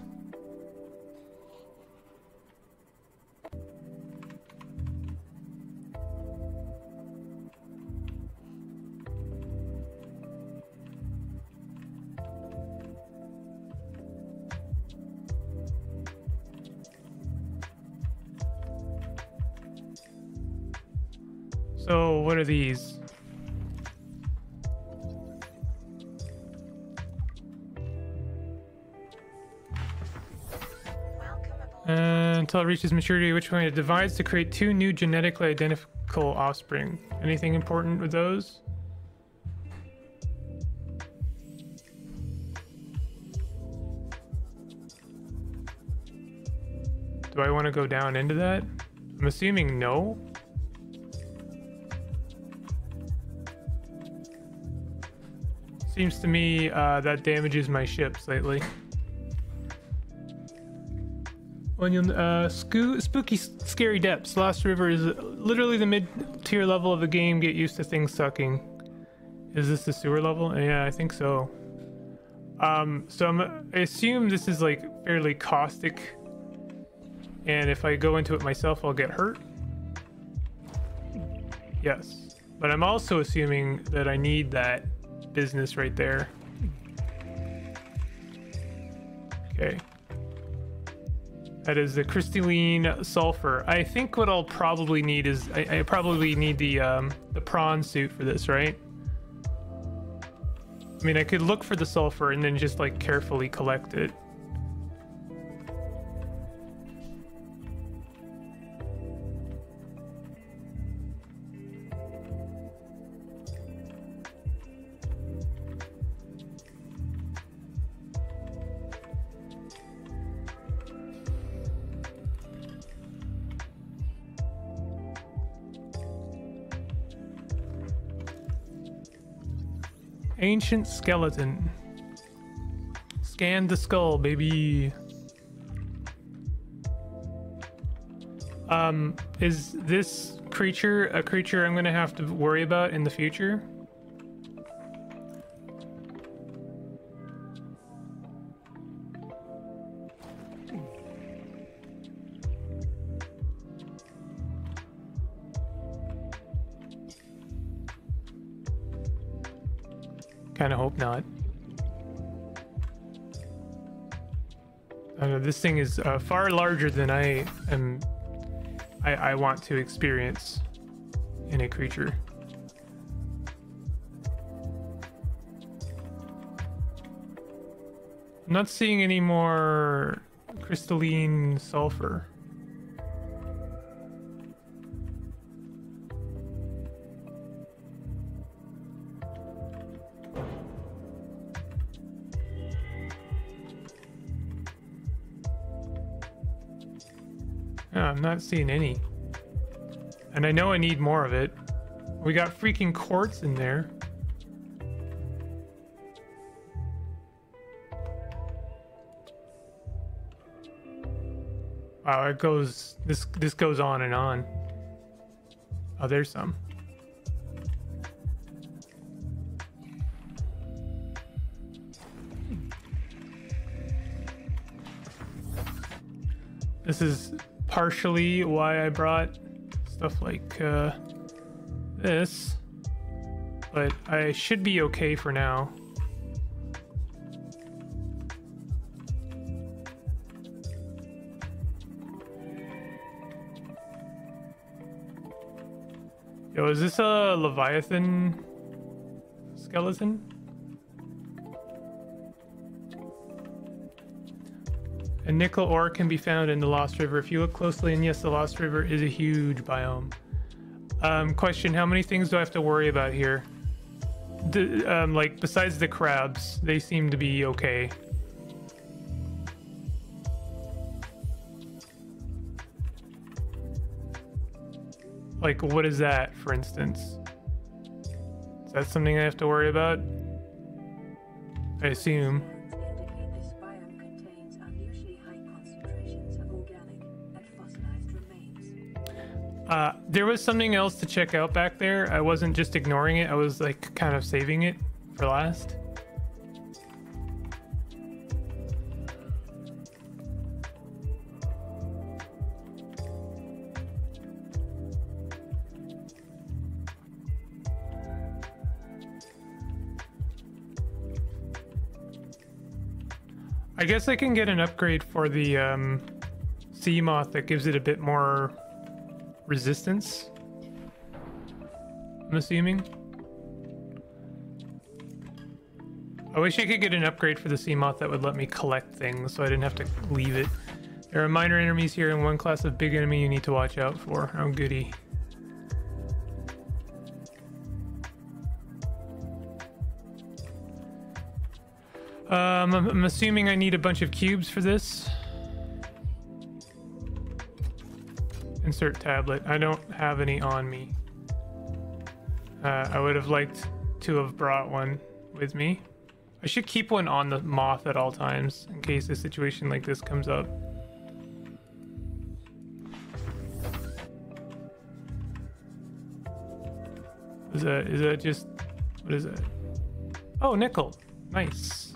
Reaches maturity, at which point it divides to create two new genetically identical offspring. Anything important with those? Do I want to go down into that? I'm assuming no. Seems to me uh, that damages my ship slightly. Uh, scoo- spooky, scary depths. Lost River is literally the mid-tier level of the game. Get used to things sucking. Is this the sewer level? Yeah, I think so. Um, so I'm, I assume this is like fairly caustic, and if I go into it myself, I'll get hurt. Yes, but I'm also assuming that I need that business right there. Okay. That is the crystalline sulfur. I think what I'll probably need is I, I probably need the um, the prawn suit for this, right? I mean, I could look for the sulfur and then just like carefully collect it. Ancient skeleton. Scan the skull, baby. Um, is this creature a creature I'm gonna have to worry about in the future? Kind of hope not. I know this thing is uh, far larger than I am. I, I want to experience in a creature. I'm not seeing any more crystalline sulfur. Not seeing any. And I know I need more of it. We got freaking quartz in there. Wow, it goes this this goes on and on. Oh, there's some. This is partially why I brought stuff like uh, this, but I should be okay for now. Yo, is this a Leviathan skeleton? A nickel ore can be found in the Lost River. If you look closely, and yes, the Lost River is a huge biome. Um, question: How many things do I have to worry about here? The, um, like besides the crabs, they seem to be okay. Like, what is that, for instance? Is that something I have to worry about? I assume. Uh, there was something else to check out back there. I wasn't just ignoring it. I was like kind of saving it for last. I guess I can get an upgrade for the um, Seamoth that gives it a bit more resistance. I'm assuming. I wish I could get an upgrade for the Seamoth that would let me collect things so I didn't have to leave it. There are minor enemies here and one class of big enemy you need to watch out for. Oh goody. Um, I'm assuming I need a bunch of cubes for this. Insert tablet. I don't have any on me. Uh, I would have liked to have brought one with me. I should keep one on the moth at all times in case a situation like this comes up. Is that is that just what is it? Oh, nickel. Nice.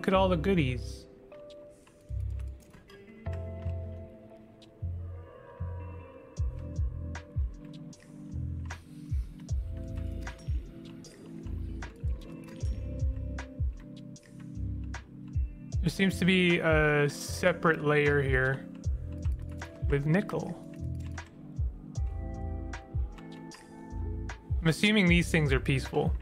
Look at all the goodies. There seems to be a separate layer here with nickel. I'm assuming these things are peaceful.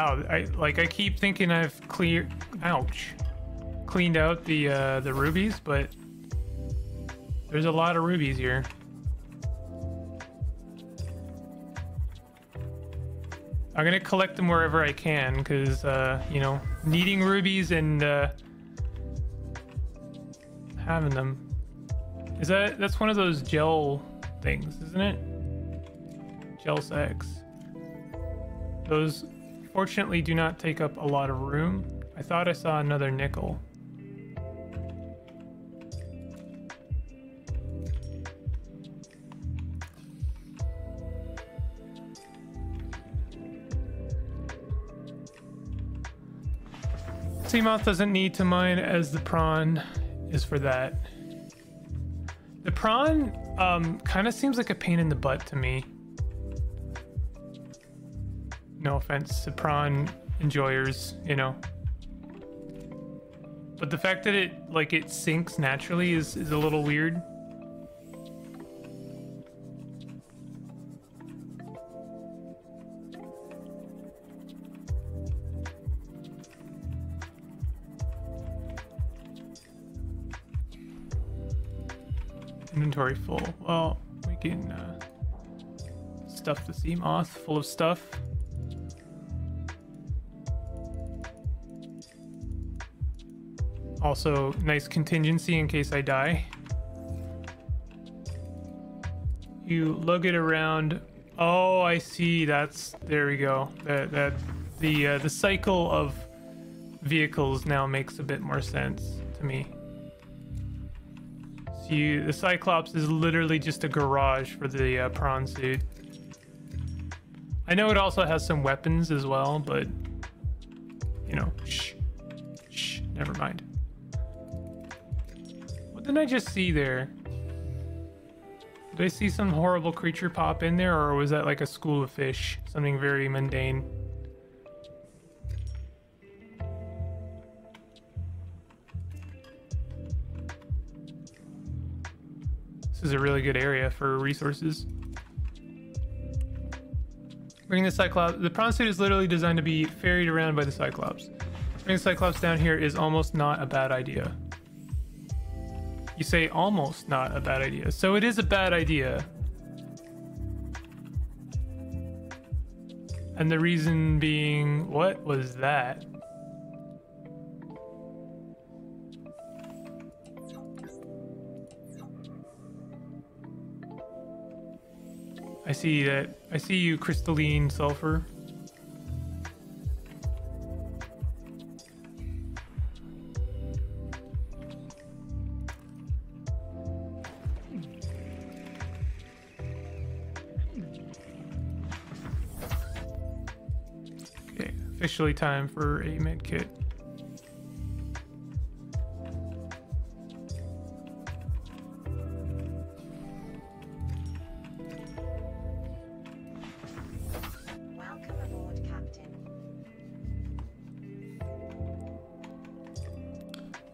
Wow, I like I keep thinking I've clear ouch. Cleaned out the uh the rubies, but there's a lot of rubies here. I'm gonna collect them wherever I can, because uh, you know, needing rubies and uh having them. Is that that's one of those gel things, isn't it? Gel sacks. Those fortunately do not take up a lot of room. I thought I saw another nickel. Seamoth doesn't need to mine as the prawn is for that. The prawn um, kind of seems like a pain in the butt to me. No offense to prawn enjoyers, you know. But the fact that it like it sinks naturally is is a little weird. Inventory full. Well, we can uh, stuff the Seamoth full of stuff. Also, nice contingency in case I die. You lug it around. Oh, I see. That's there we go. That that the uh, the cycle of vehicles now makes a bit more sense to me. So you the Cyclops is literally just a garage for the uh, prawn suit. I know it also has some weapons as well, but you know, shh, shh, never mind. What did I just see there? Did I see some horrible creature pop in there, or was that like a school of fish? Something very mundane. This is a really good area for resources. Bring the Cyclops. The prawn suit is literally designed to be ferried around by the Cyclops. Bring the Cyclops down here is almost not a bad idea. You say almost not a bad idea. So it is a bad idea. And the reason being, what was that? I see that. I see you, crystalline sulfur. Officially time for a med kit.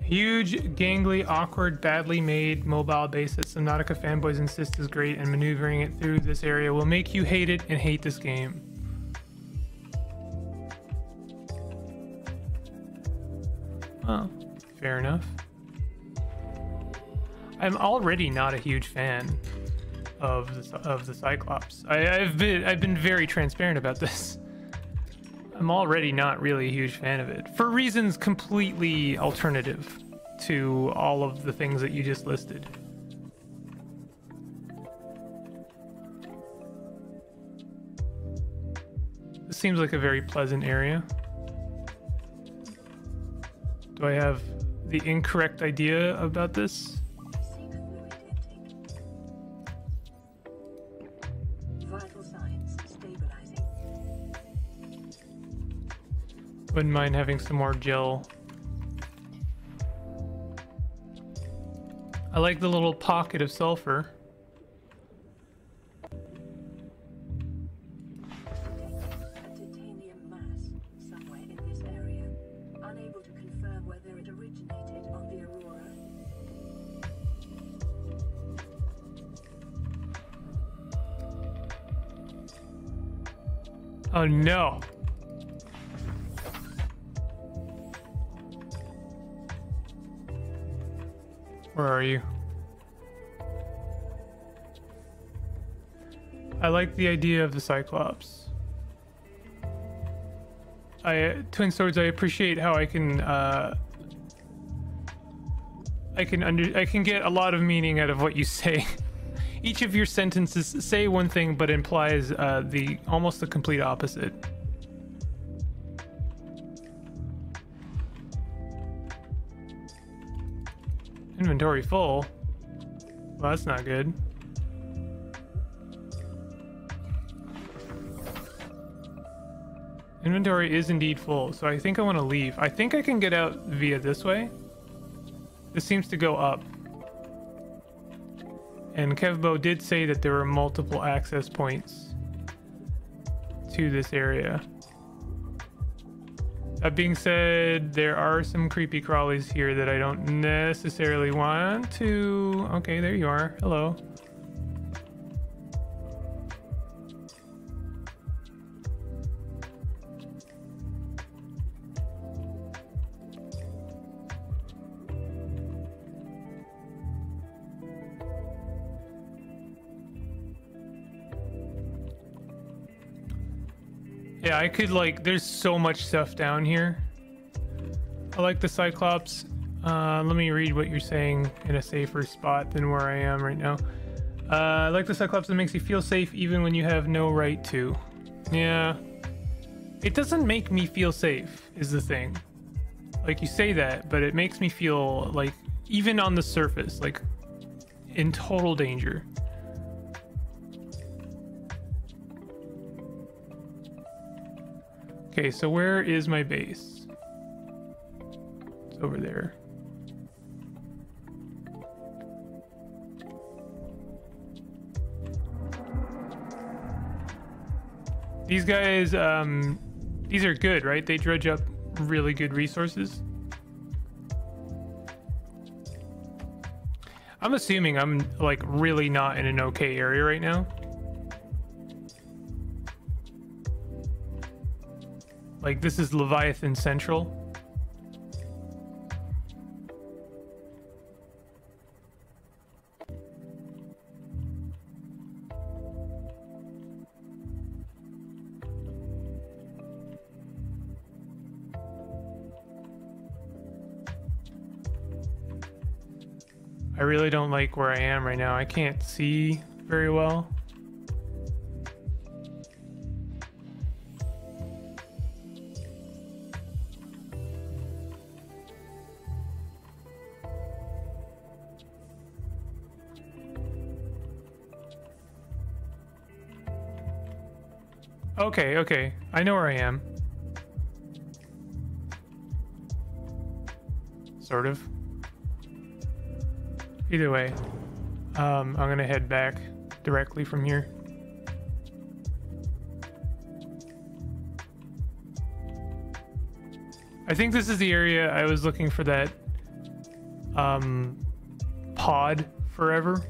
Huge, gangly, awkward, badly made mobile base that Subnautica fanboys insist is great, and maneuvering it through this area will make you hate it and hate this game. Oh, fair enough. I'm already not a huge fan of the, of the Cyclops. I, I've been I've been very transparent about this. I'm already not really a huge fan of it for reasons completely alternative to all of the things that you just listed. This seems like a very pleasant area. Do I have the incorrect idea about this? Seek fluid intake. Vital signs stabilizing. Wouldn't mind having some more gel. I like the little pocket of sulfur. No. Where are you? I like the idea of the Cyclops. I Twin Swords, I appreciate how I can uh I can under I can get a lot of meaning out of what you say. Each of your sentences say one thing but implies uh, the almost the complete opposite. Inventory full. Well, that's not good. Inventory is indeed full, so I think I want to leave. I think I can get out via this way. This seems to go up. And Kevbo did say that there were multiple access points to this area. That being said, there are some creepy crawlies here that I don't necessarily want to. Okay, there you are. Hello. I could like. There's so much stuff down here. I like the Cyclops. Uh, let me read what you're saying in a safer spot than where I am right now. Uh, I like the Cyclops that makes you feel safe even when you have no right to. Yeah. It doesn't make me feel safe, is the thing. Like, you say that, but it makes me feel like, even on the surface, like, in total danger. Okay, so where is my base? It's over there. These guys, um, these are good, right? They dredge up really good resources. I'm assuming I'm like really not in an okay area right now. Like this is Leviathan Central. I really don't like where I am right now. I can't see very well. Okay, okay. I know where I am. Sort of. Either way, um, I'm gonna head back directly from here. I think this is the area I was looking for that um, pod forever.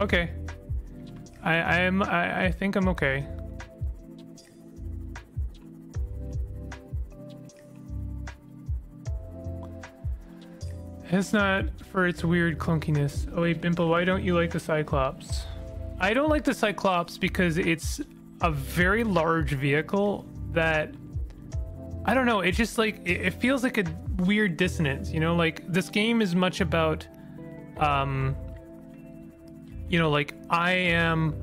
Okay. I I am I, I think I'm okay. It's not for its weird clunkiness. Oh wait, Bimple, why don't you like the Cyclops? I don't like the Cyclops because it's a very large vehicle that I don't know, it just like it, it feels like a weird dissonance, you know, like this game is much about um you know like i am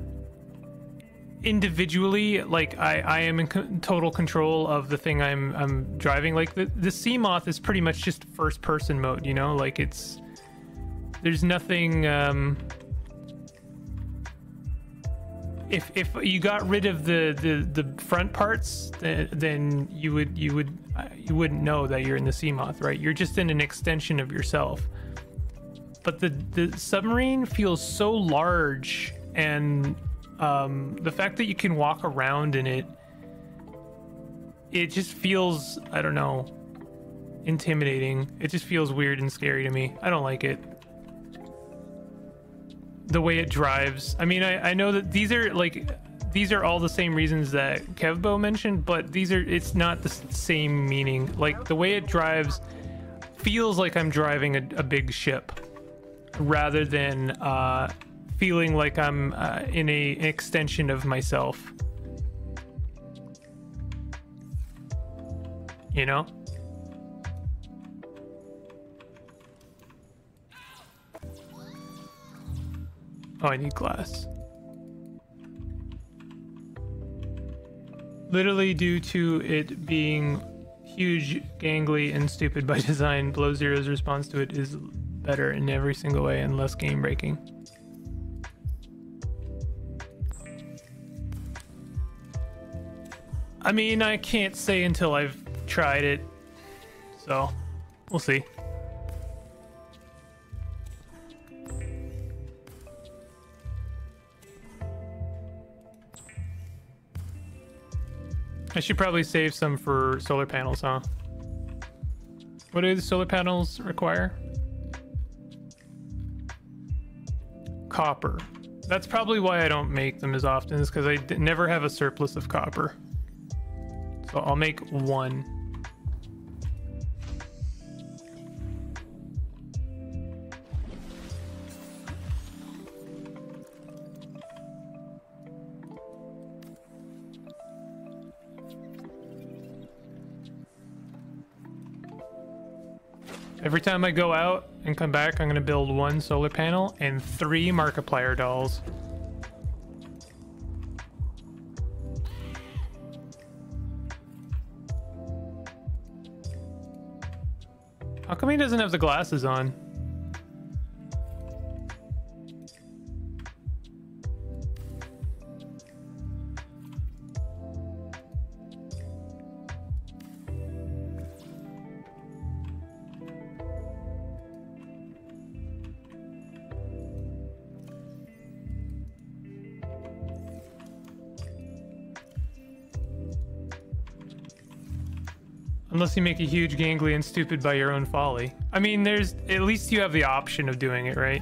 individually like i i am in co- total control of the thing i'm i'm driving. Like the the Seamoth is pretty much just first person mode you know? Like it's there's nothing um if if you got rid of the the the front parts then, then you would you would you wouldn't know that you're in the Seamoth right? You're just in an extension of yourself but the the submarine feels so large and um, the fact that you can walk around in it it just feels i don't know intimidating. It just feels weird and scary to me. I don't like it. The way it drives. I mean i, I know that these are like these are all the same reasons that kevbo mentioned but these are it's not the same meaning. Like the way it drives feels like i'm driving a, a big ship rather than uh, feeling like I'm uh, in a an extension of myself. You know? Oh, I need glass. Literally, due to it being huge, gangly, and stupid by design, Below Zero's response to it is better in every single way and less game breaking. I mean, I can't say until I've tried it, so we'll see. I should probably save some for solar panels, huh? What do the solar panels require? Copper. That's probably why I don't make them as often, is because I never have a surplus of copper. So I'll make one. Every time I go out and come back, I'm going to build one solar panel and three Markiplier dolls. How come he doesn't have the glasses on? Unless you make a huge ganglion stupid by your own folly. I mean, there's at least you have the option of doing it, right?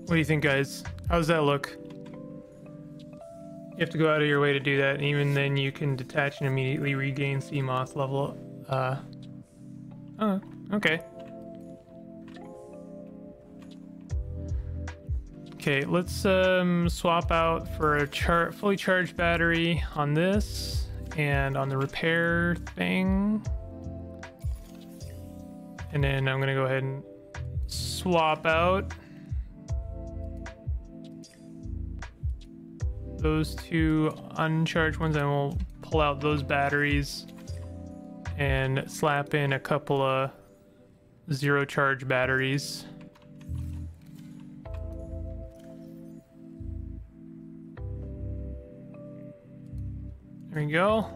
What do you think, guys? How does that look? You have to go out of your way to do that, and even then you can detach and immediately regain Seamoth level. Uh, okay. Okay, let's um, swap out for a char fully charged battery on this and on the repair thing. And then I'm gonna go ahead and swap out those two uncharged ones and we'll pull out those batteries and slap in a couple of zero charge batteries. There we go.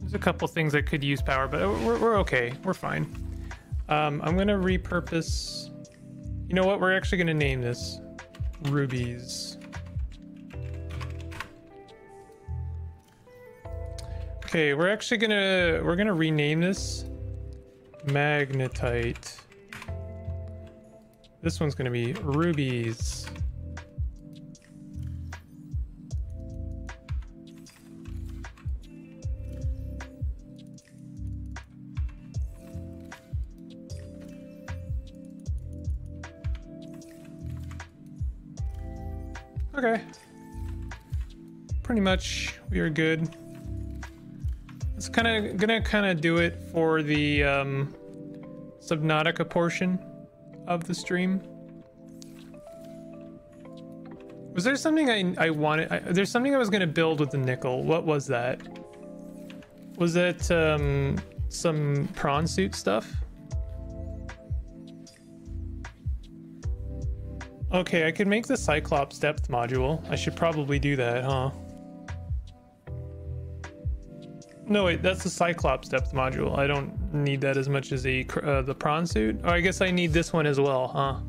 There's a couple things that could use power, but we're, we're okay. We're fine. Um, I'm gonna repurpose. You know what? We're actually gonna name this rubies. Okay, we're actually gonna we're gonna rename this magnetite. This one's gonna be rubies. Okay. Pretty much we are good. Kind of gonna kind of do it for the um, Subnautica portion of the stream. Was there something I I wanted? I, there's something I was gonna build with the nickel. What was that? Was it um, some prawn suit stuff? Okay, I could make the Cyclops depth module. I should probably do that, huh? No, wait, that's the Cyclops depth module. I don't need that as much as the uh, the prawn suit. Oh, I guess I need this one as well, huh?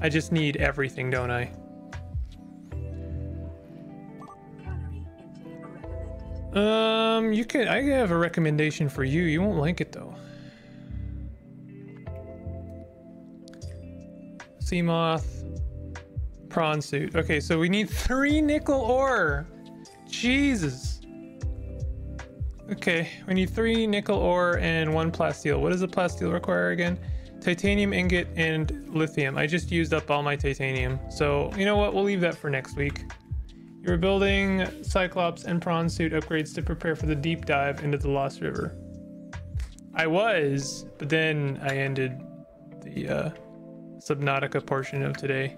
I just need everything, don't I? Um, you could. I have a recommendation for you. You won't like it though. Seamoth, prawn suit. Okay, so we need three nickel ore. Jesus. Okay, we need three nickel ore and one plasteel. What does a plasteel require again? Titanium ingot and lithium. I just used up all my titanium. So, you know what? We'll leave that for next week. You're building Cyclops and Prawn suit upgrades to prepare for the deep dive into the Lost River. I was, but then I ended the uh, Subnautica portion of today.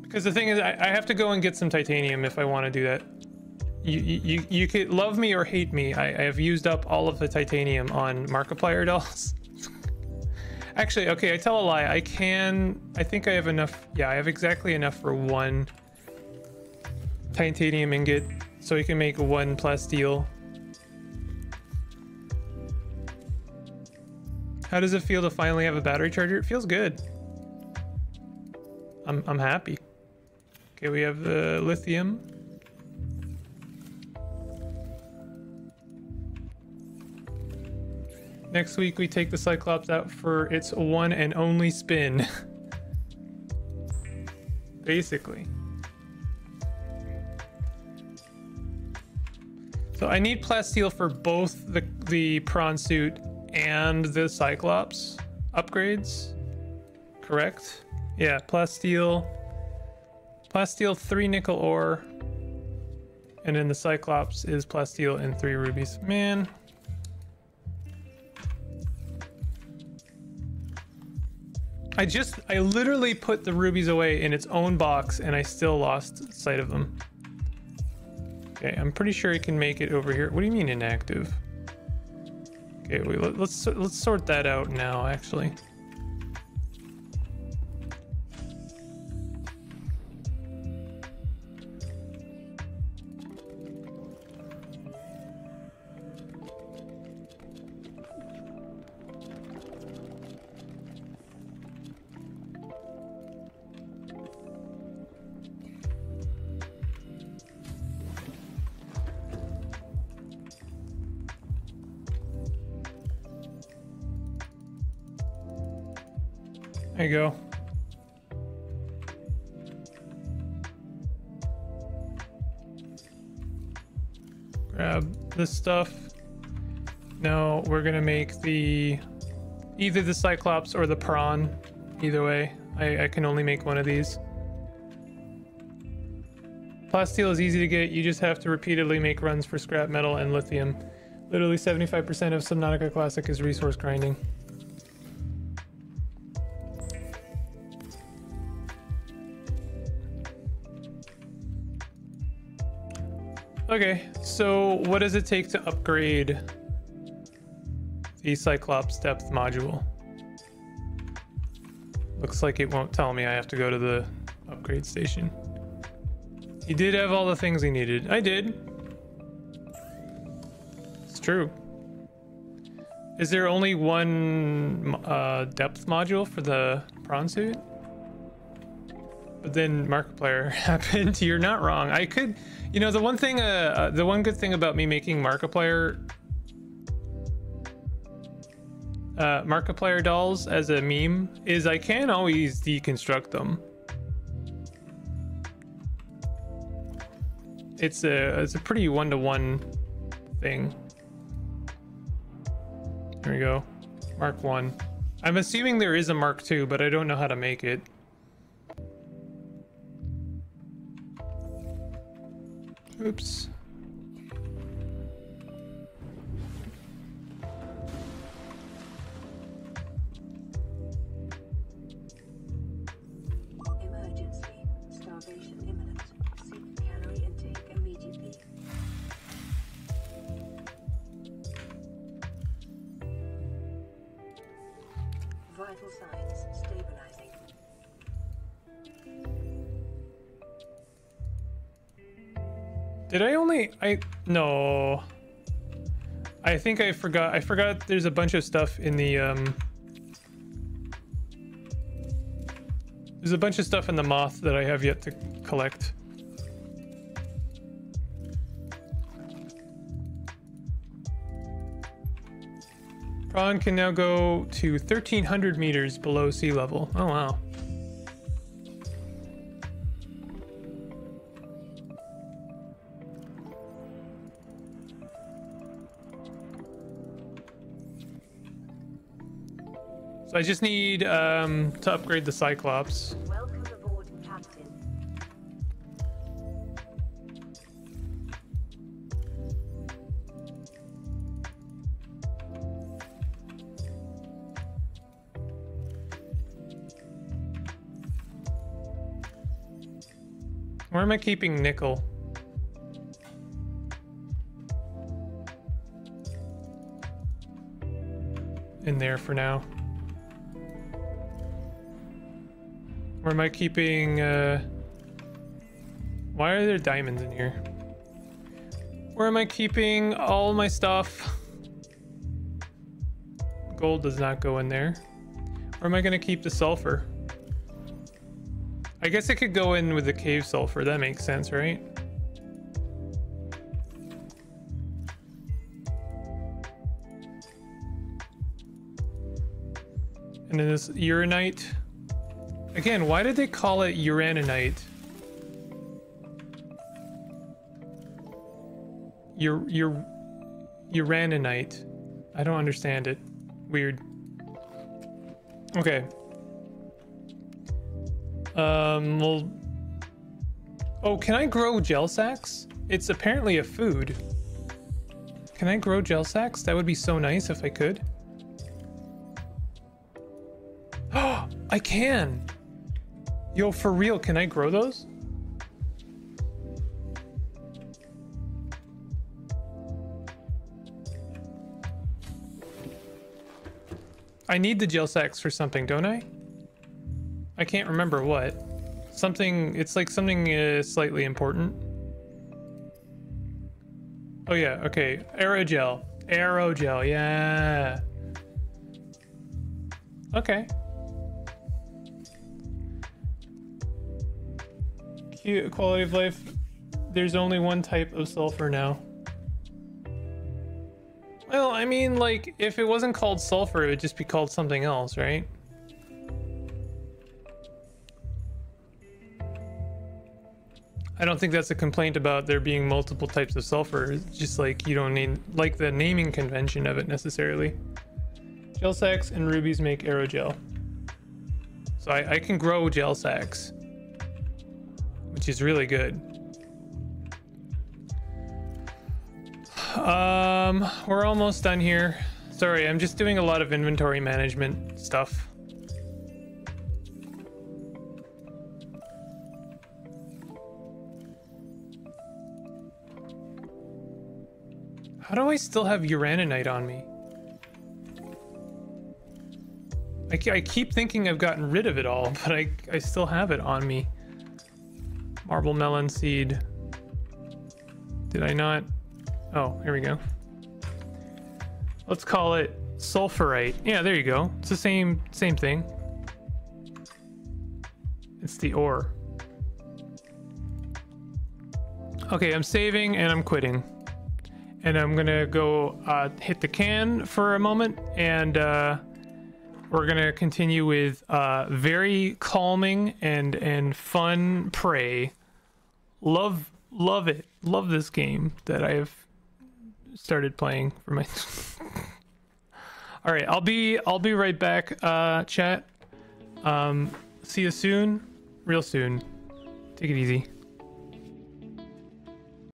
Because the thing is, I, I have to go and get some titanium if I want to do that. You, you, you could love me or hate me. I, I have used up all of the titanium on Markiplier dolls. Actually, okay, I tell a lie. I can. I think I have enough. Yeah, I have exactly enough for one titanium ingot, so we can make one plasteel. How does it feel to finally have a battery charger? It feels good. I'm I'm happy. Okay, we have the lithium. Next week we take the Cyclops out for its one and only spin. Basically. So I need plasteel for both the the prawn suit and the Cyclops upgrades. Correct? Yeah, plasteel. Plasteel, three nickel ore. And then the Cyclops is plasteel and three rubies. Man. I just, I literally put the rubies away in its own box and I still lost sight of them. Okay, I'm pretty sure it can make it over here. What do you mean inactive? Okay, wait, let's let's sort that out now. Actually, there you go. Grab this stuff. No, we're gonna make the either the Cyclops or the Prawn. Either way, I, I can only make one of these. Plasteel is easy to get. You just have to repeatedly make runs for scrap metal and lithium. Literally 75% of Subnautica Classic is resource grinding. Okay, so what does it take to upgrade the Cyclops depth module? Looks like it won't tell me I have to go to the upgrade station. He did have all the things he needed. I did. It's true. Is there only one uh, depth module for the prawn suit? But then Markiplier happened. You're not wrong. I could, you know, the one thing, uh, uh, the one good thing about me making Markiplier, uh, Markiplier dolls as a meme is I can always deconstruct them. It's a, it's a pretty one-to-one thing. There we go. Mark 1. I'm assuming there is a Mark 2, but I don't know how to make it. Oops. Did I only I no. I think I forgot I forgot there's a bunch of stuff in the um There's a bunch of stuff in the moth that I have yet to collect. Prawn can now go to 1300 meters below sea level. Oh wow. So I just need um, to upgrade the Cyclops. Welcome aboard, Captain. Where am I keeping nickel? In there for now. Where am I keeping, uh... Why are there diamonds in here? Where am I keeping all my stuff? Gold does not go in there. Where am I gonna keep the sulfur? I guess it could go in with the cave sulfur. That makes sense, right? And then this uranite. Again, why did they call it uraninite? Ur ur uraninite. I don't understand it. Weird. Okay. Um, well... Oh, can I grow gel sacks? it's apparently a food. Can I grow gel sacks? That would be so nice if I could. Oh, I can. Yo, for real, can I grow those? I need the gel sacks for something, don't I? I can't remember what. Something, it's like something uh, slightly important. Oh yeah, okay. Aerogel. Aerogel, yeah. Okay. Quality of life. There's only one type of sulfur now. Well, I mean, like, if it wasn't called sulfur, it would just be called something else, right? I don't think that's a complaint about there being multiple types of sulfur. It's just like you don't need like the naming convention of it necessarily. Gel sacks and rubies make aerogel. So I, I can grow gel sacks, which is really good. Um, we're almost done here. Sorry, I'm just doing a lot of inventory management stuff. How do I still have uraninite on me? I, I keep thinking I've gotten rid of it all, but I, I still have it on me. Marble melon seed. Did I not? Oh, here we go. Let's call it sulfurite. Yeah, there you go. It's the same same thing. It's the ore. Okay, I'm saving and I'm quitting. And I'm gonna go uh, hit the can for a moment and uh, we're gonna continue with uh, very calming and and fun prey. Love love it. Love this game that I have started playing for my. All right, I'll be I'll be right back. Uh, chat. Um, see you soon, real soon. Take it easy.